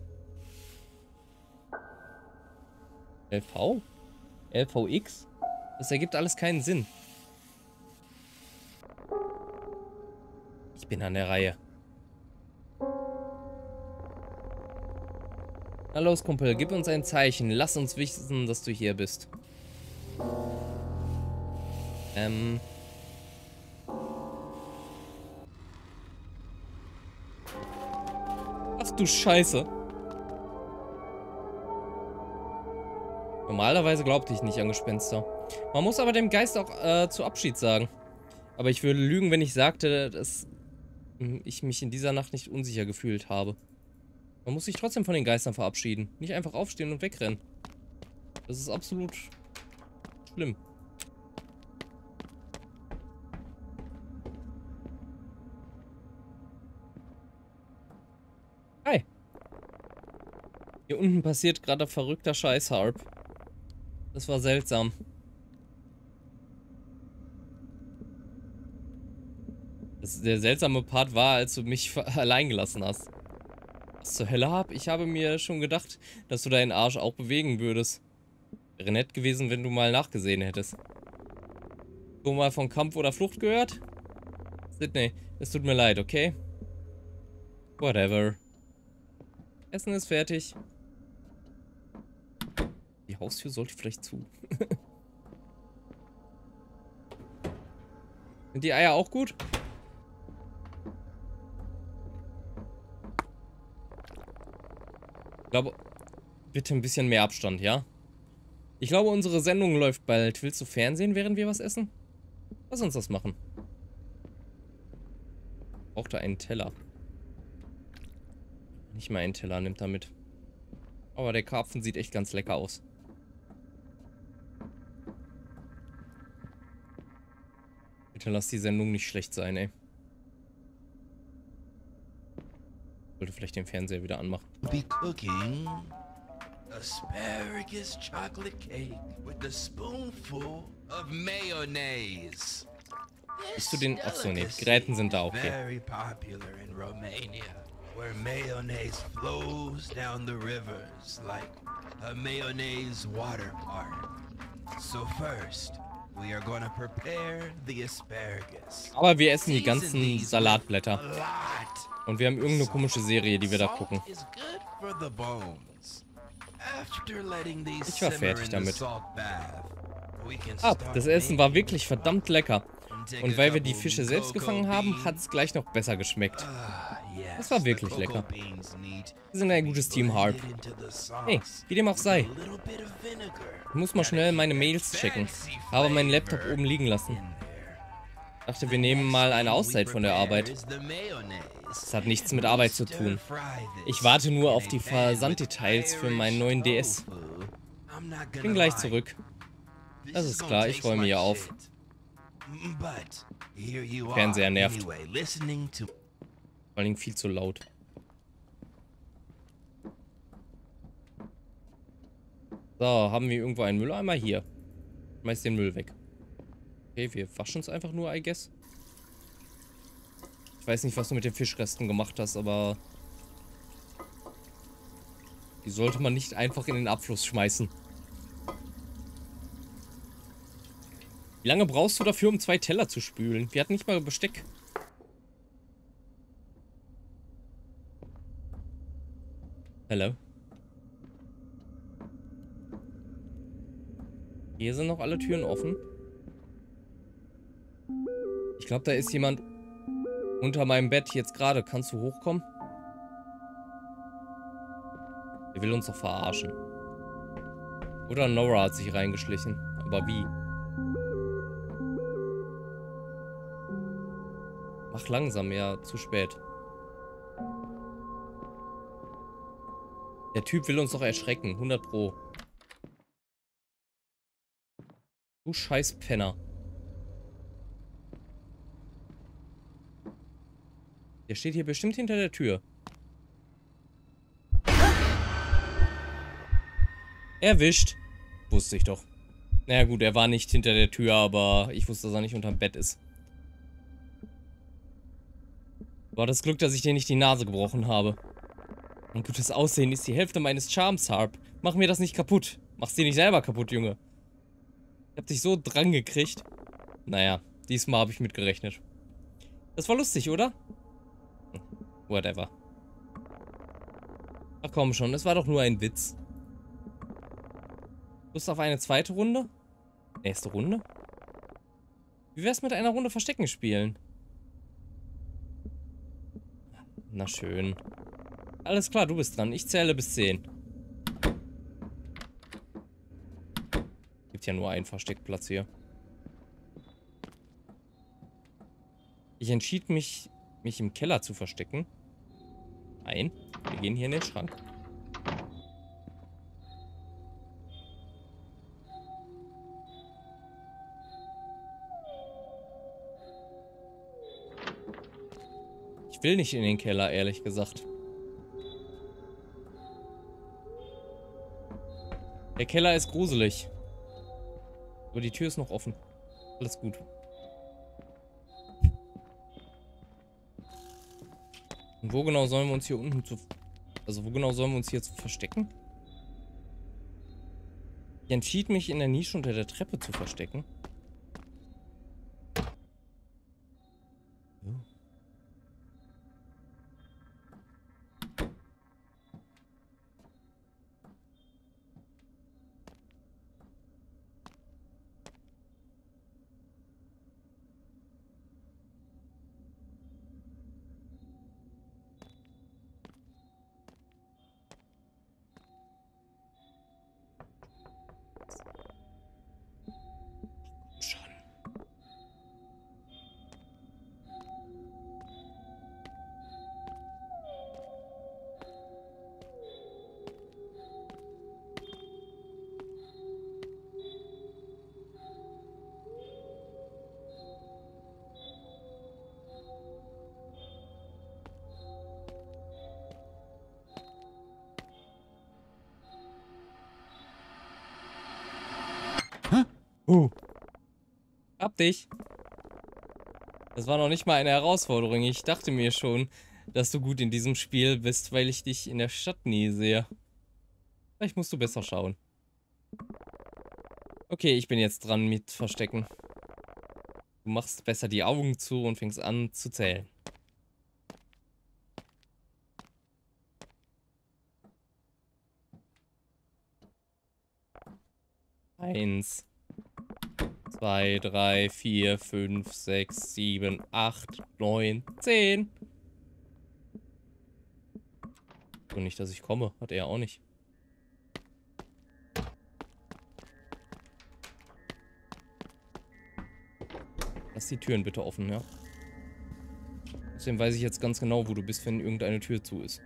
LV? LVX? Das ergibt alles keinen Sinn. Bin an der Reihe. Na los, Kumpel, gib uns ein Zeichen. Lass uns wissen, dass du hier bist. Ähm. Ach du Scheiße. Normalerweise glaubte ich nicht an Gespenster. Man muss aber dem Geist auch äh, zu Abschied sagen. Aber ich würde lügen, wenn ich sagte, dass ich mich in dieser Nacht nicht unsicher gefühlt habe. Man muss sich trotzdem von den Geistern verabschieden. Nicht einfach aufstehen und wegrennen. Das ist absolut schlimm. Hi. Hier unten passiert gerade verrückter Scheiß, Harp. Das war seltsam. Das, der seltsame Part war, als du mich allein gelassen hast. Was zur Hölle hab? Ich habe mir schon gedacht, dass du deinen Arsch auch bewegen würdest. Wäre nett gewesen, wenn du mal nachgesehen hättest. Du mal von Kampf oder Flucht gehört? Sydney, es tut mir leid, okay? Whatever. Essen ist fertig. Die Haustür sollte vielleicht zu. Sind die Eier auch gut? Ich glaube, bitte ein bisschen mehr Abstand, ja? Ich glaube, unsere Sendung läuft bald. Willst du Fernsehen, während wir was essen? Lass uns das machen. Braucht er einen Teller. Nicht mal einen Teller nimmt er mit. Aber der Karpfen sieht echt ganz lecker aus. Bitte lass die Sendung nicht schlecht sein, ey. Sollte vielleicht den Fernseher wieder anmachen. be cooking asparagus chocolate cake with a spoonful of mayonnaise. Bist du den- This ach so, nee, Gräten sind da, is okay. Very popular in Romania, where mayonnaise flows down the rivers like a mayonnaise water park. So first, we are gonna prepare the asparagus. Aber wir essen die ganzen Salatblätter. a lot Und wir haben irgendeine komische Serie, die wir da gucken. Ich war fertig damit. Ab, start das Essen war wirklich verdammt lecker. Und weil wir die Fische selbst gefangen haben, hat es gleich noch besser geschmeckt. Ah, Das war wirklich lecker. Wir sind ein gutes Team, Harp. Hey, wie dem auch sei. Ich muss mal schnell meine Mails checken. Habe meinen Laptop oben liegen lassen. Dachte, wir nehmen mal eine Auszeit von der Arbeit. Das hat nichts mit Arbeit zu tun. Ich warte nur auf die Versanddetails für meinen neuen DS. Bin gleich zurück. Das ist klar, ich räume hier auf. Fernseher nervt. Vor Dingen viel zu laut. So, haben wir irgendwo einen Mülleimer? Hier. Schmeiß den Müll weg. Okay, wir waschen es einfach nur, I guess. Ich weiß nicht, was du mit den Fischresten gemacht hast, aber... Die sollte man nicht einfach in den Abfluss schmeißen. Wie lange brauchst du dafür, um zwei Teller zu spülen? Wir hatten nicht mal Besteck. Hello. Hier sind noch alle Türen offen. Ich glaube, da ist jemand unter meinem Bett jetzt gerade. Kannst du hochkommen? Er will uns doch verarschen. Oder Nora hat sich reingeschlichen. Aber wie? Mach langsam, ja, zu spät. Der Typ will uns doch erschrecken. 100 pro. Du scheiß Penner. Der steht hier bestimmt hinter der Tür. Erwischt. Wusste ich doch. Naja gut, er war nicht hinter der Tür, aber ich wusste, dass er nicht unterm Bett ist. War das Glück, dass ich dir nicht die Nase gebrochen habe. Mein gutes Aussehen ist die Hälfte meines Charms, Harp. Mach mir das nicht kaputt. Mach's dir nicht selber kaputt, Junge. Ich hab dich so dran gekriegt. Naja, diesmal habe ich mitgerechnet. Das war lustig, oder? Whatever. Ach komm schon, es war doch nur ein Witz. Lust auf eine zweite Runde? Nächste Runde? Wie wär's mit einer Runde Verstecken spielen? Na schön. Alles klar, du bist dran. Ich zähle bis 10. Gibt ja nur einen Versteckplatz hier. Ich entschied mich, mich im Keller zu verstecken. Nein, wir gehen hier in den Schrank. Ich will nicht in den Keller, ehrlich gesagt. Der Keller ist gruselig. Aber die Tür ist noch offen. Alles gut. Und wo genau sollen wir uns hier unten zu... Also wo genau sollen wir uns hier jetzt verstecken? Ich entschied mich in der Nische unter der Treppe zu verstecken. Dich. Das war noch nicht mal eine Herausforderung. Ich dachte mir schon, dass du gut in diesem Spiel bist, weil ich dich in der Stadt nie sehe. Vielleicht musst du besser schauen. Okay, ich bin jetzt dran mit Verstecken. Du machst besser die Augen zu und fängst an zu zählen. Eins. 2, 3, 4, 5, 6, 7, 8, 9, 10. Und nicht, dass ich komme. Hat er auch nicht. Lass die Türen bitte offen, ja? Deswegen weiß ich jetzt ganz genau, wo du bist, wenn irgendeine Tür zu ist.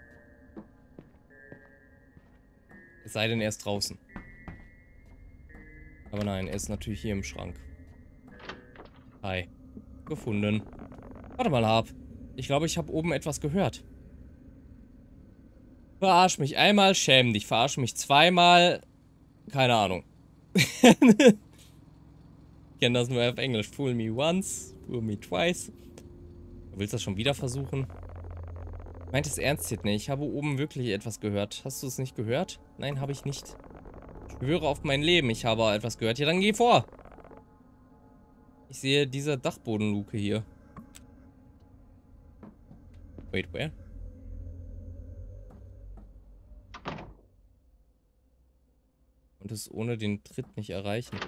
Es sei denn, er ist draußen. Aber nein, er ist natürlich hier im Schrank. Hi. Gefunden. Warte mal ab. Ich glaube, ich habe oben etwas gehört. Verarsch mich einmal, schäm dich. Verarsch mich zweimal. Keine Ahnung. ich kenne das nur auf Englisch. Fool me once, fool me twice. Du willst das schon wieder versuchen? Meint es ernst, Sidney? Ich habe oben wirklich etwas gehört. Hast du es nicht gehört? Nein, habe ich nicht. Ich schwöre auf mein Leben, ich habe etwas gehört. Ja, dann geh vor. Ich sehe diese Dachbodenluke hier. Wait, where? Und es ohne den Tritt nicht erreichen.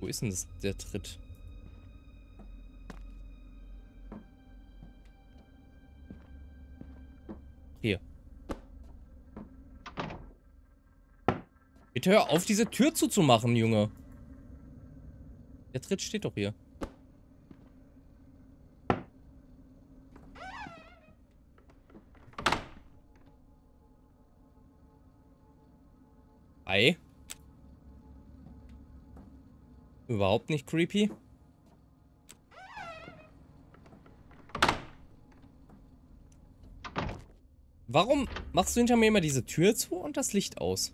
Wo ist denn das, der Tritt? Bitte hör auf, diese Tür zuzumachen, Junge. Der Tritt steht doch hier. Ei. Überhaupt nicht creepy. Warum machst du hinter mir immer diese Tür zu und das Licht aus?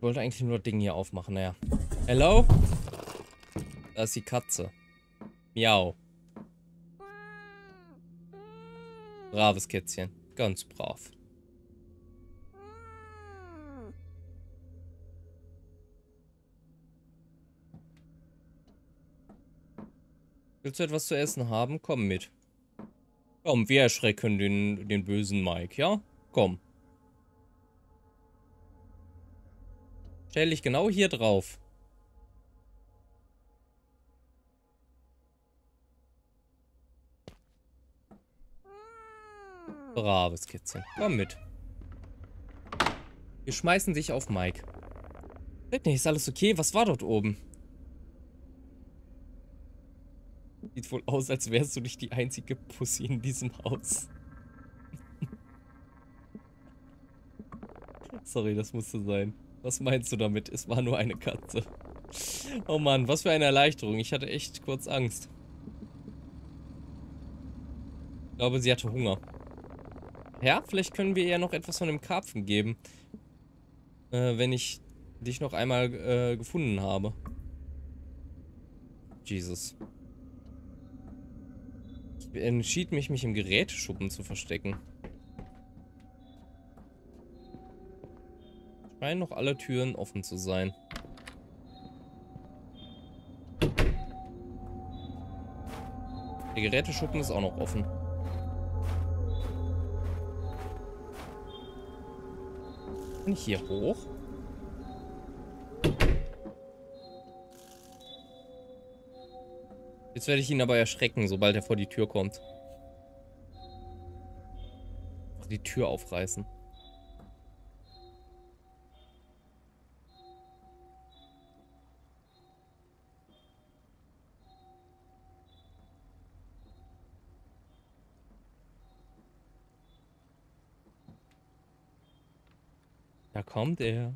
Ich wollte eigentlich nur das Ding hier aufmachen, naja. Hello? Da ist die Katze. Miau. Braves Kätzchen. Ganz brav. Willst du etwas zu essen haben? Komm mit. Komm, wir erschrecken den, den bösen Mike, ja? Komm. Stell dich genau hier drauf. Braves Kitzel. Komm mit. Wir schmeißen dich auf Mike. Britney, ist alles okay? Was war dort oben? Sieht wohl aus, als wärst du nicht die einzige Pussy in diesem Haus. Sorry, das musste sein. Was meinst du damit? Es war nur eine Katze. Oh Mann, was für eine Erleichterung. Ich hatte echt kurz Angst. Ich glaube, sie hatte Hunger. Ja, vielleicht können wir ihr noch etwas von dem Karpfen geben. Äh, wenn ich dich noch einmal äh, gefunden habe. Jesus. Ich entschied mich, mich im Geräteschuppen zu verstecken. Scheinen noch alle Türen offen zu sein. Der Geräteschuppen ist auch noch offen. Kann ich hier hoch? Jetzt werde ich ihn aber erschrecken, sobald er vor die Tür kommt. Die Tür aufreißen. Kommt er.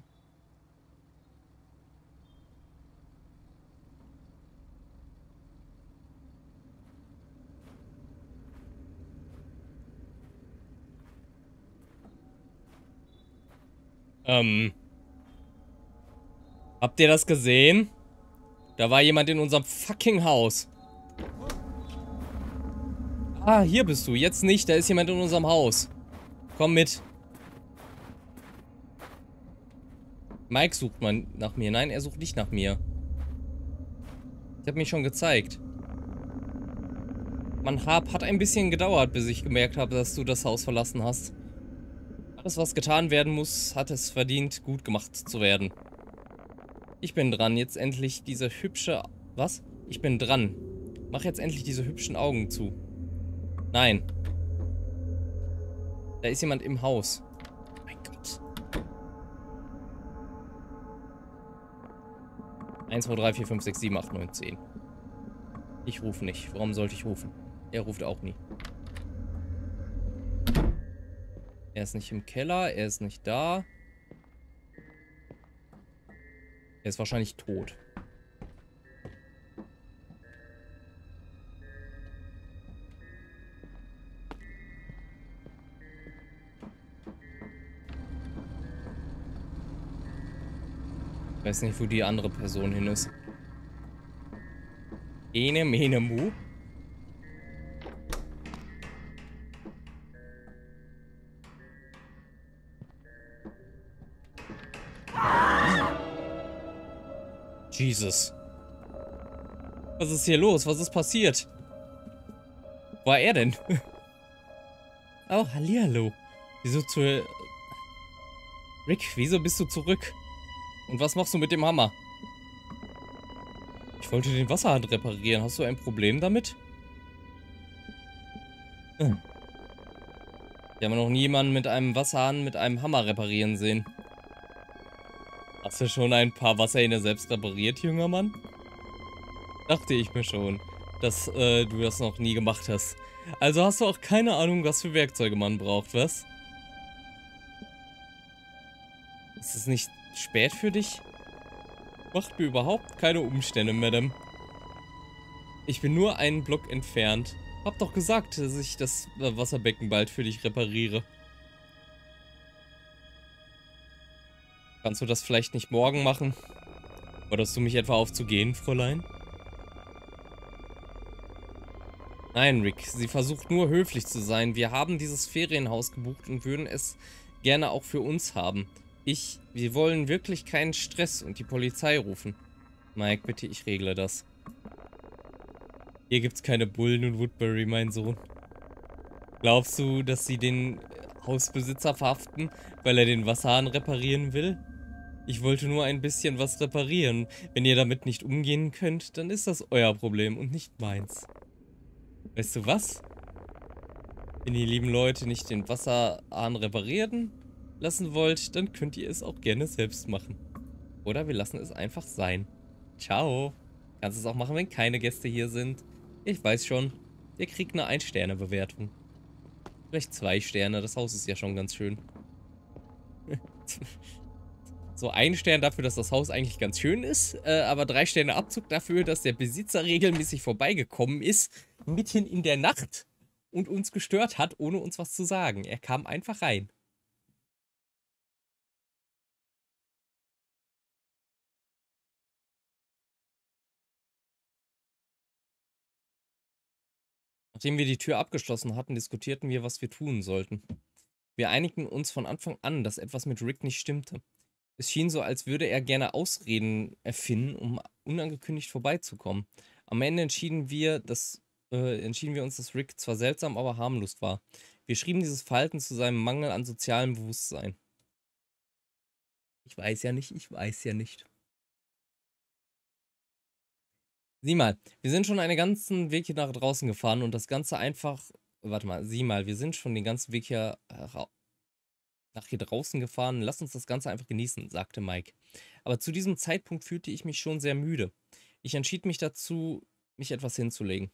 Ähm. Habt ihr das gesehen? Da war jemand in unserem fucking Haus. Ah, hier bist du. Jetzt nicht. Da ist jemand in unserem Haus. Komm mit. Mike sucht man nach mir. Nein, er sucht nicht nach mir. Ich habe mich schon gezeigt. Man hab, hat ein bisschen gedauert, bis ich gemerkt habe, dass du das Haus verlassen hast. Alles, was getan werden muss, hat es verdient, gut gemacht zu werden. Ich bin dran, jetzt endlich diese hübsche... Was? Ich bin dran. Mach jetzt endlich diese hübschen Augen zu. Nein. Da ist jemand im Haus. 1, 2, 3, 4, 5, 6, 7, 8, 9, 10. Ich rufe nicht. Warum sollte ich rufen? Er ruft auch nie. Er ist nicht im Keller, er ist nicht da. Er ist wahrscheinlich tot. Ich weiß nicht, wo die andere Person hin ist. Ene, mene, mu. Jesus. Was ist hier los? Was ist passiert? Wo war er denn? oh, hallihallo. Wieso zu... Rick, wieso bist du zurück? Und was machst du mit dem Hammer? Ich wollte den Wasserhahn reparieren. Hast du ein Problem damit? Hm. Ich habe noch nie jemanden mit einem Wasserhahn mit einem Hammer reparieren sehen. Hast du schon ein paar Wasserhähne selbst repariert, junger Mann? Dachte ich mir schon, dass äh, du das noch nie gemacht hast. Also hast du auch keine Ahnung, was für Werkzeuge man braucht, was? Ist es nicht spät für dich? Macht mir überhaupt keine Umstände, Madame. Ich bin nur einen Block entfernt. Hab doch gesagt, dass ich das Wasserbecken bald für dich repariere. Kannst du das vielleicht nicht morgen machen? Forderst du mich etwa auf zu gehen, Fräulein? Nein, Rick, sie versucht nur höflich zu sein. Wir haben dieses Ferienhaus gebucht und würden es gerne auch für uns haben. Ich, wir wollen wirklich keinen Stress und die Polizei rufen. Mike, bitte, ich regle das. Hier gibt's keine Bullen und Woodbury, mein Sohn. Glaubst du, dass sie den Hausbesitzer verhaften, weil er den Wasserhahn reparieren will? Ich wollte nur ein bisschen was reparieren. Wenn ihr damit nicht umgehen könnt, dann ist das euer Problem und nicht meins. Weißt du was? Wenn die lieben Leute nicht den Wasserhahn reparieren lassen wollt, dann könnt ihr es auch gerne selbst machen. Oder wir lassen es einfach sein. Ciao. Kannst es auch machen, wenn keine Gäste hier sind. Ich weiß schon. Ihr kriegt eine Ein-Sterne-Bewertung. Vielleicht zwei Sterne. Das Haus ist ja schon ganz schön. so ein Stern dafür, dass das Haus eigentlich ganz schön ist. Äh, aber drei Sterne Abzug dafür, dass der Besitzer regelmäßig vorbeigekommen ist. Mitten in der Nacht. Und uns gestört hat, ohne uns was zu sagen. Er kam einfach rein. Nachdem wir die Tür abgeschlossen hatten, diskutierten wir, was wir tun sollten. Wir einigten uns von Anfang an, dass etwas mit Rick nicht stimmte. Es schien so, als würde er gerne Ausreden erfinden, um unangekündigt vorbeizukommen. Am Ende entschieden wir, dass, äh, entschieden wir uns, dass Rick zwar seltsam, aber harmlos war. Wir schrieben dieses Verhalten zu seinem Mangel an sozialem Bewusstsein. Ich weiß ja nicht, ich weiß ja nicht. Sieh mal, wir sind schon einen ganzen Weg hier nach draußen gefahren und das Ganze einfach. Warte mal, sieh mal, wir sind schon den ganzen Weg hier nach hier draußen gefahren. Lass uns das Ganze einfach genießen, sagte Mike. Aber zu diesem Zeitpunkt fühlte ich mich schon sehr müde. Ich entschied mich dazu, mich etwas hinzulegen.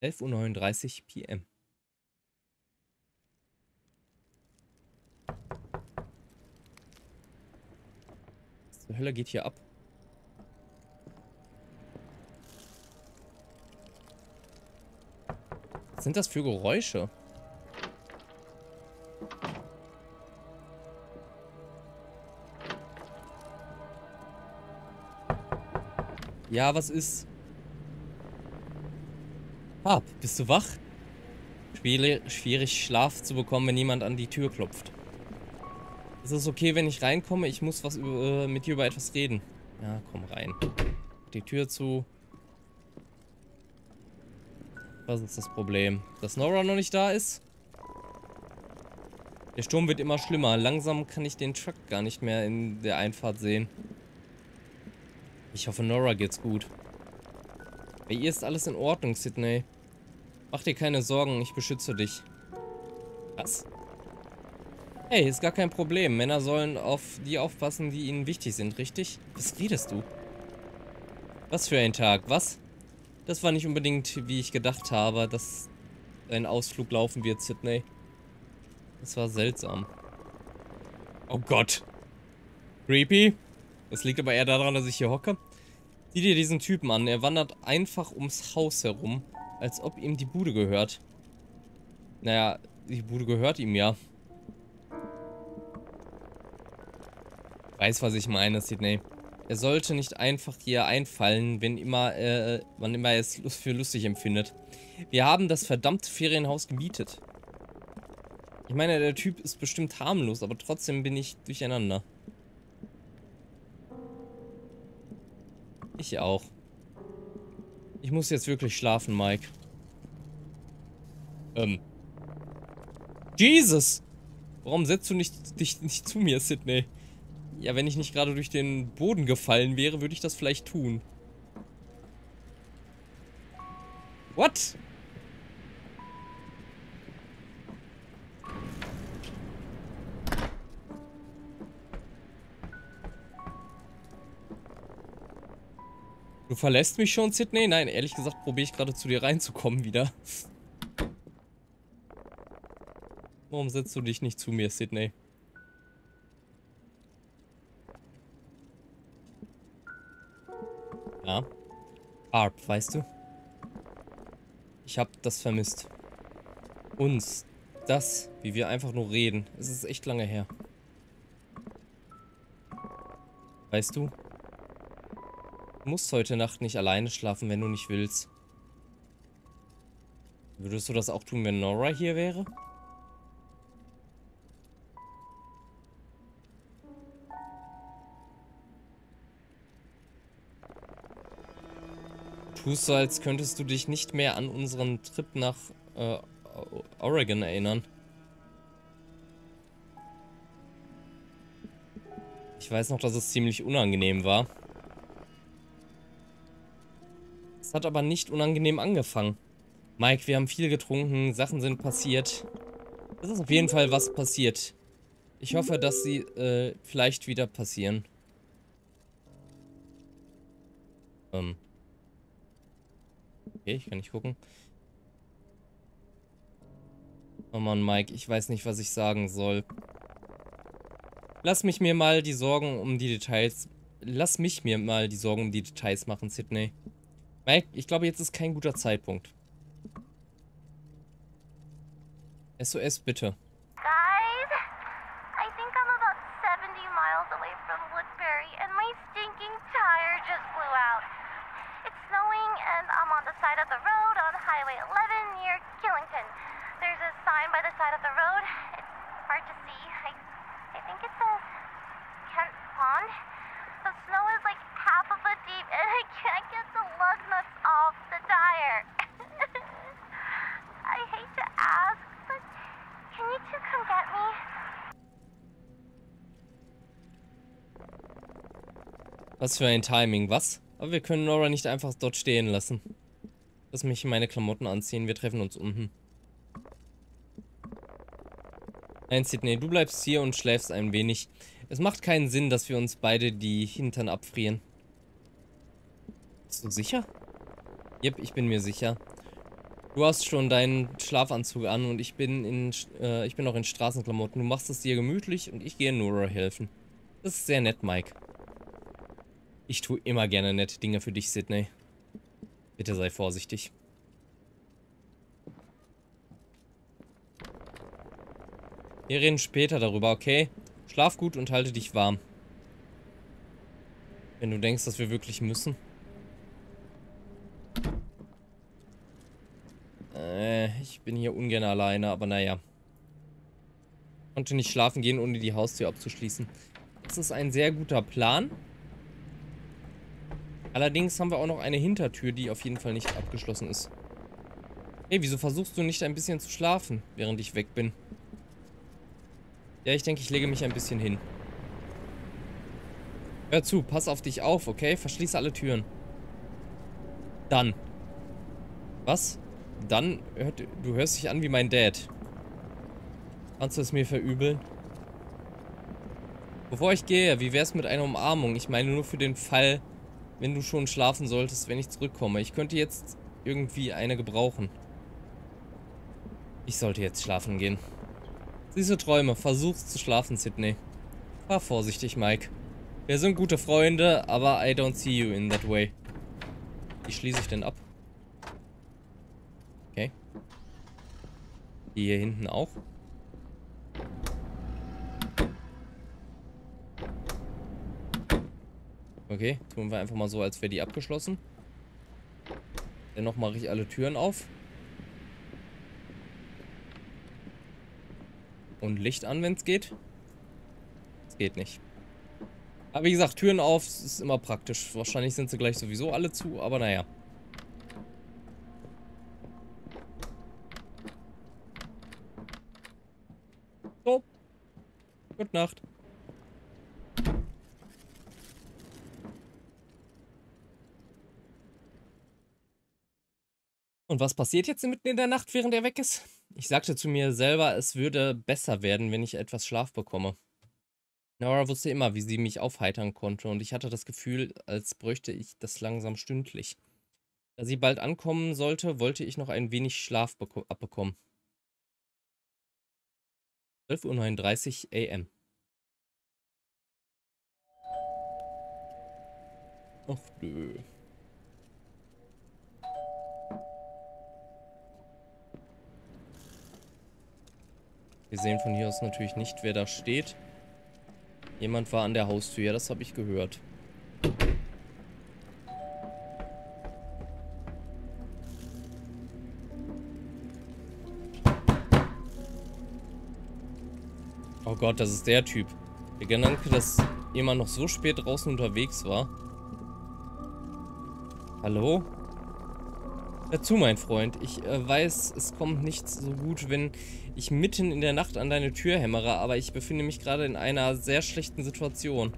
11.39 Uhr PM. Was zur Hölle geht hier ab? Sind das für Geräusche? Ja, was ist? Hab, bist du wach? Schwierig, Schlaf zu bekommen, wenn jemand an die Tür klopft. Ist es okay, wenn ich reinkomme? Ich muss was über, äh, mit dir über etwas reden. Ja, komm rein. Die Tür zu. Was ist das Problem? Dass Nora noch nicht da ist? Der Sturm wird immer schlimmer. Langsam kann ich den Truck gar nicht mehr in der Einfahrt sehen. Ich hoffe, Nora geht's gut. Bei ihr ist alles in Ordnung, Sydney. Mach dir keine Sorgen, ich beschütze dich. Was? Hey, ist gar kein Problem. Männer sollen auf die aufpassen, die ihnen wichtig sind, richtig? Was redest du? Was für ein Tag, was? Das war nicht unbedingt, wie ich gedacht habe, dass ein Ausflug laufen wird, Sydney. Das war seltsam. Oh Gott. Creepy. Das liegt aber eher daran, dass ich hier hocke. Sieh dir diesen Typen an. Er wandert einfach ums Haus herum, als ob ihm die Bude gehört. Naja, die Bude gehört ihm ja. Weiß, was ich meine, Sydney. Er sollte nicht einfach hier einfallen, wenn immer, äh, wann immer er es für lustig empfindet. Wir haben das verdammte Ferienhaus gemietet. Ich meine, der Typ ist bestimmt harmlos, aber trotzdem bin ich durcheinander. Ich auch. Ich muss jetzt wirklich schlafen, Mike. Ähm. Jesus! Warum setzt du nicht, dich nicht zu mir, Sydney? Ja, wenn ich nicht gerade durch den Boden gefallen wäre, würde ich das vielleicht tun. What? Du verlässt mich schon, Sydney? Nein, ehrlich gesagt probiere ich gerade zu dir reinzukommen wieder. Warum setzt du dich nicht zu mir, Sydney? Ja. Arp, weißt du? Ich hab das vermisst. Uns. Das, wie wir einfach nur reden. Es ist echt lange her. Weißt du? Du musst heute Nacht nicht alleine schlafen, wenn du nicht willst. Würdest du das auch tun, wenn Nora hier wäre? Tust so, als könntest du dich nicht mehr an unseren Trip nach äh, Oregon erinnern. Ich weiß noch, dass es ziemlich unangenehm war. Es hat aber nicht unangenehm angefangen. Mike, wir haben viel getrunken, Sachen sind passiert. Es ist auf jeden Fall was passiert. Ich hoffe, dass sie äh, vielleicht wieder passieren. Ähm. Okay, ich kann nicht gucken. Oh Mann, Mike, ich weiß nicht, was ich sagen soll. Lass mich mir mal die Sorgen um die Details... Lass mich mir mal die Sorgen um die Details machen, Sydney. Mike, ich glaube, jetzt ist kein guter Zeitpunkt. SOS, bitte. Guys, I think I'm about 70 miles away from Woodbury, and my stinking tire just blew out. It's snowing, and I'm on the side of the road on Highway 11 near Killington. There's a sign by the side of the road. It's hard to see. I, I think it says Kent Pond. The snow is like half a foot deep, and I can't get the lug nuts off the tire. I hate to ask, but can you two come get me? Was für ein Timing, was? Aber wir können Nora nicht einfach dort stehen lassen. Lass mich meine Klamotten anziehen, wir treffen uns unten. Nein, Sydney, du bleibst hier und schläfst ein wenig. Es macht keinen Sinn, dass wir uns beide die Hintern abfrieren. Bist du sicher? Jep, ich bin mir sicher. Du hast schon deinen Schlafanzug an und ich bin in äh, ich bin auch in Straßenklamotten. Du machst es dir gemütlich und ich gehe Nora helfen. Das ist sehr nett, Mike. Ich tue immer gerne nette Dinge für dich, Sydney. Bitte sei vorsichtig. Wir reden später darüber, okay? Schlaf gut und halte dich warm. Wenn du denkst, dass wir wirklich müssen. Äh, ich bin hier ungern alleine, aber naja. Konnte nicht schlafen gehen, ohne die Haustür abzuschließen. Das ist ein sehr guter Plan. Allerdings haben wir auch noch eine Hintertür, die auf jeden Fall nicht abgeschlossen ist. Hey, wieso versuchst du nicht ein bisschen zu schlafen, während ich weg bin? Ja, ich denke, ich lege mich ein bisschen hin. Hör zu, pass auf dich auf, okay? Verschließe alle Türen. Dann. Was? Dann, hört, du hörst dich an wie mein Dad. Kannst du es mir verübeln? Bevor ich gehe, wie wär's mit einer Umarmung? Ich meine nur für den Fall, wenn du schon schlafen solltest, wenn ich zurückkomme. Ich könnte jetzt irgendwie eine gebrauchen. Ich sollte jetzt schlafen gehen. Diese Träume, versuch's zu schlafen, Sydney. Fahr vorsichtig, Mike. Wir sind gute Freunde, aber I don't see you in that way. Wie schließe ich denn ab? Okay. Hier hinten auch. Okay, tun wir einfach mal so, als wäre die abgeschlossen. Dennoch mache ich alle Türen auf. Und Licht an, wenn es geht. Es geht nicht. Aber wie gesagt, Türen auf ist immer praktisch. Wahrscheinlich sind sie gleich sowieso alle zu, aber naja. So. Gute Nacht. Und was passiert jetzt mitten in der Nacht, während er weg ist? Ich sagte zu mir selber, es würde besser werden, wenn ich etwas Schlaf bekomme. Nora wusste immer, wie sie mich aufheitern konnte, und ich hatte das Gefühl, als bräuchte ich das langsam stündlich. Da sie bald ankommen sollte, wollte ich noch ein wenig Schlaf abbekommen. 12.39 Uhr am. Ach nö. Wir sehen von hier aus natürlich nicht, wer da steht. Jemand war an der Haustür, ja, das habe ich gehört. Oh Gott, das ist der Typ. Der Gedanke, dass jemand noch so spät draußen unterwegs war. Hallo? Dazu, mein Freund. Ich äh, weiß, es kommt nicht so gut, wenn ich mitten in der Nacht an deine Tür hämmere, aber ich befinde mich gerade in einer sehr schlechten Situation.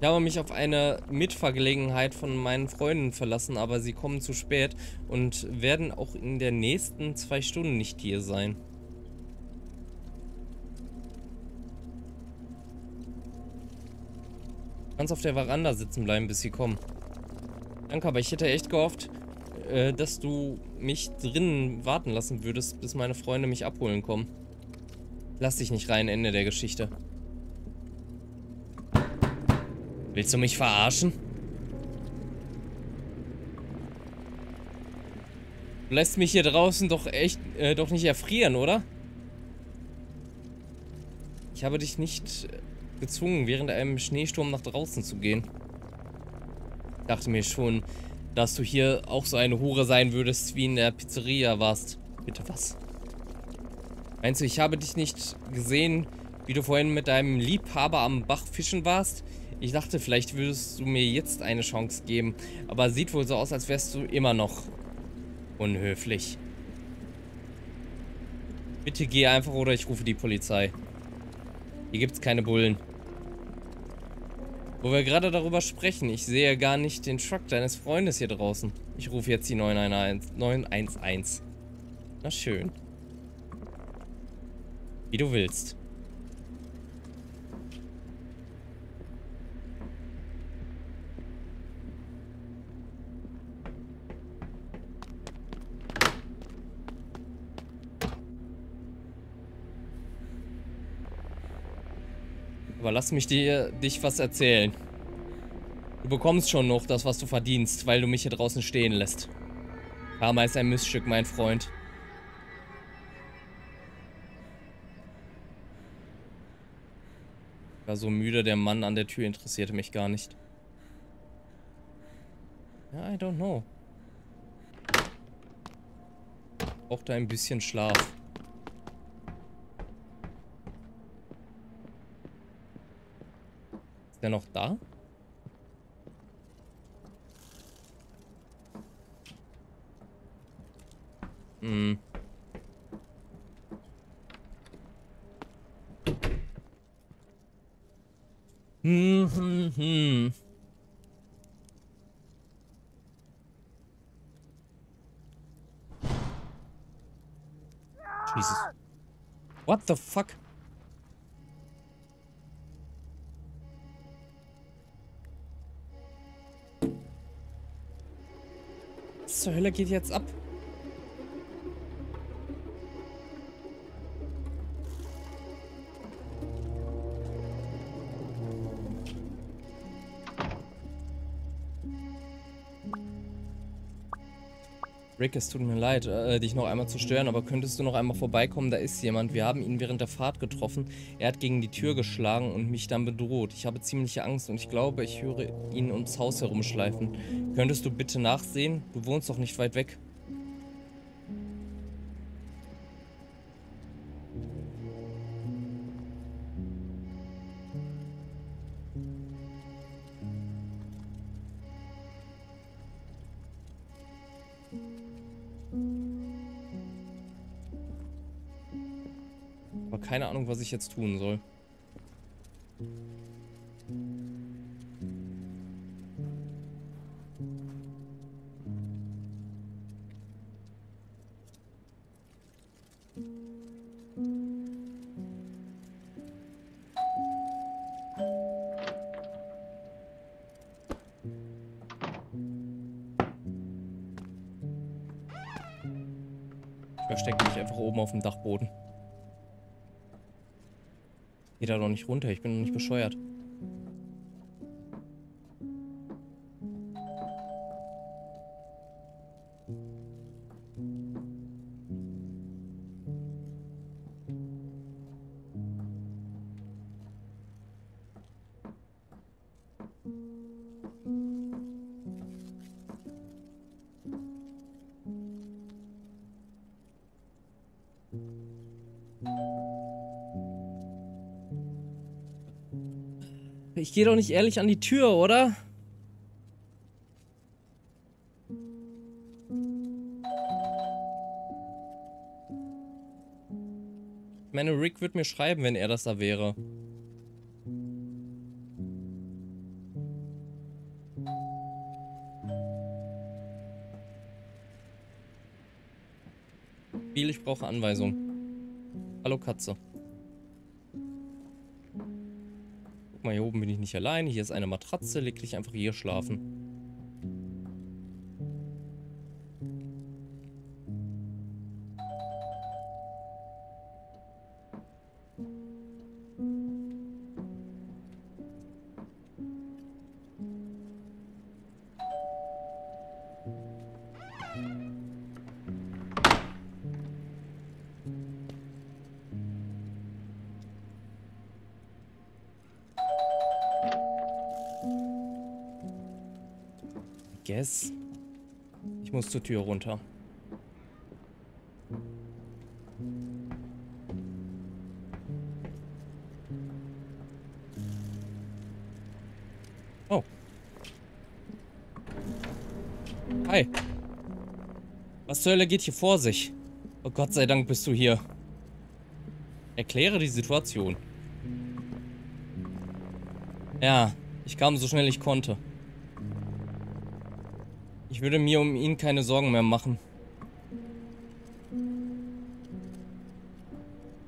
Ich habe mich auf eine Mitfahrgelegenheit von meinen Freunden verlassen, aber sie kommen zu spät und werden auch in der nächsten zwei Stunden nicht hier sein. Kannst auf der Veranda sitzen bleiben, bis sie kommen. Danke, aber ich hätte echt gehofft, äh, dass du mich drinnen warten lassen würdest, bis meine Freunde mich abholen kommen. Lass dich nicht rein, Ende der Geschichte. Willst du mich verarschen? Du lässt mich hier draußen doch echt, äh, doch nicht erfrieren, oder? Ich habe dich nicht gezwungen, während einem Schneesturm nach draußen zu gehen. Ich dachte mir schon, dass du hier auch so eine Hure sein würdest, wie in der Pizzeria warst. Bitte was? Meinst du, ich habe dich nicht gesehen, wie du vorhin mit deinem Liebhaber am Bach fischen warst? Ich dachte, vielleicht würdest du mir jetzt eine Chance geben, aber sieht wohl so aus, als wärst du immer noch unhöflich. Bitte geh einfach oder ich rufe die Polizei. Hier gibt's keine Bullen. Wo wir gerade darüber sprechen, ich sehe gar nicht den Truck deines Freundes hier draußen. Ich rufe jetzt die 911. 911. Na schön. Wie du willst. Aber lass mich dir dich was erzählen. Du bekommst schon noch das, was du verdienst, weil du mich hier draußen stehen lässt. Karma ist ein Missstück, mein Freund. War so müde, der Mann an der Tür interessierte mich gar nicht. Ja, I don't know. Brauchte ein bisschen Schlaf. Ist der noch da? Hm. Hm, hm, hm. Jesus. What the fuck? Zur Hölle geht jetzt ab? Rick, es tut mir leid, äh, dich noch einmal zu stören, aber könntest du noch einmal vorbeikommen? Da ist jemand. Wir haben ihn während der Fahrt getroffen. Er hat gegen die Tür geschlagen und mich dann bedroht. Ich habe ziemliche Angst und ich glaube, ich höre ihn ums Haus herumschleifen. Könntest du bitte nachsehen? Du wohnst doch nicht weit weg. Was ich jetzt tun soll. Da doch nicht runter, ich bin noch nicht bescheuert. Ich gehe doch nicht ehrlich an die Tür, oder? Ich meine, Rick wird mir schreiben, wenn er das da wäre. Spiel, ich brauche Anweisungen. Hallo Katze. Nicht allein. Hier ist eine Matratze. Leg dich einfach hier schlafen. Zur Tür runter. Oh. Hi. Was zur Hölle geht hier vor sich? Oh Gott sei Dank bist du hier. Erkläre die Situation. Ja, ich kam so schnell ich konnte. Ich würde mir um ihn keine Sorgen mehr machen.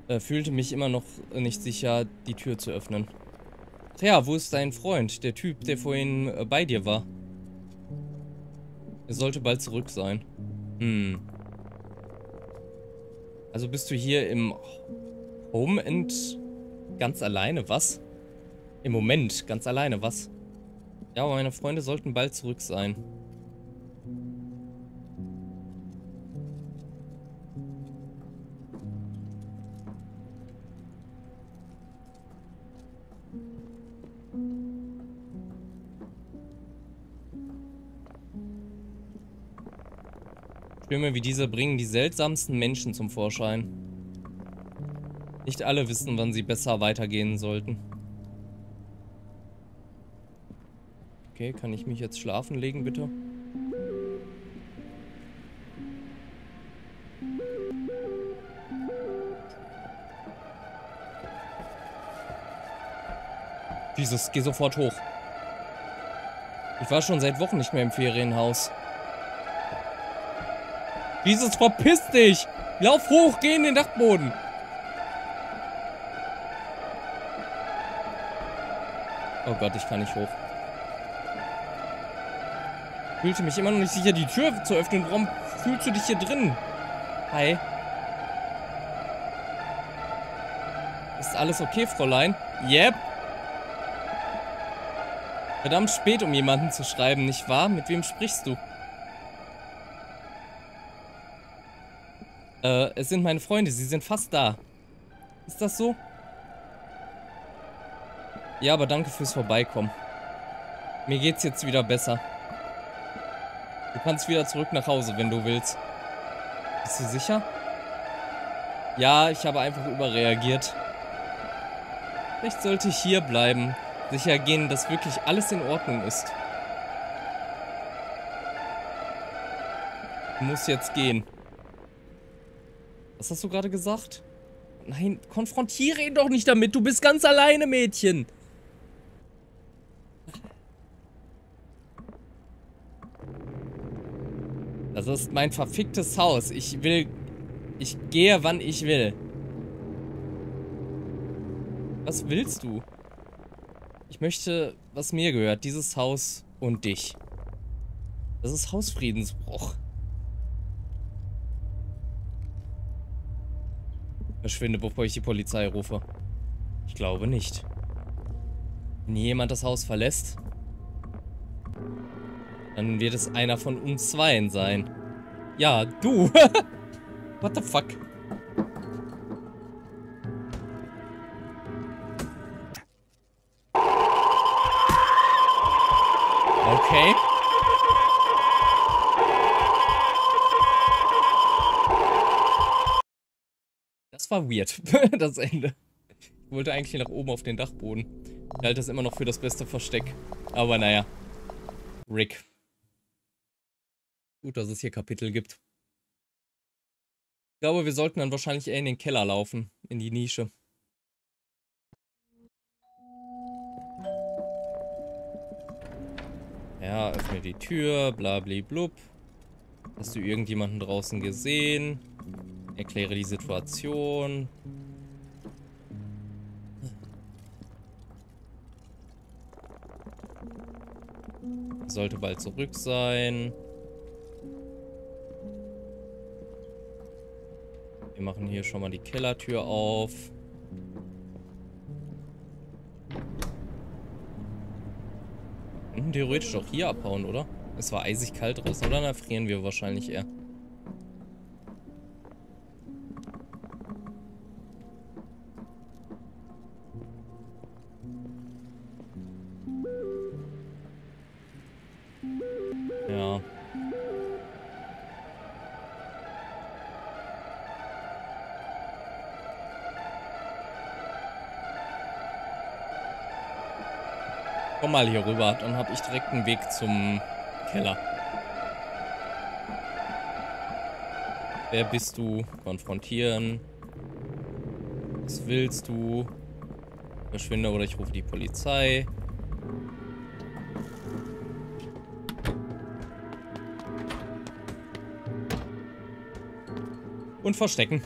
Er fühlte mich immer noch nicht sicher, die Tür zu öffnen. Ach ja, wo ist dein Freund? Der Typ, der vorhin äh, bei dir war. Er sollte bald zurück sein. Hm. Also bist du hier im Home End ganz alleine, was? Im Moment, ganz alleine, was? Ja, aber meine Freunde sollten bald zurück sein. Wie diese bringen die seltsamsten Menschen zum Vorschein. Nicht alle wissen, wann sie besser weitergehen sollten. Okay, kann ich mich jetzt schlafen legen, bitte? Jesus, geh sofort hoch. Ich war schon seit Wochen nicht mehr im Ferienhaus. Jesus, verpiss dich! Lauf hoch, geh in den Dachboden! Oh Gott, ich kann nicht hoch. Fühlte mich immer noch nicht sicher, die Tür zu öffnen. Warum fühlst du dich hier drin? Hi. Ist alles okay, Fräulein? Yep. Verdammt spät, um jemanden zu schreiben, nicht wahr? Mit wem sprichst du? Äh, es sind meine Freunde, sie sind fast da. Ist das so? Ja, aber danke fürs Vorbeikommen. Mir geht's jetzt wieder besser. Du kannst wieder zurück nach Hause, wenn du willst. Bist du sicher? Ja, ich habe einfach überreagiert. Vielleicht sollte ich hier bleiben. Sicher gehen, dass wirklich alles in Ordnung ist. Du musst jetzt gehen. Was hast du gerade gesagt? Nein, konfrontiere ihn doch nicht damit. Du bist ganz alleine, Mädchen. Das ist mein verficktes Haus. Ich will... Ich gehe, wann ich will. Was willst du? Ich möchte, was mir gehört. Dieses Haus und dich. Das ist Hausfriedensbruch. Verschwinde, bevor ich die Polizei rufe. Ich glaube nicht. Wenn jemand das Haus verlässt, dann wird es einer von uns zweien sein. Ja, du. What the fuck? Weird, das Ende. Ich wollte eigentlich nach oben auf den Dachboden. Ich halte das immer noch für das beste Versteck. Aber naja. Rick. Gut, dass es hier Kapitel gibt. glaube, wir sollten dann wahrscheinlich eher in den Keller laufen, in die Nische. Ja, öffne die Tür, blabli-blub. Hast du irgendjemanden draußen gesehen? Erkläre die Situation. Sollte bald zurück sein. Wir machen hier schon mal die Kellertür auf. Könnten theoretisch auch hier abhauen, oder? Es war eisig kalt draußen, oder? Dann erfrieren wir wahrscheinlich eher. Mal hier rüber, dann habe ich direkt einen Weg zum Keller. Wer bist du? Konfrontieren. Was willst du? Verschwinde oder ich rufe die Polizei. Und verstecken.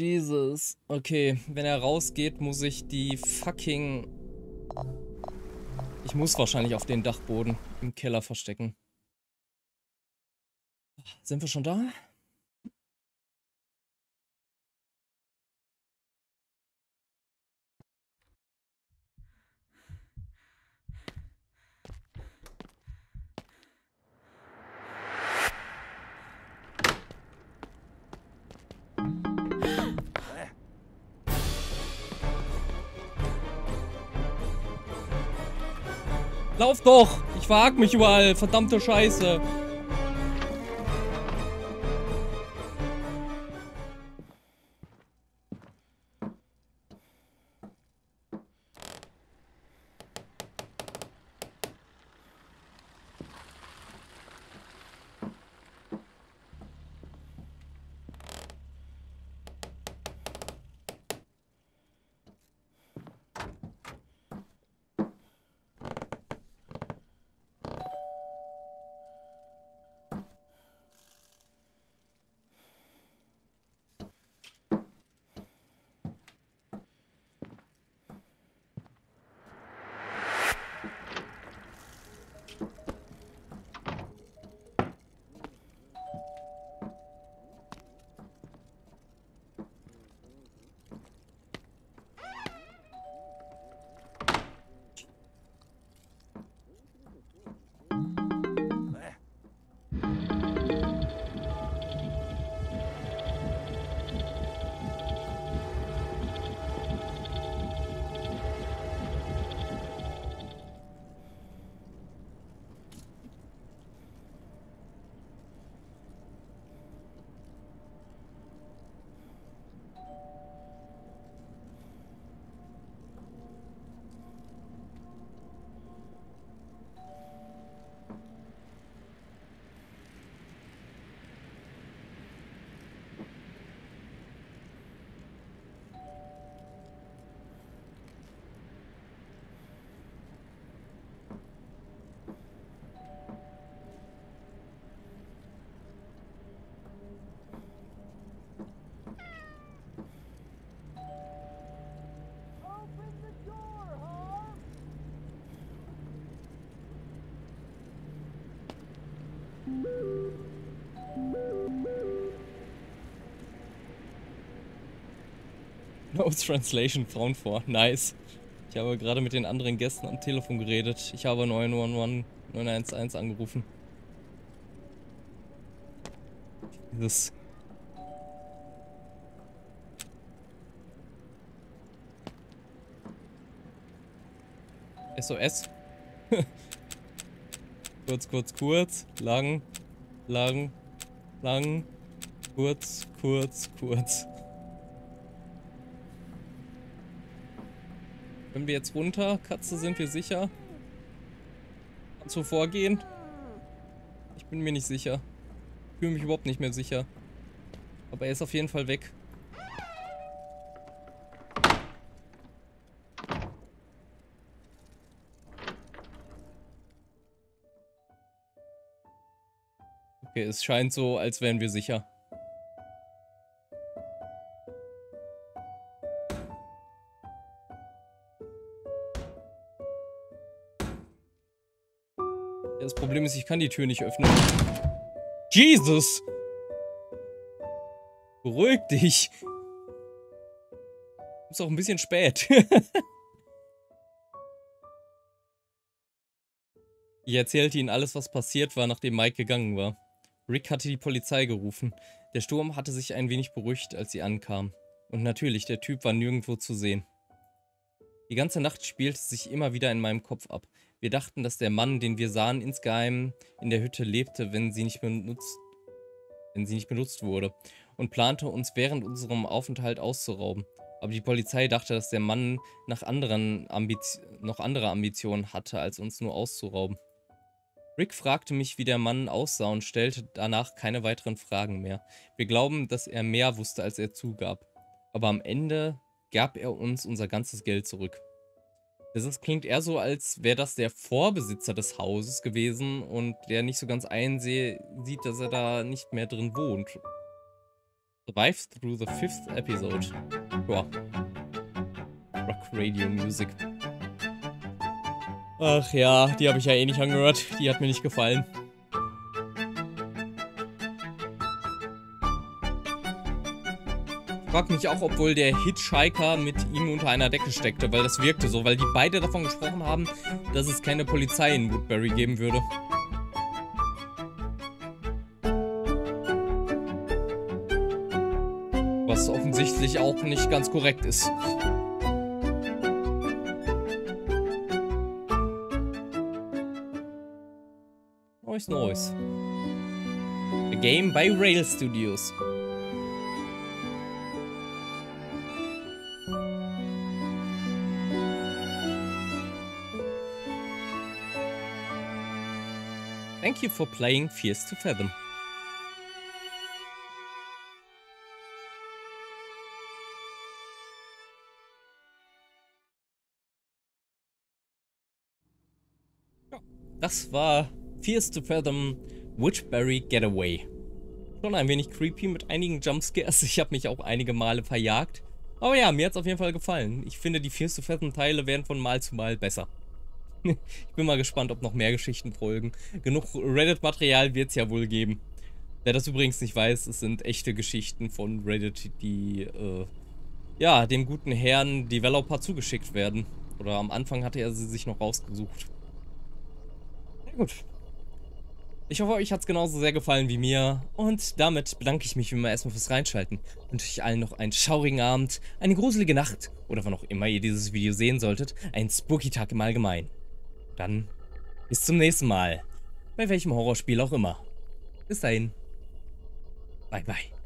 Jesus. Okay, wenn er rausgeht, muss ich die fucking... Ich muss wahrscheinlich auf den Dachboden im Keller verstecken. Sind wir schon da? Lauf doch! Ich verhak mich überall, verdammte Scheiße. No Translation Frauen vor. Nice. Ich habe gerade mit den anderen Gästen am Telefon geredet. Ich habe 911 911 angerufen. Dieses SOS. kurz, kurz, kurz. Lang, lang, lang. Kurz, kurz, kurz. Wenn wir jetzt runter, Katze, sind wir sicher? Kannst du vorgehen? Ich bin mir nicht sicher. Ich fühle mich überhaupt nicht mehr sicher. Aber er ist auf jeden Fall weg. Okay, es scheint so, als wären wir sicher. Ist, ich kann die Tür nicht öffnen. Jesus! Beruhig dich. Ist auch ein bisschen spät. ich erzählte ihnen alles, was passiert war, nachdem Mike gegangen war. Rick hatte die Polizei gerufen. Der Sturm hatte sich ein wenig beruhigt, als sie ankamen. Und natürlich, der Typ war nirgendwo zu sehen. Die ganze Nacht spielte sich immer wieder in meinem Kopf ab. Wir dachten, dass der Mann, den wir sahen, insgeheim in der Hütte lebte, wenn sie nicht benutzt, wenn sie nicht benutzt wurde, und plante, uns während unserem Aufenthalt auszurauben. Aber die Polizei dachte, dass der Mann nach anderen noch andere Ambitionen hatte, als uns nur auszurauben. Rick fragte mich, wie der Mann aussah und stellte danach keine weiteren Fragen mehr. Wir glauben, dass er mehr wusste, als er zugab. Aber am Ende gab er uns unser ganzes Geld zurück. Das klingt eher so, als wäre das der Vorbesitzer des Hauses gewesen und der nicht so ganz einsieht, dass er da nicht mehr drin wohnt. Survive through the fifth episode. Ja. Rock Radio Music. Ach ja, die habe ich ja eh nicht angehört. Die hat mir nicht gefallen. Frag mich auch, obwohl der Hitchhiker mit ihm unter einer Decke steckte, weil das wirkte so, weil die beide davon gesprochen haben, dass es keine Polizei in Woodbury geben würde. Was offensichtlich auch nicht ganz korrekt ist. Nice, nice. A game by Rail Studios. You for playing Fierce to Fathom. Das war Fierce to Fathom Witchberry Getaway. Schon ein wenig creepy mit einigen Jumpscares. Ich habe mich auch einige Male verjagt. Aber ja, mir hat es auf jeden Fall gefallen. Ich finde, die Fierce to Fathom Teile werden von Mal zu Mal besser. ich bin mal gespannt, ob noch mehr Geschichten folgen. Genug Reddit-Material wird es ja wohl geben. Wer das übrigens nicht weiß, es sind echte Geschichten von Reddit, die, äh, ja, dem guten Herrn Developer zugeschickt werden. Oder am Anfang hatte er sie sich noch rausgesucht. Na gut. Ich hoffe, euch hat es genauso sehr gefallen wie mir. Und damit bedanke ich mich wie immer erstmal fürs Reinschalten. Wünsche euch allen noch einen schaurigen Abend, eine gruselige Nacht oder wann auch immer ihr dieses Video sehen solltet, einen spooky Tag im Allgemeinen. Dann bis zum nächsten Mal. Bei welchem Horrorspiel auch immer. Bis dahin. Bye bye.